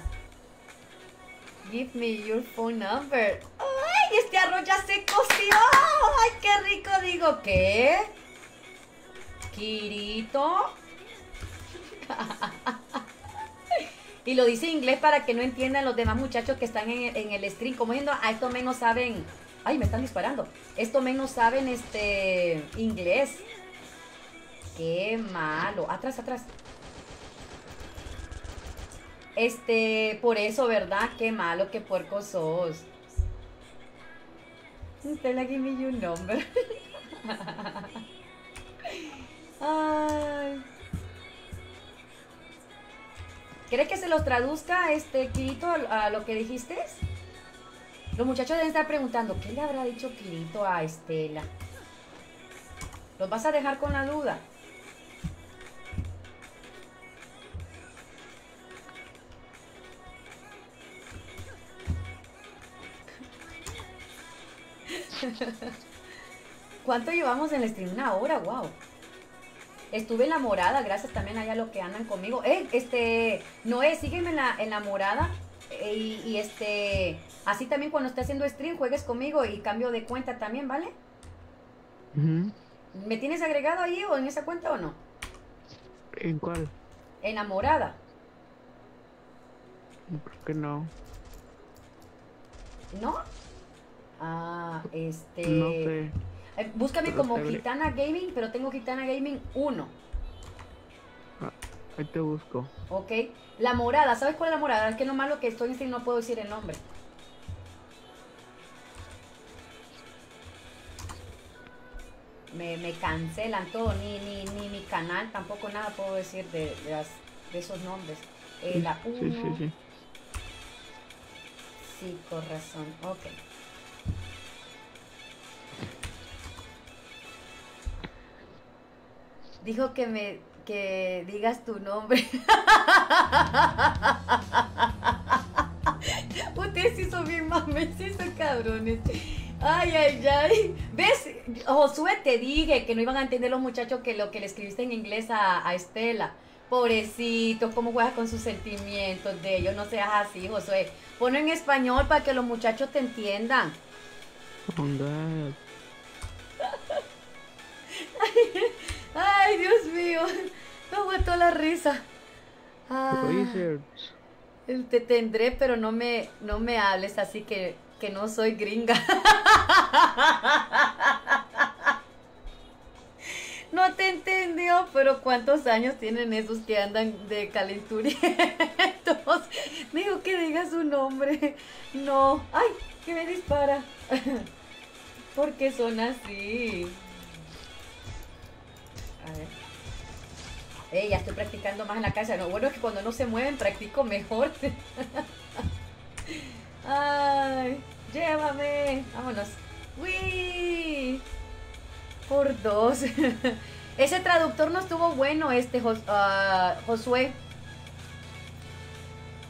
Give me your phone number. ¡Ay! Este arroz ya se coció. ¡Ay, qué rico! Digo, ¿qué? Kirito. (laughs) Y lo dice en inglés para que no entiendan los demás muchachos que están en, el stream. Como diciendo, a estos men no saben. Ay, me están disparando. Estos men no saben este inglés. Qué malo. Atrás, atrás. Este, por eso, ¿verdad? Qué malo, qué puerco sos. Stella, give me your number. (laughs) Ay. ¿Quieres que se los traduzca, este, Kirito, a lo que dijiste? Los muchachos deben estar preguntando, ¿qué le habrá dicho Kirito a Estela? ¿Los vas a dejar con la duda? (laughs) ¿Cuánto llevamos en el stream? Una hora, wow. Estuve en la morada, gracias también allá a los que andan conmigo. Eh, este, Noé, sígueme en la, en la morada. eh, y, y este, así también cuando esté haciendo stream, juegues conmigo y cambio de cuenta también, ¿vale? ¿Me tienes agregado ahí o en esa cuenta o no? ¿En cuál? En la morada. Creo que no. ¿No? Ah, este. No sé. eh, búscame Pero como. Gitana Gaming, pero tengo Gitana Gaming 1. Ahí te busco. ¿Ok? La morada, ¿sabes cuál es la morada? Es que lo malo que estoy en stream no puedo decir el nombre. Me, me cancelan todo, ni, ni, ni mi canal, tampoco nada puedo decir de, de las- de esos nombres. Eh, Sí, la 1. sí, sí, sí. Sí, con razón. Ok. Dijo que me que digas tu nombre. Ustedes sí son bien mames, sí son cabrones. Ay, ay, ay. ¿Ves? Josué, te dije que no iban a entender los muchachos que lo que le escribiste en inglés a, a Estela. Pobrecito, cómo juegas con sus sentimientos de ellos. No seas así, Josué. Ponlo en español para que los muchachos te entiendan. (laughs) Ay, Dios mío. (laughs) Me aguantó la risa. Ah, te tendré, pero no me, no me hables así que, que no soy gringa. (laughs) No te entendió, pero ¿cuántos años tienen esos que andan de calenturientos? (laughs) Digo que diga su nombre. No. Ay, que me dispara. ¿Por qué son así? A ver. Ya estoy practicando más en la casa. Lo bueno es que cuando no se mueven practico mejor. (laughs) Ay, llévame. Vámonos. ¡Uy! Por dos. (laughs) Ese traductor no estuvo bueno, este ah, Josué.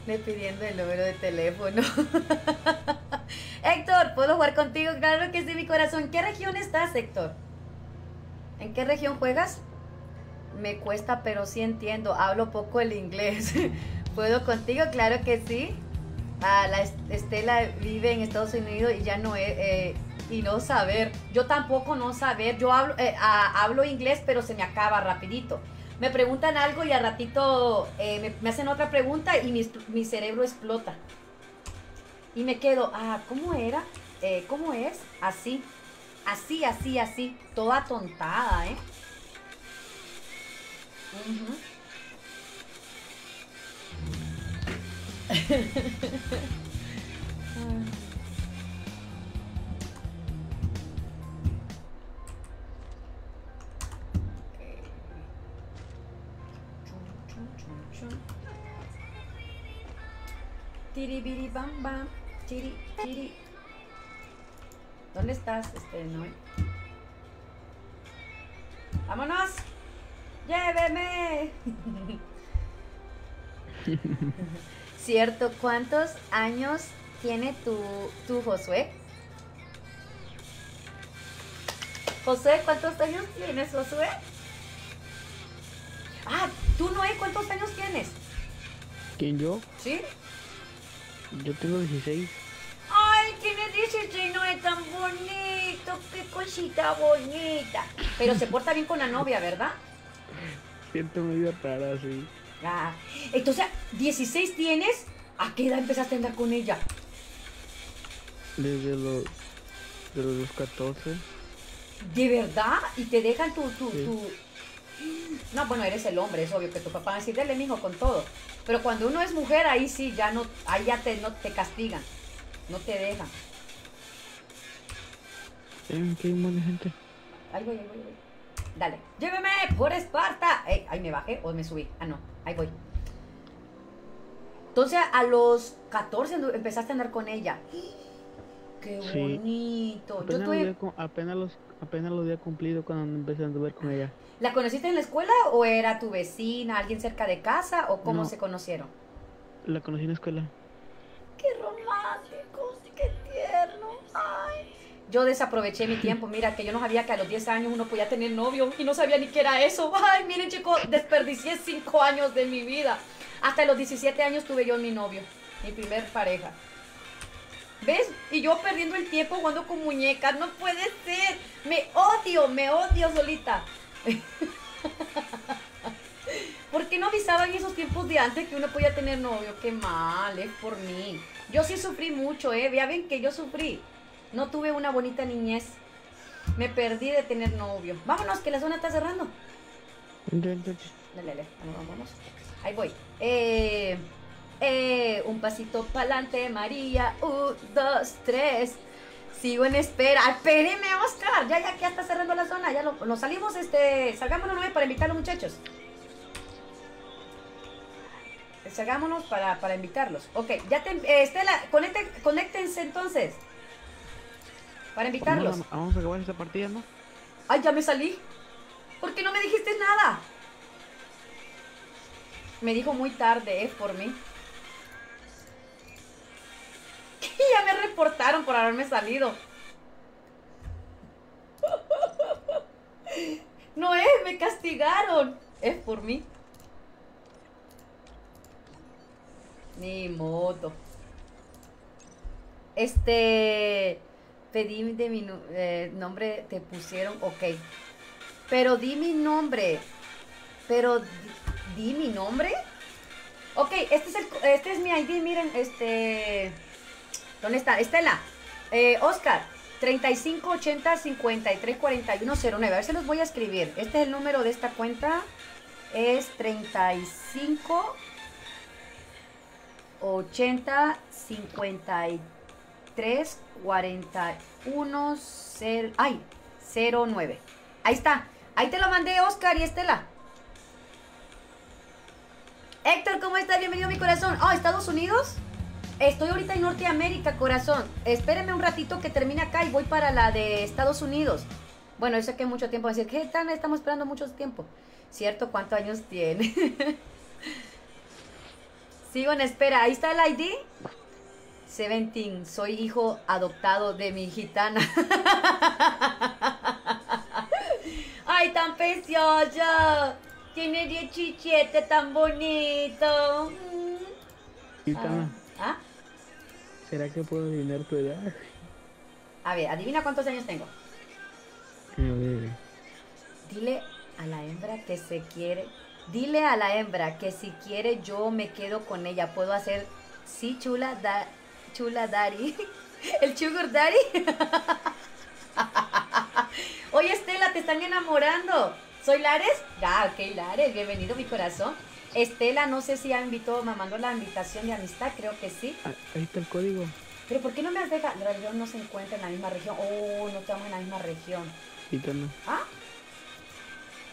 Me pidiendo el número de teléfono. (laughs) Héctor, ¿puedo jugar contigo? Claro que sí, mi corazón. ¿En qué región estás, Héctor? ¿En qué región juegas? Me cuesta, pero sí entiendo. Hablo poco el inglés. (laughs) ¿Puedo contigo? Claro que sí. Ah, la Est- Estela vive en Estados Unidos y ya no es... eh, y no saber. Yo tampoco no saber. Yo hablo, eh, ah, hablo inglés, pero se me acaba rapidito. Me preguntan algo y al ratito eh, me, hacen otra pregunta y mi, mi cerebro explota. Y me quedo, ah, ¿cómo era? ¿Cómo es? Así. Así, así, así. Toda tontada, ¿eh? Ujú. (laughs) Tiribiri bam bam. Chiri, chiri. ¿Dónde estás, este Noé? ¡Vámonos! ¡Lléveme! (laughs) Cierto, ¿cuántos años tiene tu, tu Josué? Josué, ¿cuántos años tienes, Josué? Ah, tú Noé, ¿cuántos años tienes? ¿Quién yo? ¿Sí? Yo tengo 16. Ay, tiene 16, no es tan bonito, qué cosita bonita. Pero se porta bien con la novia, ¿verdad? Siento medio rara, sí. Ah, entonces, 16 tienes, ¿a qué edad empezaste a andar con ella? Desde los, desde los 14. ¿De verdad? ¿Y te dejan tu, tu, Sí. tu... No, bueno, eres el hombre, es obvio que tu papá va a decir, dale, mijo, con todo. Pero cuando uno es mujer, ahí sí, ya no, ahí ya te, no te castigan, no te dejan. ¿En qué montón de gente? Ahí voy, ahí voy, ahí voy. Dale, lléveme por Esparta. Ey, ahí me bajé o me subí. Ah, no, ahí voy. Entonces, a los 14 andu- empezaste a andar con ella. Qué bonito. Yo Apenas, los tuve- había, cu- apenas, los, apenas los había cumplido cuando empecé a andar con ella. ¿La conociste en la escuela o era tu vecina, alguien cerca de casa o cómo No. se conocieron? La conocí en la escuela. Qué romántico, sí, qué tierno. Ay, Yo desaproveché mi tiempo. Mira, que yo no sabía que a los 10 años uno podía tener novio y no sabía ni qué era eso. Ay, miren, chicos, desperdicié 5 años de mi vida. Hasta los 17 años tuve yo mi novio, mi primer pareja. ¿Ves? Y yo perdiendo el tiempo jugando con muñecas. No puede ser. Me odio, me odio solita. (laughs) ¿Por qué no avisaban esos tiempos de antes que uno podía tener novio? Qué mal, es por mí. Yo sí sufrí mucho, ¿eh? Ya ven que yo sufrí. No tuve una bonita niñez. Me perdí de tener novio. Vámonos, que la zona está cerrando. Dale, dale, vamos. Ahí voy. Eh, eh, un pasito para adelante, María. Un, dos, tres. Sigo en espera. Espéreme, Oscar. Ya, ya, ya está cerrando la zona. Ya lo, lo salimos, este. Salgámonos para invitar a los muchachos. Salgámonos para, para invitarlos. Ok, ya te. eh, Estela, conecte, conéctense entonces. Para invitarlos. Vamos a, vamos a acabar esta partida, ¿no? Ay, ya me salí. ¿Por qué no me dijiste nada? Me dijo muy tarde, es por mí. (laughs) ya me reportaron por haberme salido. (laughs) No es, me castigaron. Es por mí. Ni modo. Este. Pedí de mi eh, nombre, te pusieron, ok. Pero di mi nombre. Pero di, mi nombre. Ok, este es, el, este es mi ID, miren, este... ¿Dónde está? Estela. Eh, Oscar, 3580 53 4109. A ver si los voy a escribir. Este es el número de esta cuenta. Es 35 80 53 41 0, ay, 09. Ahí está. Ahí te lo mandé, Oscar y Estela. Héctor, ¿cómo estás? Bienvenido mi corazón. Oh, ¿Estados Unidos? Estoy ahorita en Norteamérica, corazón. Espérenme un ratito que termine acá y voy para la de Estados Unidos. Bueno, yo sé que mucho tiempo decir, ¿qué tan? Estamos esperando mucho tiempo. ¿Cierto? ¿Cuántos años tiene? (laughs) Sigo en espera. Ahí está el ID. Seventeen. Soy hijo adoptado de mi gitana. (laughs) Ay, tan preciosa. Tiene 17 tan bonito. Gitana, ¿Ah? ¿será que puedo adivinar tu edad? A ver, adivina cuántos años tengo. A ver, Dile a la hembra que se quiere. Dile a la hembra que si quiere yo me quedo con ella. Puedo hacer, sí, chula, da, chula daddy. (laughs) El sugar daddy. (laughs) Oye, Estela, te están enamorando. ¿Soy Lares? Ah, ok, Lares, bienvenido mi corazón. Estela, no sé si ya invitó, me mandó la invitación de amistad, creo que sí. ah, ahí está el código. Pero ¿por qué no me has dejado? La región no se encuentra en la misma región. Oh, no estamos en la misma región. Gitana, ¿Ah?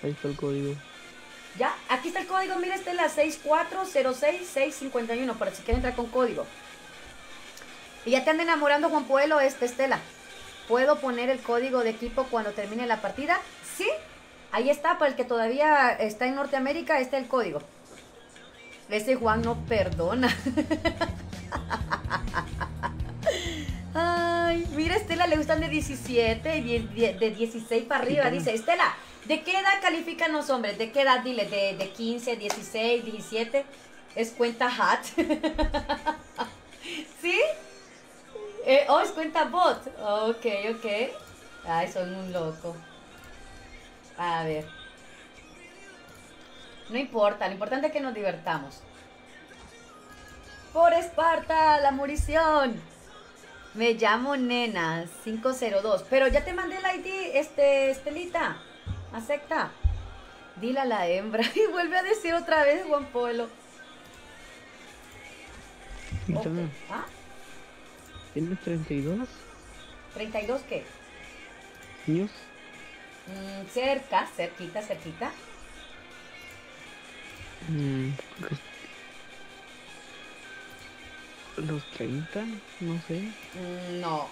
ahí está el código. Ya, aquí está el código, mira Estela, 6406651, para si quieren entrar con código. Y ya te anda enamorando Juan Pueblo, este Estela. ¿Puedo poner el código de equipo cuando termine la partida? Sí, ahí está, para el que todavía está en Norteamérica, está el código. Ese Juan no perdona. (laughs) Ay, mira, Estela le gustan de 17 y de 16 para arriba. Dice, Estela, ¿de qué edad califican los hombres? ¿De qué edad? Dile, de, de 15, 16, 17. Es cuenta hat. (laughs) ¿Sí? Eh, oh, es cuenta bot. Ok, ok. Ay, son un loco. A ver. No importa, lo importante es que nos divertamos. Por Esparta, la murición. Me llamo Nena 502. Pero ya te mandé el ID, este, Estelita. Acepta. Dile a la hembra. (laughs) Y vuelve a decir otra vez Juan Polo. Gitana, Ok. ¿Ah? ¿tienes 32 ¿32 qué? años? Mm, cerca, cerquita, cerquita. Mm, los, los 30, no sé. Mm, No.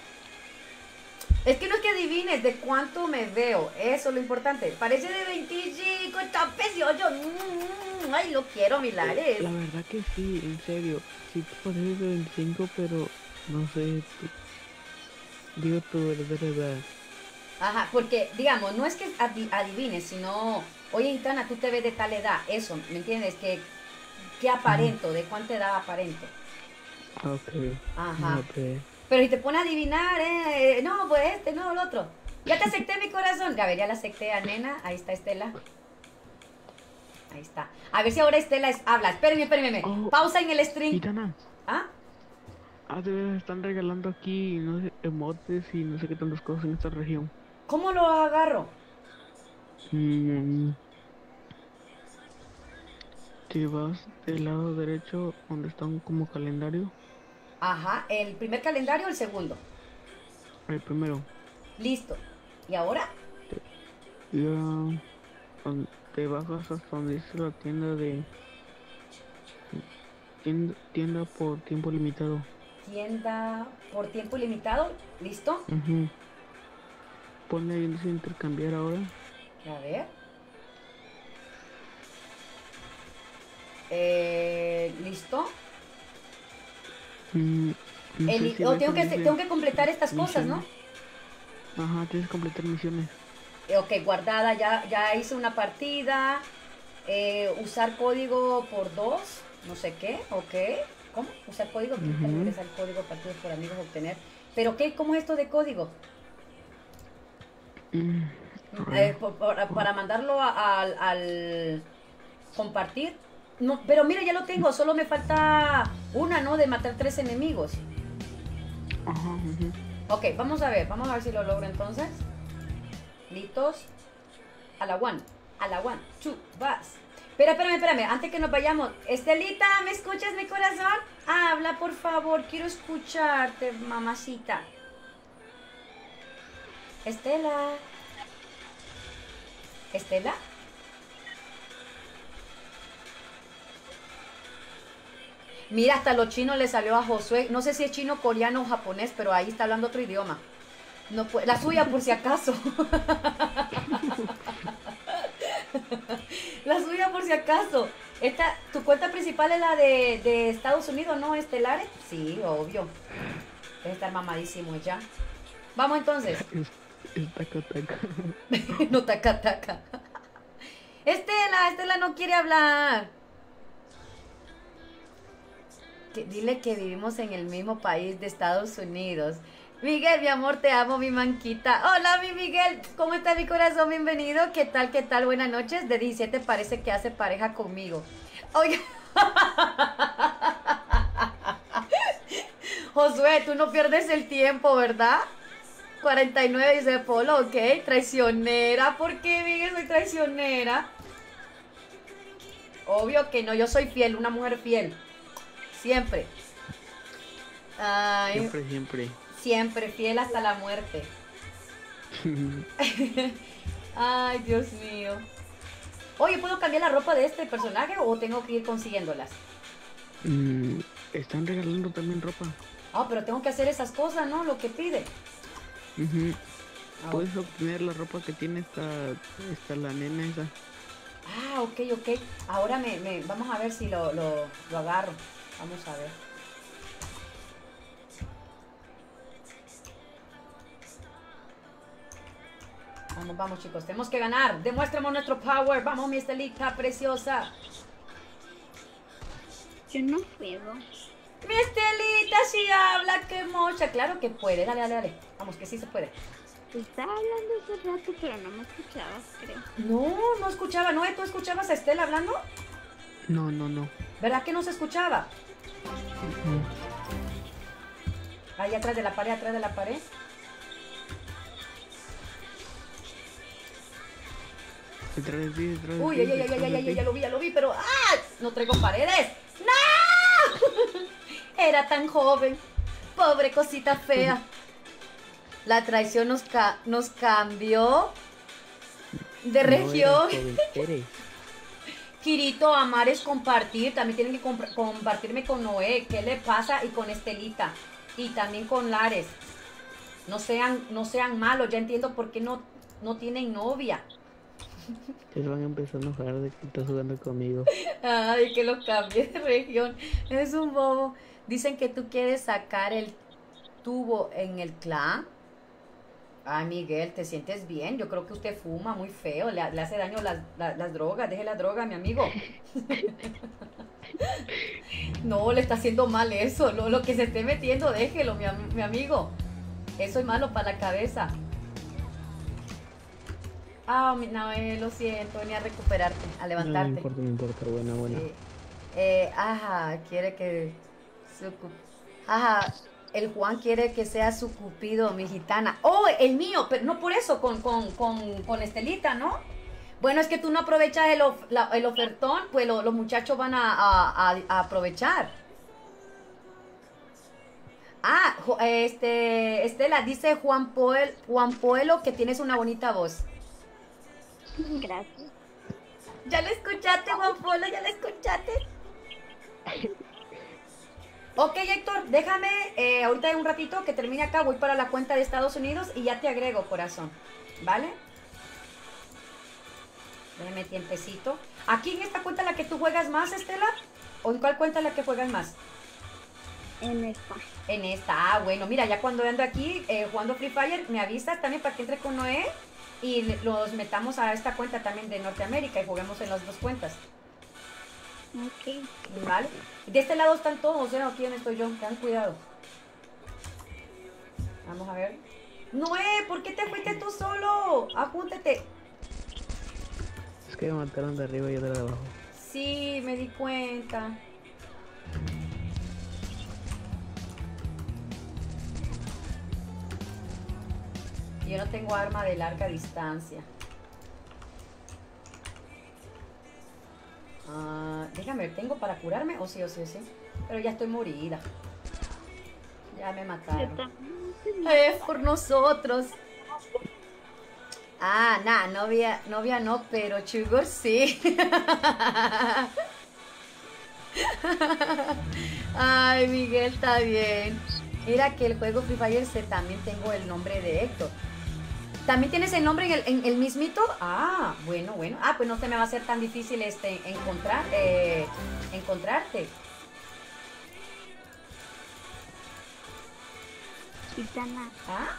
Es que no es que adivines de cuánto me veo. Eso es lo importante. Parece de 25, está precioso. Mm, Ay, lo quiero, Milares. La verdad que sí, en serio. Sí te pareces de 25, pero no sé. tú- Digo tu verdadera edad. Ajá, porque, digamos, no es que adi- adivines, sino, oye, Gitana, tú te ves de tal edad, eso, ¿me entiendes? Que, ¿Qué aparento? ¿De cuánta edad aparento? Ok. Ajá. Pues. Pero si te pone a adivinar, eh, eh, no, pues este, no, el otro. Ya te acepté mi corazón. A ver, ya la acepté a nena. Ahí está Estela. Ahí está. A ver si ahora Estela es, habla. Espérenme, espérenme. Oh. Pausa en el stream. Gitana. ¿Ah? Ah, veras están regalando aquí, no sé, emotes y no sé qué tantas cosas en esta región. ¿Cómo lo agarro? Mm. Te vas del lado derecho donde está un como calendario. Ajá, ¿el primer calendario o el segundo? El primero. Listo. ¿Y ahora? Ya te bajas hasta donde dice la tienda de tienda, tienda por tiempo limitado. Tienda por tiempo ilimitado. ¿Listo? Ujú. Ponle ahí dice intercambiar ahora. A ver. Eh, ¿Listo? Mm, no El- sé si o ves tengo, que, tengo que completar estas cosas, ¿no? Ajá, tienes que completar misiones. Eh, Ok, guardada, ya, ya hice una partida. eh, usar código por dos, no sé qué, ok. ¿Cómo? Usar código, para Ujú. ingresar código partidos por amigos, obtener. ¿Pero qué? ¿Cómo es esto de código? Mm, Eh, por- por- para mandarlo a- al, al compartir. No, pero mira, ya lo tengo, solo me falta una, ¿no? De matar tres enemigos. Ajá. Ok, vamos a ver, vamos a ver si lo logro entonces. Listos. A la one, a la one, two, vas. Espera, espérame, espérame, antes que nos vayamos. Estelita, ¿me escuchas mi corazón? Habla, por favor, quiero escucharte, mamacita. Estela. Estela. Mira, hasta lo chino le salió a Josué. No sé si es chino, coreano o japonés, pero ahí está hablando otro idioma. No la suya por si acaso. (laughs) la suya por si acaso. Esta, ¿Tu cuenta principal es la de, de Estados Unidos, no, Estelares? Sí, obvio. Debe estar mamadísimo ya. Vamos entonces. (laughs) Es, es taca taca. (laughs) no taca taca. Estela, Estela no quiere hablar. Dile que vivimos en el mismo país de Estados Unidos. Miguel, mi amor, te amo, mi manquita. Hola, mi Miguel. ¿Cómo está mi corazón? Bienvenido. ¿Qué tal, qué tal? Buenas noches. De 17 parece que hace pareja conmigo. Oiga. (laughs) Josué, tú no pierdes el tiempo, ¿verdad? 49 dice Polo, ok, traicionera. ¿Por qué, Miguel, soy traicionera? Obvio que no, yo soy fiel, una mujer fiel. Siempre. Ay, Siempre, siempre. siempre fiel hasta la muerte. (laughs) Ay, Dios mío. Oye, ¿puedo cambiar la ropa de este personaje o tengo que ir consiguiéndolas? Mm, están regalando también ropa. Ah, pero tengo que hacer esas cosas, ¿no? Lo que pide. Ah, Puedes obtener la ropa que tiene esta, esta la nena esa. Ah, ok, ok. Ahora me, me- vamos a ver si lo, lo, lo agarro. Vamos a ver. Vamos, vamos chicos, tenemos que ganar. Demuéstrame nuestro power. Vamos, mi Estelita preciosa. Yo no puedo. Mi Estelita sí habla, qué mocha. Claro que puede. Dale, dale, dale. Vamos, que sí se puede. Estaba hablando hace rato, pero no me escuchabas, creo. No, no escuchaba. ¿No? ¿Tú escuchabas a Estela hablando? No, no, no. ¿Verdad que no se escuchaba? Ahí atrás de la pared, atrás de la pared. Detrás de ti, detrás de Uy, ti, ay, ay, ay, detrás ay, de ay, ti. ay, ya lo vi, ya lo vi, pero ¡ah! No traigo paredes. ¡No! (laughs) Era tan joven. Pobre cosita fea. La traición nos, ca- nos cambió de región. Kirito, amar es compartir. También tienen que compartirme con Noé. ¿Qué le pasa? Y con Estelita. Y también con Lares. No sean, no sean malos. Ya entiendo por qué no, no tienen novia. (laughs) Se van a empezar a enojar de que estás jugando conmigo. (laughs) Ay, que lo cambie de región. Es un bobo. Dicen que tú quieres sacar el tubo en el clan. Ay, Miguel, ¿te sientes bien? Yo creo que usted fuma muy feo, le, le hace daño las, la- las drogas, deje la droga, mi amigo. (laughs) no, le está haciendo mal eso, lo, lo que se esté metiendo, déjelo, mi, mi amigo. Eso es malo para la cabeza. Ah, mi- no, eh, lo siento, venía a recuperarte, a No, levantarte. no importa, no importa, buena, buena. Eh, eh, ajá, quiere que ajá, el Juan quiere que sea su cupido, mi gitana. Oh, el mío, pero no por eso, con, con, con, con Estelita, ¿no? Bueno, es que tú no aprovechas el, of- la- el ofertón, pues lo- los muchachos van a, a- aprovechar. Ah, este, Estela, dice Juan, Poel, Juan Poelo que tienes una bonita voz. Gracias. ¿Ya lo escuchaste, Juan Polo? ¿Ya lo escuchaste? (laughs) Ok, Héctor, déjame eh, ahorita un ratito que termine acá, voy para la cuenta de Estados Unidos y ya te agrego, corazón. ¿Vale? Déjame tiempecito. ¿Aquí en esta cuenta la que tú juegas más, Estela? ¿O en cuál cuenta la que juegas más? En esta. En esta, ah, bueno, mira, ya cuando ando aquí eh, jugando Free Fire, me avisas también para que entre con Noé y los metamos a esta cuenta también de Norteamérica y juguemos en las dos cuentas. Ok. ¿Vale? De este lado están todos, ¿eh? Aquí donde estoy yo. Ten cuidado. Vamos a ver. Noé, ¿por qué te fuiste tú solo? Apúntate. Es que me mataron de arriba y yo de abajo. Sí, me di cuenta. Yo no tengo arma de larga distancia. Ah, déjame ¿tengo para curarme? O sí, o sí, o sí. Pero ya estoy morida. Ya me mataron. Es por nosotros. Ah, nah, novia, novia no, pero sugar sí. (laughs) Ay, Miguel, está bien. Mira que el juego Free Fire se, también tengo el nombre de Héctor. ¿También tienes el nombre en el, en el mismito? Ah, bueno, bueno. Ah, pues no se me va a hacer tan difícil este encontrar, eh, encontrarte. Gitana, Ah,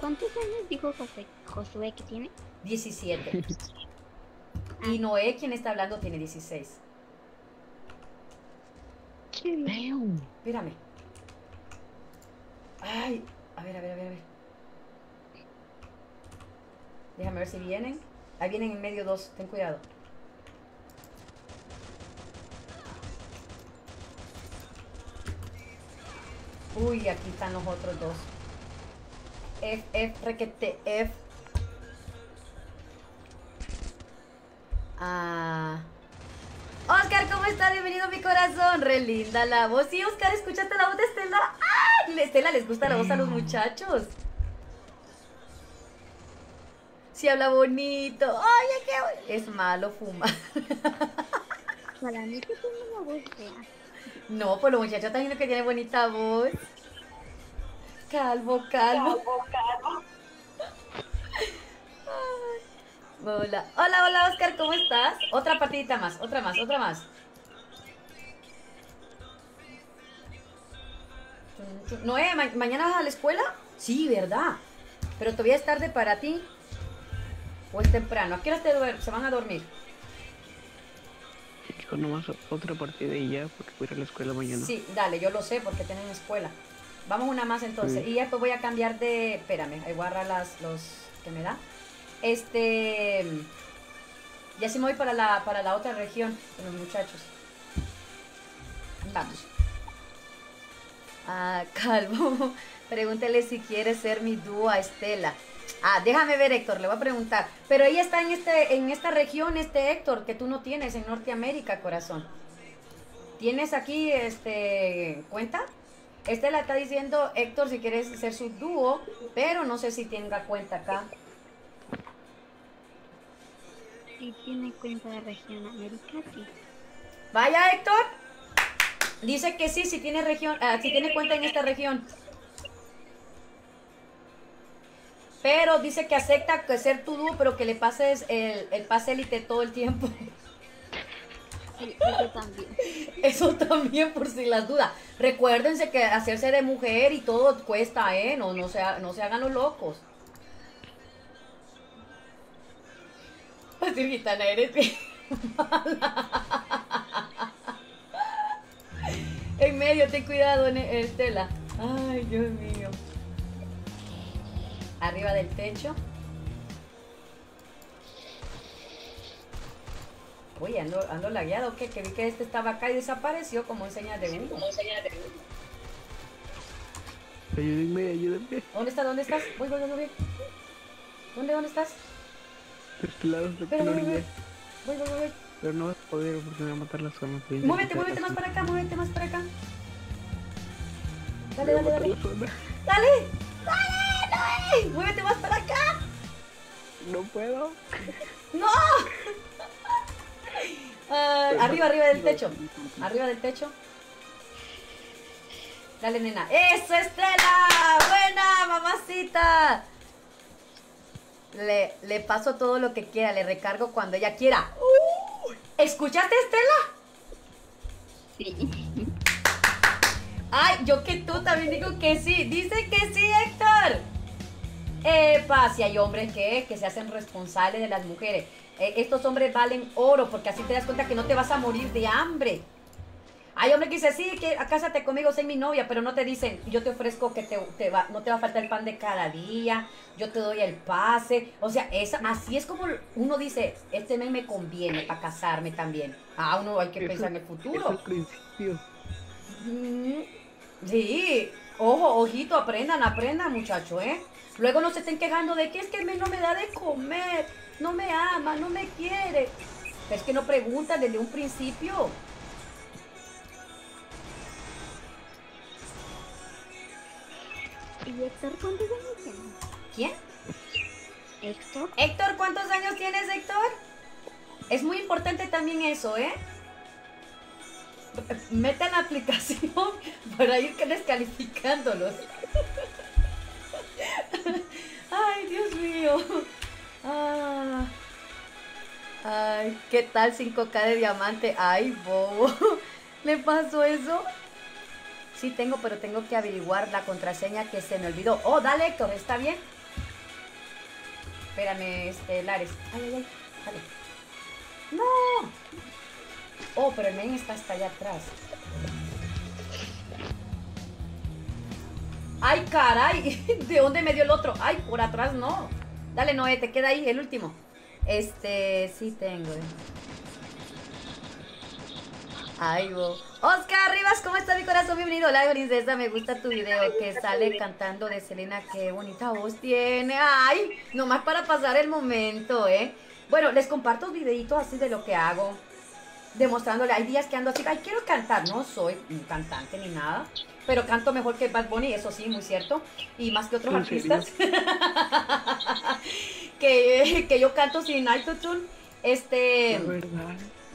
¿cuántos años dijo José, Josué que tiene? 17. (laughs) Y Noé, quien está hablando, tiene 16. Qué bien. Espérame. Ay, a ver, a ver, a ver, a ver. Déjame ver si vienen. Ahí vienen en medio dos, ten cuidado. Uy, aquí están los otros dos. F, F, requete, F. Ah. Oscar, ¿cómo estás? Bienvenido a mi corazón. Re linda la voz. Sí, Oscar, ¿escuchaste la voz de Estela? ¡Ay! Estela les gusta la voz a los muchachos. Sí, habla bonito. Oye, qué Es malo fumar. (laughs) Para mí que tiene una voz fea. No, pues los muchachos están diciendo que tiene bonita voz. Calvo, calvo. Ay. Hola, hola, hola, Oscar, ¿cómo estás? Otra partidita más, otra más, otra más. Noé, ma- ¿mañana vas a la escuela? Sí, ¿verdad? Pero todavía es tarde para ti. ¿O es temprano? ¿A qué hora te se van a dormir? Yo nomás otra partida y ya, porque voy a ir a la escuela mañana. Sí, dale, yo lo sé porque tienen escuela. Vamos una más entonces. Sí. Y después voy a cambiar de. Espérame, ahí voy a las, los que me da. Este. Ya sí me voy para la, para la otra región con los muchachos. Vamos. Ah, (laughs) Calvo. Pregúntele si quiere ser mi dúo a Estela. Ah, déjame ver, Héctor, le voy a preguntar. Pero ella está en este, en esta región, este Héctor, que tú no tienes en Norteamérica, corazón. ¿Tienes aquí este cuenta? Estela está diciendo, Héctor, si quieres ser su dúo, pero no sé si tenga cuenta acá. Si tiene cuenta de región América, sí. Vaya, Héctor. Dice que sí, si tiene región, ah, si tiene cuenta en esta región. Pero dice que acepta ser tu dúo, pero que le pases el, el pase élite todo el tiempo. Sí, Eso también. (laughs) Eso también por si las dudas. Recuérdense que hacerse de mujer y todo cuesta, ¿eh? No, no, se, no se hagan los locos. Así, gitana, eres bien mala. (laughs) En medio, ten cuidado, Ne- Estela. Ay, Dios mío. Arriba del techo. Uy, ando, ando lagueado, ¿qué? Que vi que este estaba acá y desapareció como en señal de humo. Ayúdenme, ayúdenme. ¿Dónde estás? ¿Dónde estás? Voy, voy, voy, voy. ¿Dónde, dónde estás? De este lado, de orilla. voy, voy, voy, voy. Pero no vas a poder porque me va a matar las zonas. Muévete, muévete más para acá, muévete más para acá. Dale, dale, dale. Dale, dale, Muévete más para acá. No puedo. ¡No! Ay, arriba, arriba del techo. Arriba del techo. Dale, nena. ¡Eso, Estela! ¡Buena, mamacita! Le, le paso todo lo que quiera, le recargo cuando ella quiera. ¡Uh! ¿Escuchaste, Estela? Sí. Ay, yo que tú también digo que sí. Dice que sí, Héctor. Epa, si hay hombres que, que se hacen responsables de las mujeres. Eh, estos hombres valen oro porque así te das cuenta que no te vas a morir de hambre. Hay hombres que dicen, sí, que cásate conmigo, sé mi novia, pero no te dicen, yo te ofrezco que te, te va, no te va a faltar el pan de cada día, yo te doy el pase. O sea, esa, así es como uno dice, este men me conviene para casarme también. Ah, uno hay que Eso- pensar en el futuro. principio. Mm, Sí, ojo, ojito, aprendan, aprendan, muchachos, ¿eh? Luego no se estén quejando de que es que no me da de comer, no me ama, no me quiere. Es que no preguntan desde un principio. ¿Y Héctor cuántos años tiene? ¿Quién? ¿Héctor? Héctor, ¿cuántos años tienes, Héctor? Es muy importante también eso, ¿eh? Metan la (laughs) aplicación para ir descalificándolos. (laughs) Ay, Dios mío. Ah. Ay, ¿qué tal 5K de diamante? Ay, bobo. (laughs) ¿Le pasó eso? Sí tengo, pero tengo que averiguar la contraseña que se me olvidó. Oh, dale, Héctor, ¿está bien? Espérame, este, Lares. ¡No! Oh, pero el men está hasta allá atrás. ¡Ay, caray! (laughs) ¿De dónde me dio el otro? ¡Ay, por atrás no! Dale, Noé, te queda ahí el último. Este, sí tengo. eh. Ay, bo. Oscar Rivas, ¿cómo está mi corazón? Bienvenido. Hola, princesa, me gusta tu video que sale cantando de Selena. Qué bonita voz tiene. Ay, nomás para pasar el momento, ¿eh? Bueno, les comparto videitos así de lo que hago. Demostrándole, hay días que ando así, ay, quiero cantar. No soy un cantante ni nada. Pero canto mejor que Bad Bunny, eso sí, muy cierto. Y más que otros artistas. (laughs) que, que yo canto sin autotune. Este.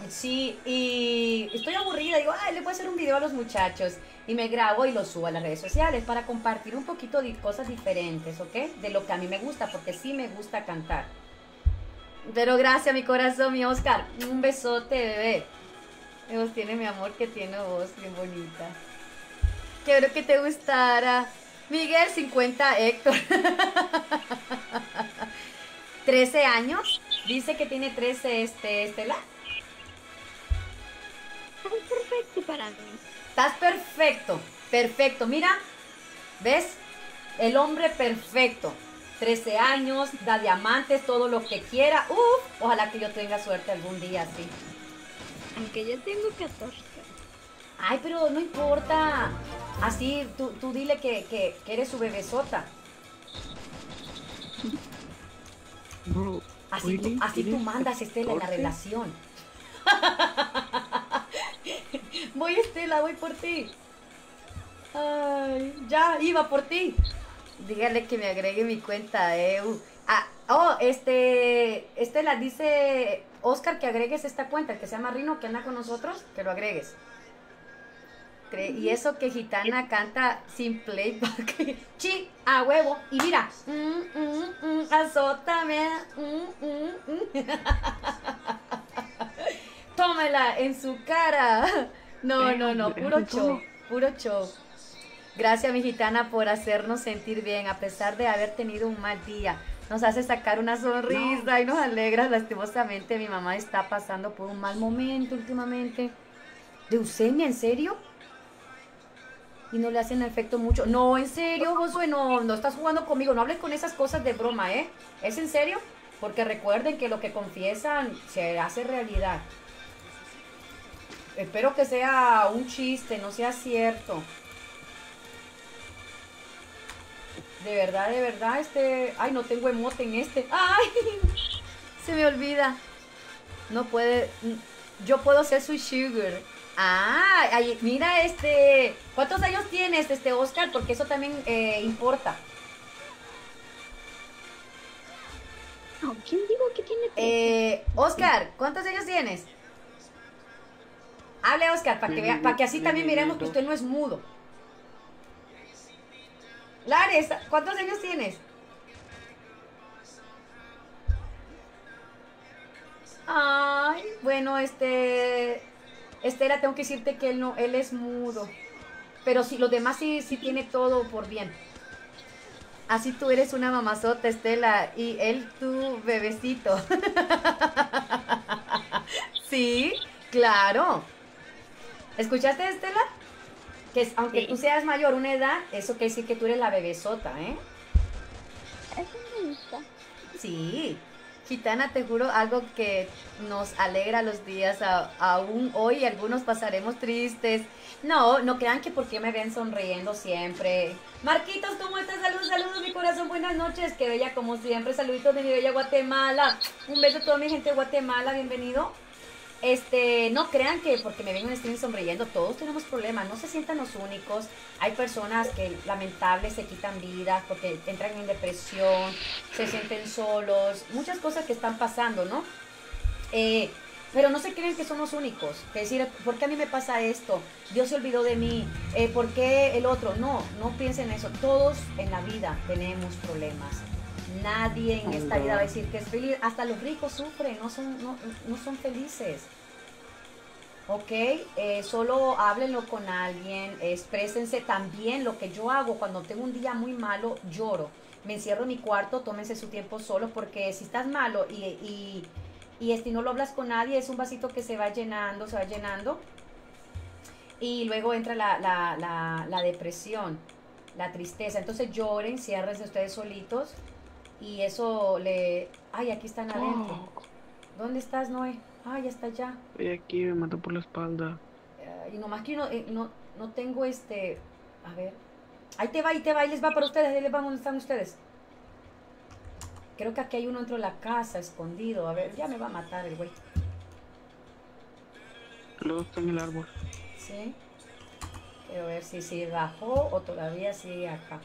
Sí, y estoy aburrida, digo, ay, le voy a hacer un video a los muchachos y me grabo y lo subo a las redes sociales para compartir un poquito de cosas diferentes, ¿ok? De lo que a mí me gusta, porque sí me gusta cantar. Pero gracias, mi corazón, mi Oscar. Un besote, bebé. Voz tiene mi amor que tiene voz bien bonita. Quiero que te gustara. Miguel, 50, Héctor. (laughs) 13 años. Dice que tiene 13, este, Estela. Es perfecto para mí. Estás perfecto, perfecto. Mira, ¿ves? El hombre perfecto. 13 años, da diamantes, todo lo que quiera. Uf, ojalá que yo tenga suerte algún día, sí. Aunque yo tengo 14. Ay, pero no importa. Así, tú, tú dile que, que, que eres su bebesota. Bro, Así, tú, así tú ¿Tienes mandas, Estela, en la 14? relación. (laughs) voy, Estela, voy por ti. Ay, ya, iba por ti. Dígale que me agregue mi cuenta, eh. uh. Ah, oh, este, Estela, dice Oscar que agregues esta cuenta, el que se llama Rino, que anda con nosotros, que lo agregues. Y eso que Gitana canta sin playback. (laughs) Chi, a huevo. Y mira. Mm, mm, mm, azótame. Mm, mm, mm. (laughs) Toma Pamela, en su cara. (laughs) No, no, no, puro show, puro show. Gracias, mi gitana, por hacernos sentir bien, a pesar de haber tenido un mal día. Nos hace sacar una sonrisa y nos alegra. Lastimosamente, mi mamá está pasando por un mal momento últimamente. ¿Leucemia? ¿En serio? Y no le hacen efecto mucho. No, en serio, Josué, no, no estás jugando conmigo. No hables con esas cosas de broma, ¿eh? ¿Es en serio? Porque recuerden que lo que confiesan se hace realidad. Espero que sea un chiste, no sea cierto. De verdad, de verdad, este... Ay, no tengo emote en este. Ay, se me olvida. No puede... Yo puedo ser su sugar. Ah, ay, mira este... ¿Cuántos años tienes, este Oscar? Porque eso también eh, importa. No, ¿quién digo que tiene? Eh, Oscar, ¿cuántos años tienes? Hable, Oscar, para que, vea- para que así también miremos que usted no es mudo. Lares, ¿cuántos años tienes? Ay, bueno, este... Estela, tengo que decirte que él no, él es mudo. Pero sí, los demás sí, sí tiene todo por bien. Así tú eres una mamazota, Estela, y él tu bebecito. (laughs) sí, claro. ¿Escuchaste, Estela? Que aunque Sí. tú seas mayor, una edad, eso quiere decir que tú eres la bebesota, ¿eh? Eso me gusta. Sí. Gitana, te juro algo que nos alegra los días. aún hoy algunos pasaremos tristes. No, no crean que porque me ven sonriendo siempre. Marquitos, ¿cómo estás? Saludos, saludos, mi corazón. Buenas noches. Qué bella como siempre. Saluditos de mi bella Guatemala. Un beso a toda mi gente de Guatemala. Bienvenido. Este, no crean que porque me ven en stream sonriendo, todos tenemos problemas, no se sientan los únicos. Hay personas que lamentables se quitan vidas porque entran en depresión, se sienten solos, muchas cosas que están pasando, ¿no? Eh, pero no se creen que son los únicos. Que decir, ¿por qué a mí me pasa esto? Dios se olvidó de mí. Eh, ¿Por qué el otro? No, no piensen eso. Todos en la vida tenemos problemas. Nadie en esta vida va a decir que es feliz. Hasta los ricos sufren, no son, no, no son felices. ¿ok? Eh, solo háblenlo con alguien, exprésense también lo que yo hago cuando tengo un día muy malo, lloro. Me encierro en mi cuarto, tómense su tiempo solo porque si estás malo y, y, y este, no lo hablas con nadie, es un vasito que se va llenando, se va llenando. Y luego entra la, la, la, la depresión, la tristeza. Entonces lloren, ciérrense ustedes solitos y eso le... Ay, aquí están adentro. ¿Dónde estás, Noé? Ah, ya está allá. Estoy aquí, me mató por la espalda. Eh, y nomás que no, eh, no, no tengo este. A ver. Ahí te va, ahí te va, ahí les va para ustedes, ahí les va donde están ustedes. Creo que aquí hay uno dentro de la casa, escondido. A ver, ya me va a matar el güey. Luego está en el árbol. ¿Sí? Quiero ver si, si bajó o todavía sigue acá.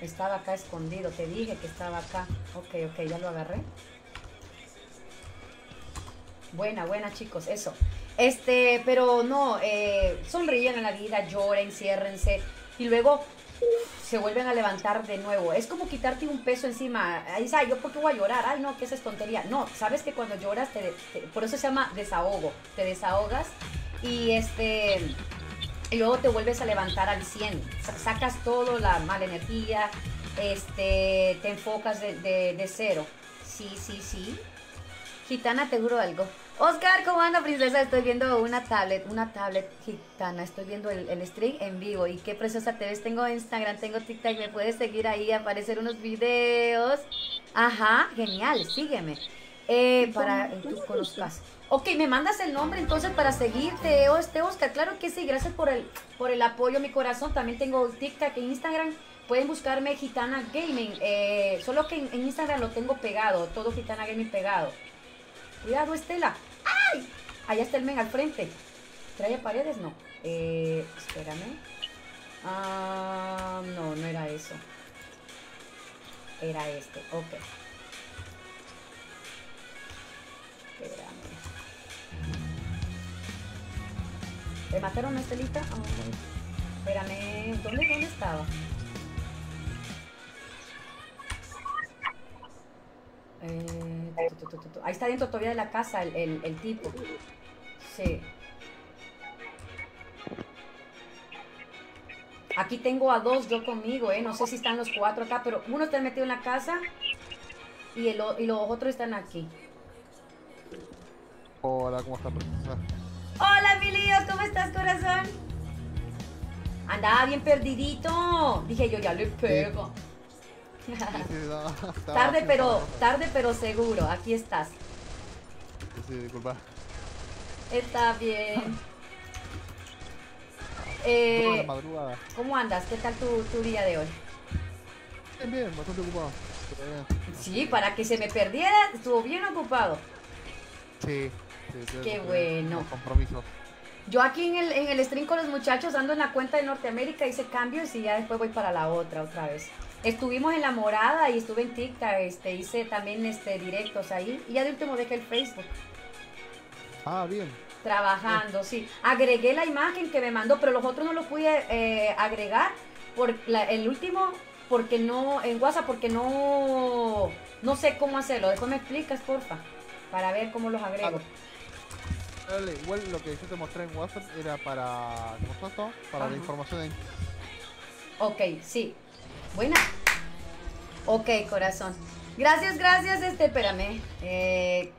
Estaba acá escondido, te dije que estaba acá. Ok, ok, ya lo agarré. Buena, buena chicos, eso. Este, pero no, eh, sonríen en la vida, lloren, ciérrense y luego se vuelven a levantar de nuevo. Es como quitarte un peso encima. "Ay, yo por qué voy a llorar. Ay, no, que esa es tontería. No, sabes que cuando lloras, te- por eso se llama desahogo. Te desahogas y este y luego te vuelves a levantar al 100. Sa- Sacas todo, la mala energía, este, te enfocas de, de- de cero. Sí, sí, sí. Gitana, te juro algo. Oscar, ¿cómo anda, princesa? Estoy viendo una tablet, una tablet gitana. Estoy viendo el, el stream en vivo. Y qué preciosa te ves. Tengo Instagram, tengo TikTok. Me puedes seguir ahí, aparecer unos videos. Ajá, genial, sígueme. Eh, para que tú conozcas. Ok, me mandas el nombre entonces para seguirte, o este Oscar. Claro que sí, gracias por el, por el apoyo, mi corazón. También tengo TikTok e Instagram. Pueden buscarme Gitana Gaming. eh, solo que en, en Instagram lo tengo pegado, todo Gitana Gaming pegado. Cuidado, Estela. ¡Ay! Allá está el men al frente. ¿Trae paredes? No. Eh, espérame. Ah, no, no era eso. Era este. Ok. Espérame. ¿Le mataron a Estelita? Ay, espérame. ¿Dónde, ¿Dónde estaba? Eh, tu, tu, tu, tu. Ahí está dentro todavía de la casa el, el- el tipo. Sí. Aquí tengo a dos yo conmigo, ¿eh? No sé si están los cuatro acá, pero uno está metido en la casa y, el, y los otros están aquí. Hola, ¿cómo estás, princesa? Hola, mi lío, ¿cómo estás, corazón? Andaba bien perdidito. Dije yo, ya le pego. (laughs) Tarde, pero, tarde, pero seguro. Aquí estás. Sí, disculpa. Está bien. (laughs) Eh. ¿Cómo andas? ¿Qué tal tu, tu día de hoy? Bien, bien, bastante ocupado. Pero bien. Sí, para que se me perdiera, estuvo bien ocupado. Sí, Qué bueno. Compromisos. Yo aquí en el, en el stream con los muchachos ando en la cuenta de Norteamérica, hice cambios y ya después voy para la otra otra vez. Estuvimos en La Morada y estuve en TikTok, este, hice también este, directos ahí y ya de último dejé el Facebook. Ah, bien. Trabajando, sí. Agregué la imagen que me mandó, pero los otros no los pude eh, agregar. Por la- el último, porque no, en WhatsApp, porque no, no sé cómo hacerlo. Después me explicas, porfa, para ver cómo los agrego. Dale, igual lo que yo te mostré en WhatsApp era para. ¿Cómo se llama esto? Para Ajá. la información en. Ok, sí. Buena. Ok, corazón. Gracias, gracias. Este, espérame. Eh,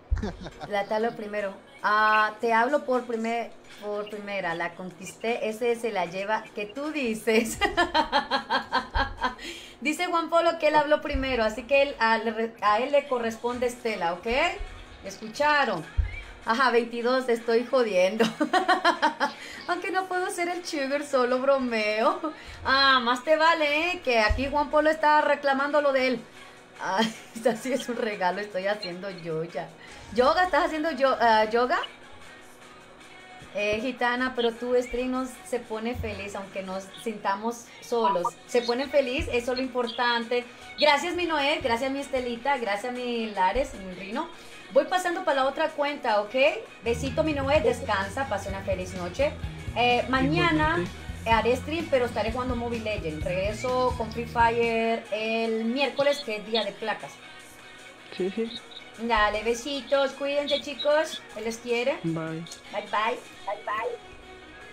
la tabla primero. Ah, te hablo por primer, por primera. La conquisté. Ese se la lleva. ¿Qué tú dices? (laughs) Dice Juan Polo que él habló primero, así que él- a, le- a él le corresponde Estela, ¿ok? ¿Escucharon? Ajá, 22, estoy jodiendo. (laughs) Aunque no puedo ser el sugar, solo bromeo. Ah, más te vale, ¿eh? Que aquí Juan Polo está reclamando lo de él. Ah, (laughs) así es un regalo, estoy haciendo yoga. ¿Yoga? ¿Estás haciendo yo- ah, yoga? Eh, gitana, pero tu stream se pone feliz, aunque nos sintamos solos. Se pone feliz, eso es lo importante. Gracias, mi Noé, gracias, mi Estelita, gracias, mi Lares, mi Rino. Voy pasando para la otra cuenta, ¿ok? Besito, mi Noé, descansa, pase una feliz noche. Eh, mañana haré stream, pero estaré jugando Mobile Legends. Regreso con Free Fire el miércoles, que es día de placas. Sí, sí. Dale, besitos, cuídense, chicos, se les quiere. Bye. Bye bye. Bye bye.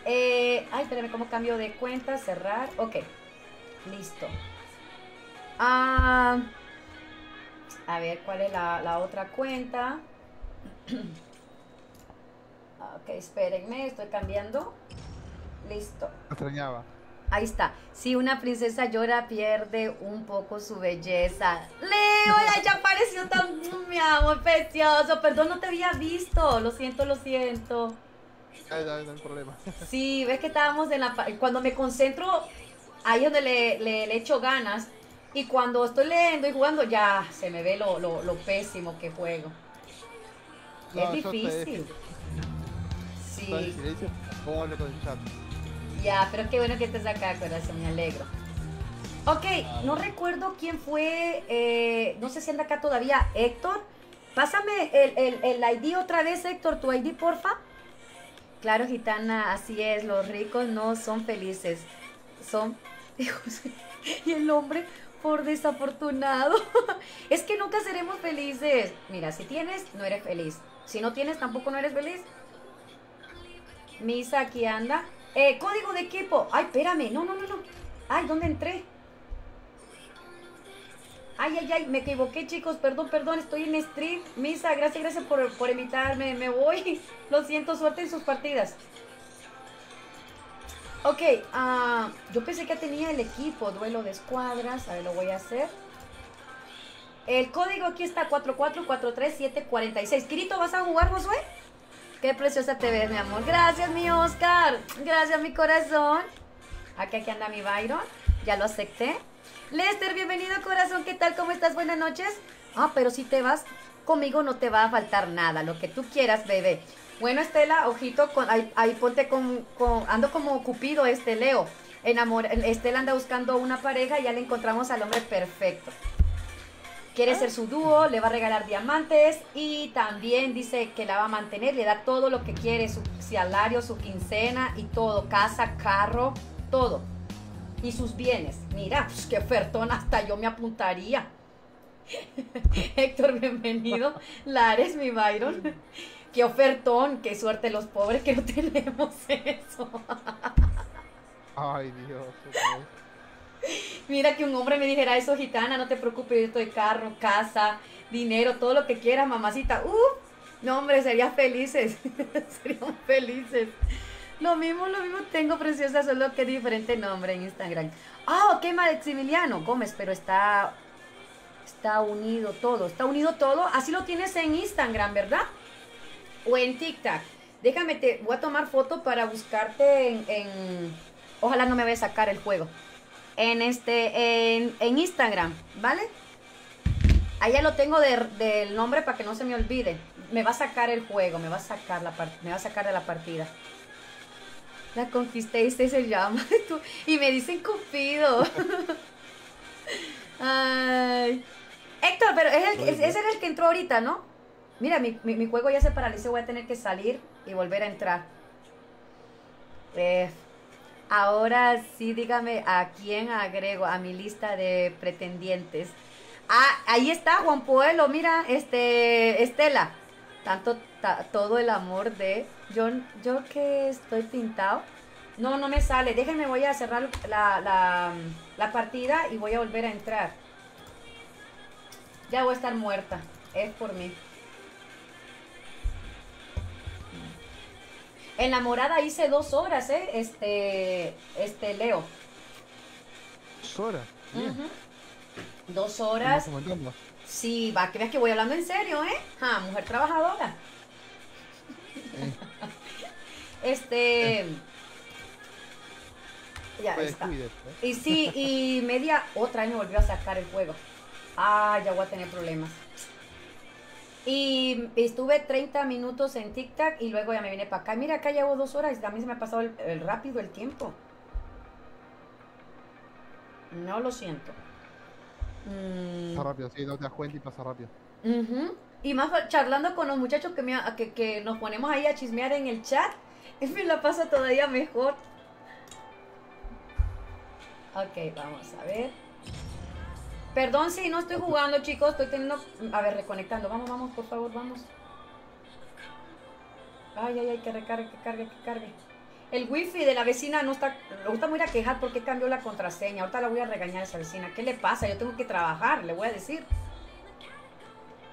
Eh, ay, espérame, ¿cómo cambio de cuenta? Cerrar. Ok. Listo. Ah, a ver, ¿cuál es la, la otra cuenta? (clears throat) ok, espérenme, estoy cambiando. Listo. Extrañaba. Ahí está. Si una princesa llora, pierde un poco su belleza. Leo, ya, apareció tan, (laughs) mi amor, precioso. Perdón, no te había visto. Lo siento, lo siento. Ya, ya, no hay problema. Sí, ves que estábamos en la... Cuando me concentro, ahí es donde le, le, le echo ganas. Y cuando estoy leyendo y jugando, ya se me ve lo, lo, lo pésimo que juego. No, es te- difícil. En Sí, silencio. ¿Cómo hablo con el chat? ya, pero qué bueno que estés acá, corazón, me alegro. Ok, no recuerdo quién fue, eh, no sé si anda acá todavía, Héctor. Pásame el, el, el ID otra vez, Héctor, tu ID, porfa. Claro, gitana, así es, los ricos no son felices, son. (laughs) Y el hombre, por desafortunado, (laughs) es que nunca seremos felices. Mira, si tienes, no eres feliz. Si no tienes, tampoco no eres feliz. Misa aquí anda. Eh, código de equipo. Ay, espérame. No, no, no, no. Ay, ¿dónde entré? Ay, ay, ay, me equivoqué, chicos. Perdón, perdón, estoy en stream. Misa, gracias, gracias por, por invitarme. Me voy. (laughs) Lo siento, suerte en sus partidas. Ok, ah, yo pensé que tenía el equipo, duelo de escuadras. A ver, lo voy a hacer. El código aquí está 4443746. Kirito, ¿vas a jugar, Josué? Qué preciosa te ves, mi amor. Gracias, mi Oscar. Gracias, mi corazón. Aquí, aquí anda mi Byron. Ya lo acepté. Lester, bienvenido, corazón. ¿Qué tal? ¿Cómo estás? Buenas noches. Ah, pero si te vas conmigo no te va a faltar nada. Lo que tú quieras, bebé. Bueno, Estela, ojito, con, ahí, ahí ponte con, con- Ando como Cupido, este Leo. Enamor, Estela anda buscando una pareja y ya le encontramos al hombre perfecto. Quiere ser su dúo, le va a regalar diamantes y también dice que la va a mantener, le da todo lo que quiere, su salario, su quincena y todo, casa, carro, todo. Y sus bienes. Mira, pues, qué ofertón, hasta yo me apuntaría. (laughs) Héctor, bienvenido. (laughs) Lares, mi Byron. Qué ofertón, qué suerte los pobres que no (laughs) tenemos eso. Ay, Dios. Mira que un hombre me dijera eso, gitana, no te preocupes, yo estoy carro, casa, dinero, todo lo que quieras, mamacita. Uh, no, hombre, serían felices. (laughs) serían felices. Lo mismo, lo mismo tengo, preciosa, solo que diferente nombre en Instagram. Ah, ok, Maximiliano Gómez, pero está. Está unido todo, está unido todo. Así lo tienes en Instagram, ¿verdad? O en TikTok. Déjame, te voy a tomar foto para buscarte en. en- ojalá no me vaya a sacar el juego. En este, en, en Instagram, ¿vale? Allá lo tengo de- del nombre para que no se me olvide. Me va a sacar el juego, me va a sacar la part- me va a sacar de la partida. La conquisté, este se llama. (laughs) Tú- Y me dicen Cupido. (laughs) Ay. Héctor, pero es el- es- ese era el que entró ahorita, ¿no? Mira, mi, mi- juego ya se paralizó, voy a tener que salir y volver a entrar. Eh, ahora sí, dígame a quién agrego a mi lista de pretendientes. Ah, ahí está Juan Pueblo, mira, este, Estela. Tanto, ta- todo el amor de... Yo, yo que estoy pintado. No, no me sale. Déjenme, voy a cerrar la, la, la partida y voy a volver a entrar. Ya voy a estar muerta. Es por mí. Enamorada hice dos horas, ¿eh? Este, este, Leo. Dos horas. Bien. Ujú. Dos horas. Sí, va, que veas que voy hablando en serio, ¿eh? Ah, mujer trabajadora. Este. Ya Pues está. cuídate. Y sí, y media otra vez me volvió a sacar el juego. Ah, ya voy a tener problemas. Y estuve 30 minutos en TikTok y luego ya me vine para acá. Mira, acá llevo dos horas y mí se me ha pasado el, el rápido el tiempo. No lo siento. Mm. Pasa rápido, sí, no te das cuenta y pasa rápido. Ujú. Y más charlando con los muchachos que, me- que, que nos ponemos ahí a chismear en el chat, (laughs) me la pasa todavía mejor. Ok, vamos a ver. Perdón si no estoy jugando, chicos, estoy teniendo... A ver, reconectando. Vamos, vamos, por favor, vamos. Ay, ay, ay, que recargue, que cargue, que cargue. El wifi de la vecina no está... Le gusta muy a quejar porque cambió la contraseña. Ahorita la voy a regañar a esa vecina. ¿Qué le pasa? Yo tengo que trabajar, le voy a decir.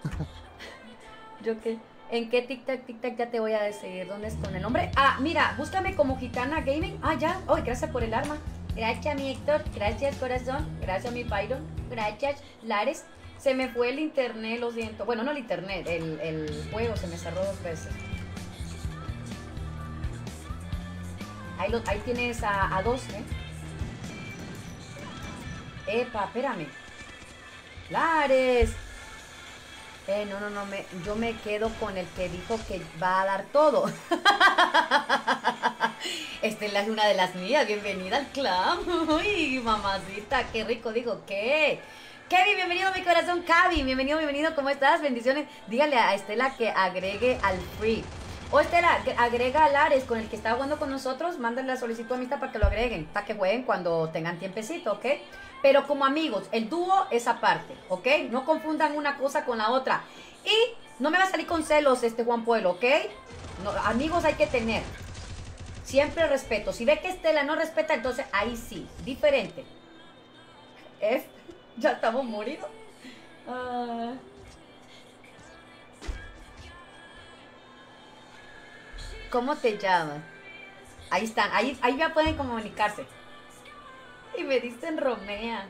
(laughs) Yo qué. ¿En qué TikTok, TikTok ya te voy a seguir? ¿Dónde es con el nombre? Ah, mira, búscame como Gitana Gaming. Ah, ya. Ay, gracias por el arma. Gracias, mi Héctor. Gracias, corazón. Gracias, mi Byron. Gracias, Lares. Se me fue el internet, lo siento. Bueno, no el internet, el, el juego se me cerró dos veces. Ahí, ahí tienes a, a dos, ¿eh? Epa, espérame. Lares. Eh, no, no, no, yo me quedo con el que dijo que va a dar todo. (laughs) Estela es una de las mías, bienvenida al club. (laughs) Uy, mamacita, qué rico, digo, ¿qué? Kevin, bienvenido a mi corazón, Cavi, bienvenido, bienvenido, ¿cómo estás? Bendiciones. Dígale a Estela que agregue al free. O Estela, agrega a Lares con el que está jugando con nosotros, mándale la solicitud a amistad para que lo agreguen, para que jueguen cuando tengan tiempecito, ¿ok? Pero como amigos, el dúo es aparte, ¿ok? No confundan una cosa con la otra. Y no me va a salir con celos este Juan Pueblo, ¿ok? No, amigos hay que tener. Siempre respeto. Si ve que Estela no respeta, entonces ahí sí, diferente. Es, (laughs) ya estamos moridos. Ah. ¿Cómo te llamas? Ahí están, ahí, ahí ya pueden comunicarse. Y me dicen Romea.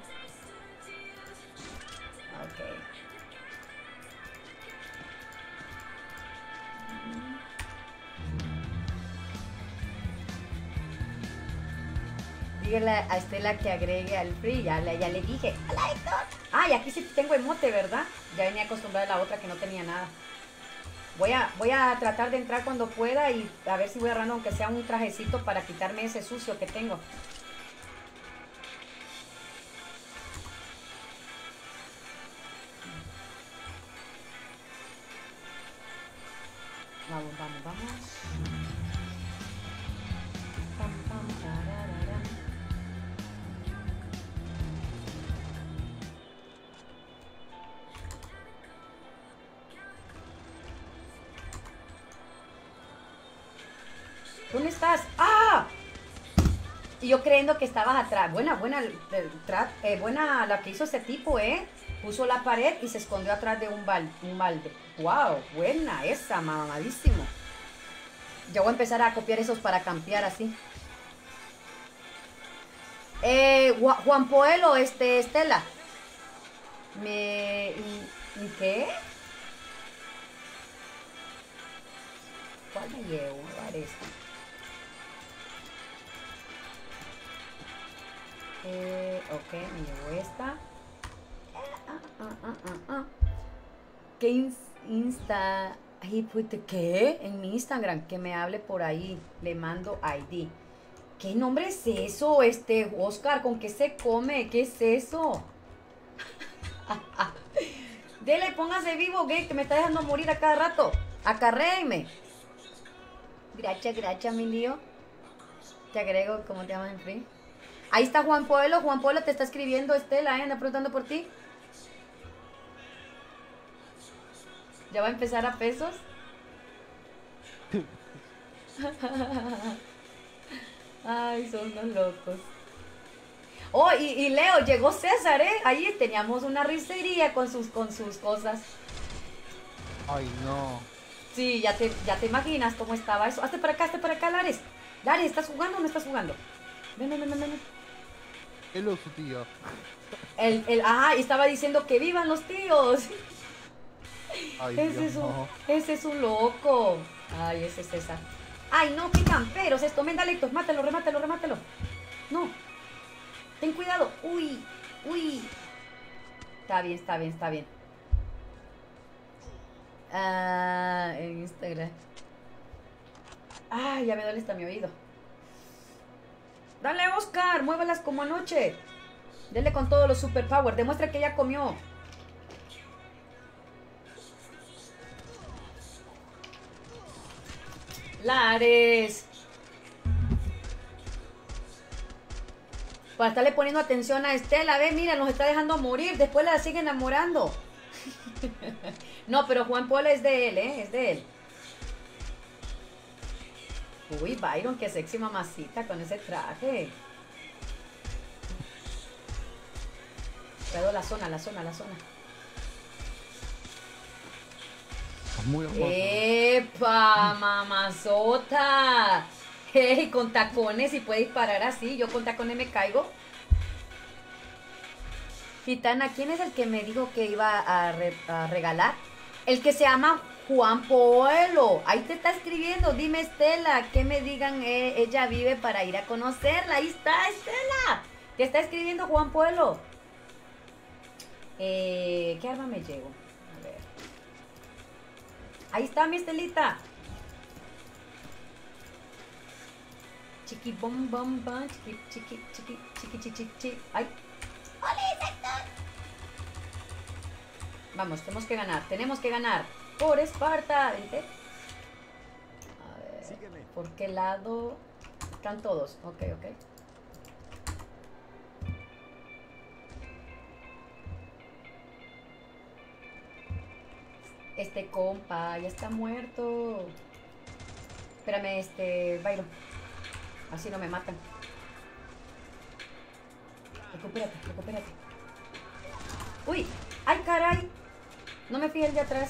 Dígale a Estela que agregue al free. Ya le, dije. ¡Hola, Héctor! Ay, aquí sí tengo emote, ¿verdad? Ya venía acostumbrada a la otra que no tenía nada. Voy a, voy a tratar de entrar cuando pueda y a ver si voy agarrando aunque sea un trajecito para quitarme ese sucio que tengo. Vamos, vamos, vamos. ¿Dónde estás? ¡Ah! Y yo creyendo que estabas atrás. Buena, buena, eh, buena la que hizo ese tipo, ¿eh? Puso la pared y se escondió atrás de un, bal, un balde. ¡Wow! Buena esa, mamadísimo. Ya voy a empezar a copiar esos para campear así. Eh, Juan Poelo, este, Estela. Me... ¿y- y ¿Qué? ¿Cuál me llevo? Esta. Eh, ok, me llevo esta. Ah, ah, ah, ah. ¿Qué ins- Insta? The- ¿Qué? En mi Instagram, que me hable por ahí. Le mando ID. ¿Qué nombre es eso, este, Oscar? ¿Con qué se come? ¿Qué es eso? (laughs) Dele, póngase vivo, gay, que me está dejando morir a cada rato. Acarréeme. Gracias, gracias, mi lío. Te agrego, ¿cómo te llamas en free? Ahí está Juan Pueblo. Juan Pueblo te está escribiendo, Estela, ¿eh? anda preguntando por ti. ¿Ya va a empezar a pesos? (laughs) Ay, son unos locos. Oh, y, y Leo, llegó César, ¿eh? Ahí teníamos una risería con sus, con sus cosas. Ay, no. Sí, ya te, ya te imaginas cómo estaba eso. Hazte para acá, hazte para acá, Lares. Lares, ¿estás jugando o no estás jugando? Ven, ven, ven, ven, ven. Él o su tío. El, el, ah, y estaba diciendo que vivan los tíos. Ay, Ese Dios, es, un, no. ese es un loco. Ay, ese es César. Ay, no, qué camperos esto. Ven, dale, Héctor, mátalo, remátalo, remátalo. No. Ten cuidado. Uy, uy. Está bien, está bien, está bien. Ah, en Instagram. Ay, ya me duele hasta mi oído. Dale, Oscar, muévelas como anoche. Dele con todos los superpower. Demuestra que ya comió. Lares. Para estarle poniendo atención a Estela, ve, mira, nos está dejando morir, después la sigue enamorando. (laughs) no, pero Juan Paul es de él, ¿eh? Es de él. Uy, Byron, qué sexy mamacita con ese traje. Cuidado la zona, la zona, la zona. Muy hermoso. ¡Epa, mamazota! Hey, con tacones y puede disparar así. Yo con tacones me caigo. Gitana, ¿quién es el que me dijo que iba a, re- a regalar? El que se llama Juan Poelo. Ahí te está escribiendo. Dime, Estela, que me digan, eh, ella vive para ir a conocerla. Ahí está, Estela. Te está escribiendo Juan Poelo. Eh, ¿Qué arma me llevo? A ver. Ahí está mi Estelita. Chiqui bom bom bom, chiqui chiqui chiqui chiqui chiqui chiqui. Ay. Vamos, tenemos que ganar, tenemos que ganar. Por Esparta, ¿viste? A ver. ¿Por qué lado? Están todos. Ok, ok. Este compa ya está muerto. Espérame, este, Byron. Así no me matan. Recupérate, recupérate. Uy, ay caray. No me fijé el de atrás.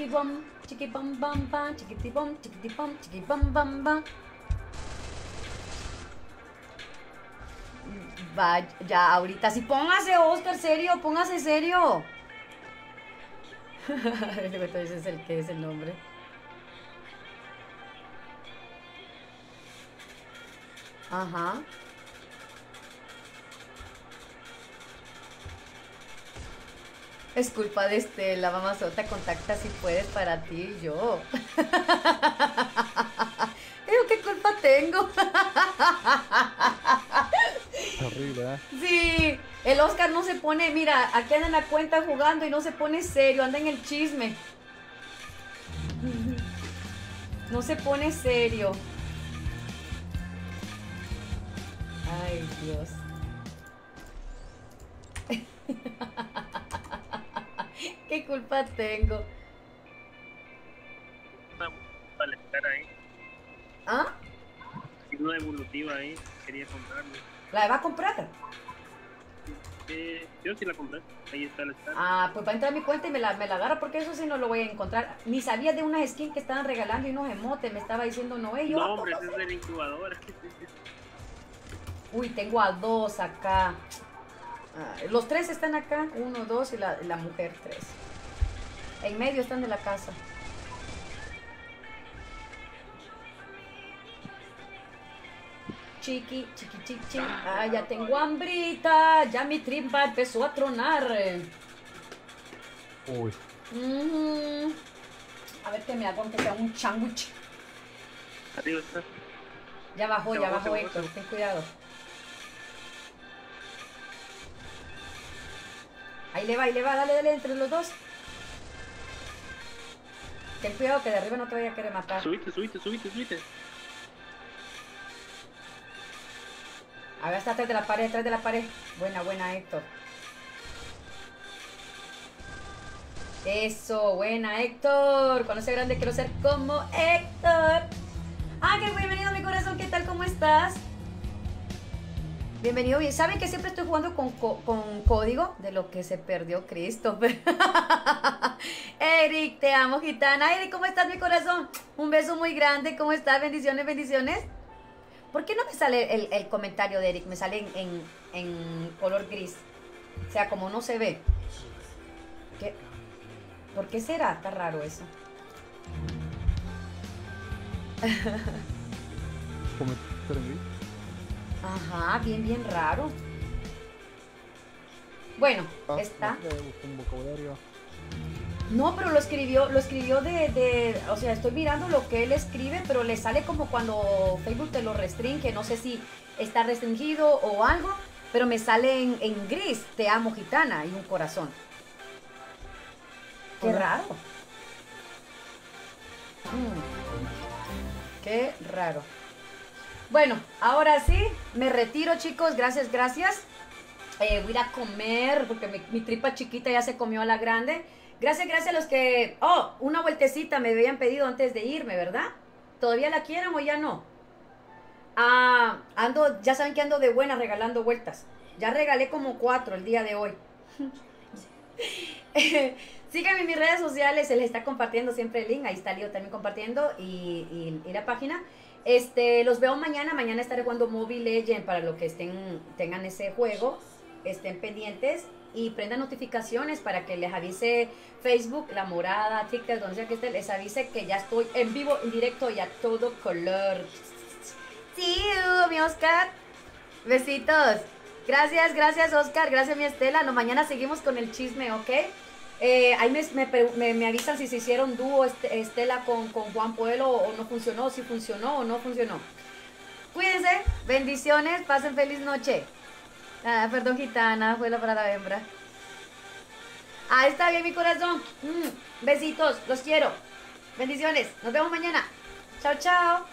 Chiqui bom, chiqui bam bam bam, chiquiti bam. Va, ya, ahorita sí, póngase, Oscar, serio, póngase serio. (laughs) Ese es el que es el nombre. Ajá. Es culpa de Estela, mamazota, contacta si puedes para ti y yo. (laughs) Yo, ¿qué culpa tengo? Terrible, ¿eh? Sí, el Oscar no se pone, mira, aquí anda en la cuenta jugando y no se pone serio, anda en el chisme. No se pone serio. Ay, Dios. (laughs) ¿Qué culpa tengo? Para estar ahí. ¿Ah? Una evolutiva ahí, quería comprarla. ¿La vas a comprar? Eh, yo sí la compré, ahí está la estar. Ah, pues va a entrar mi cuenta y me la, me la agarra porque eso sí no lo voy a encontrar. Ni sabía de una skin que estaban regalando y unos emotes, me estaba diciendo no, eh, ellos. No, hombre, es de incubadora. Uy, tengo a dos acá. Ah, los tres están acá. Uno, dos y la, la mujer tres. En medio están de la casa. Chiqui, chiqui, chiqui. Ah, ya tengo hambrita. Ya mi tripa empezó a tronar. Uy. Mm. A ver qué me hago, aunque sea un sándwich. Ya bajó, ya bajó, Héctor, ten cuidado. Ahí le va, ahí le va, dale, dale entre los dos. Ten cuidado que de arriba no te vaya a querer matar. Subite, subite, subite, subite. A ver, está atrás de la pared, atrás de la pared. Buena, buena, Héctor. Eso, buena, Héctor. Cuando sea grande quiero ser como Héctor. Ángel, bienvenido a mi corazón. ¿Qué tal? ¿Cómo estás? Bienvenido. Bien, ¿saben que siempre estoy jugando con, co- con código de lo que se perdió Christopher? (laughs) Eric, te amo, gitana. Eric, ¿cómo estás, mi corazón? Un beso muy grande. ¿Cómo estás? Bendiciones, bendiciones. ¿Por qué no me sale el, el comentario de Eric? Me sale en, en- en color gris. O sea, como no se ve. ¿Qué? ¿Por qué será? Está raro eso. (laughs) Comentario en gris. Ajá, bien, bien raro. Bueno, Ah, está. no sé, busco un vocabulario. No, pero lo escribió, lo escribió de, de, o sea, estoy mirando lo que él escribe, pero le sale como cuando Facebook te lo restringe, no sé si está restringido o algo, pero me sale en, en gris, te amo gitana y un corazón. Qué Hola. raro. Mm, Qué raro. Bueno, ahora sí, me retiro chicos, gracias, gracias. Eh, voy a comer porque mi, tripa chiquita ya se comió a la grande. Gracias, gracias a los que... Oh, una vueltecita me habían pedido antes de irme, ¿verdad? ¿Todavía la quieren o ya no? Ah, ando, ya saben que ando de buena regalando vueltas. Ya regalé como cuatro el día de hoy. (laughs) Síganme en mis redes sociales, se les está compartiendo siempre el link, ahí está Leo también compartiendo y- y la página. Este, los veo mañana, mañana estaré jugando Mobile Legend para los que estén, tengan ese juego, estén pendientes y prendan notificaciones para que les avise Facebook, La Morada, TikTok, donde sea que esté, les avise que ya estoy en vivo, en directo y a todo color. Sí, mi Oscar. Besitos. Gracias, gracias Oscar, gracias mi Estela. No, mañana seguimos con el chisme, ¿ok? Eh, ahí me, me me avisan si se hicieron dúo este- Estela con, con Juan Pueblo o no funcionó, si funcionó o no funcionó. Cuídense, bendiciones, pasen feliz noche. Ah, perdón, gitana, fue la palabra hembra. Ah, está bien mi corazón. Mm, besitos, los quiero. Bendiciones, nos vemos mañana. Chao, chao.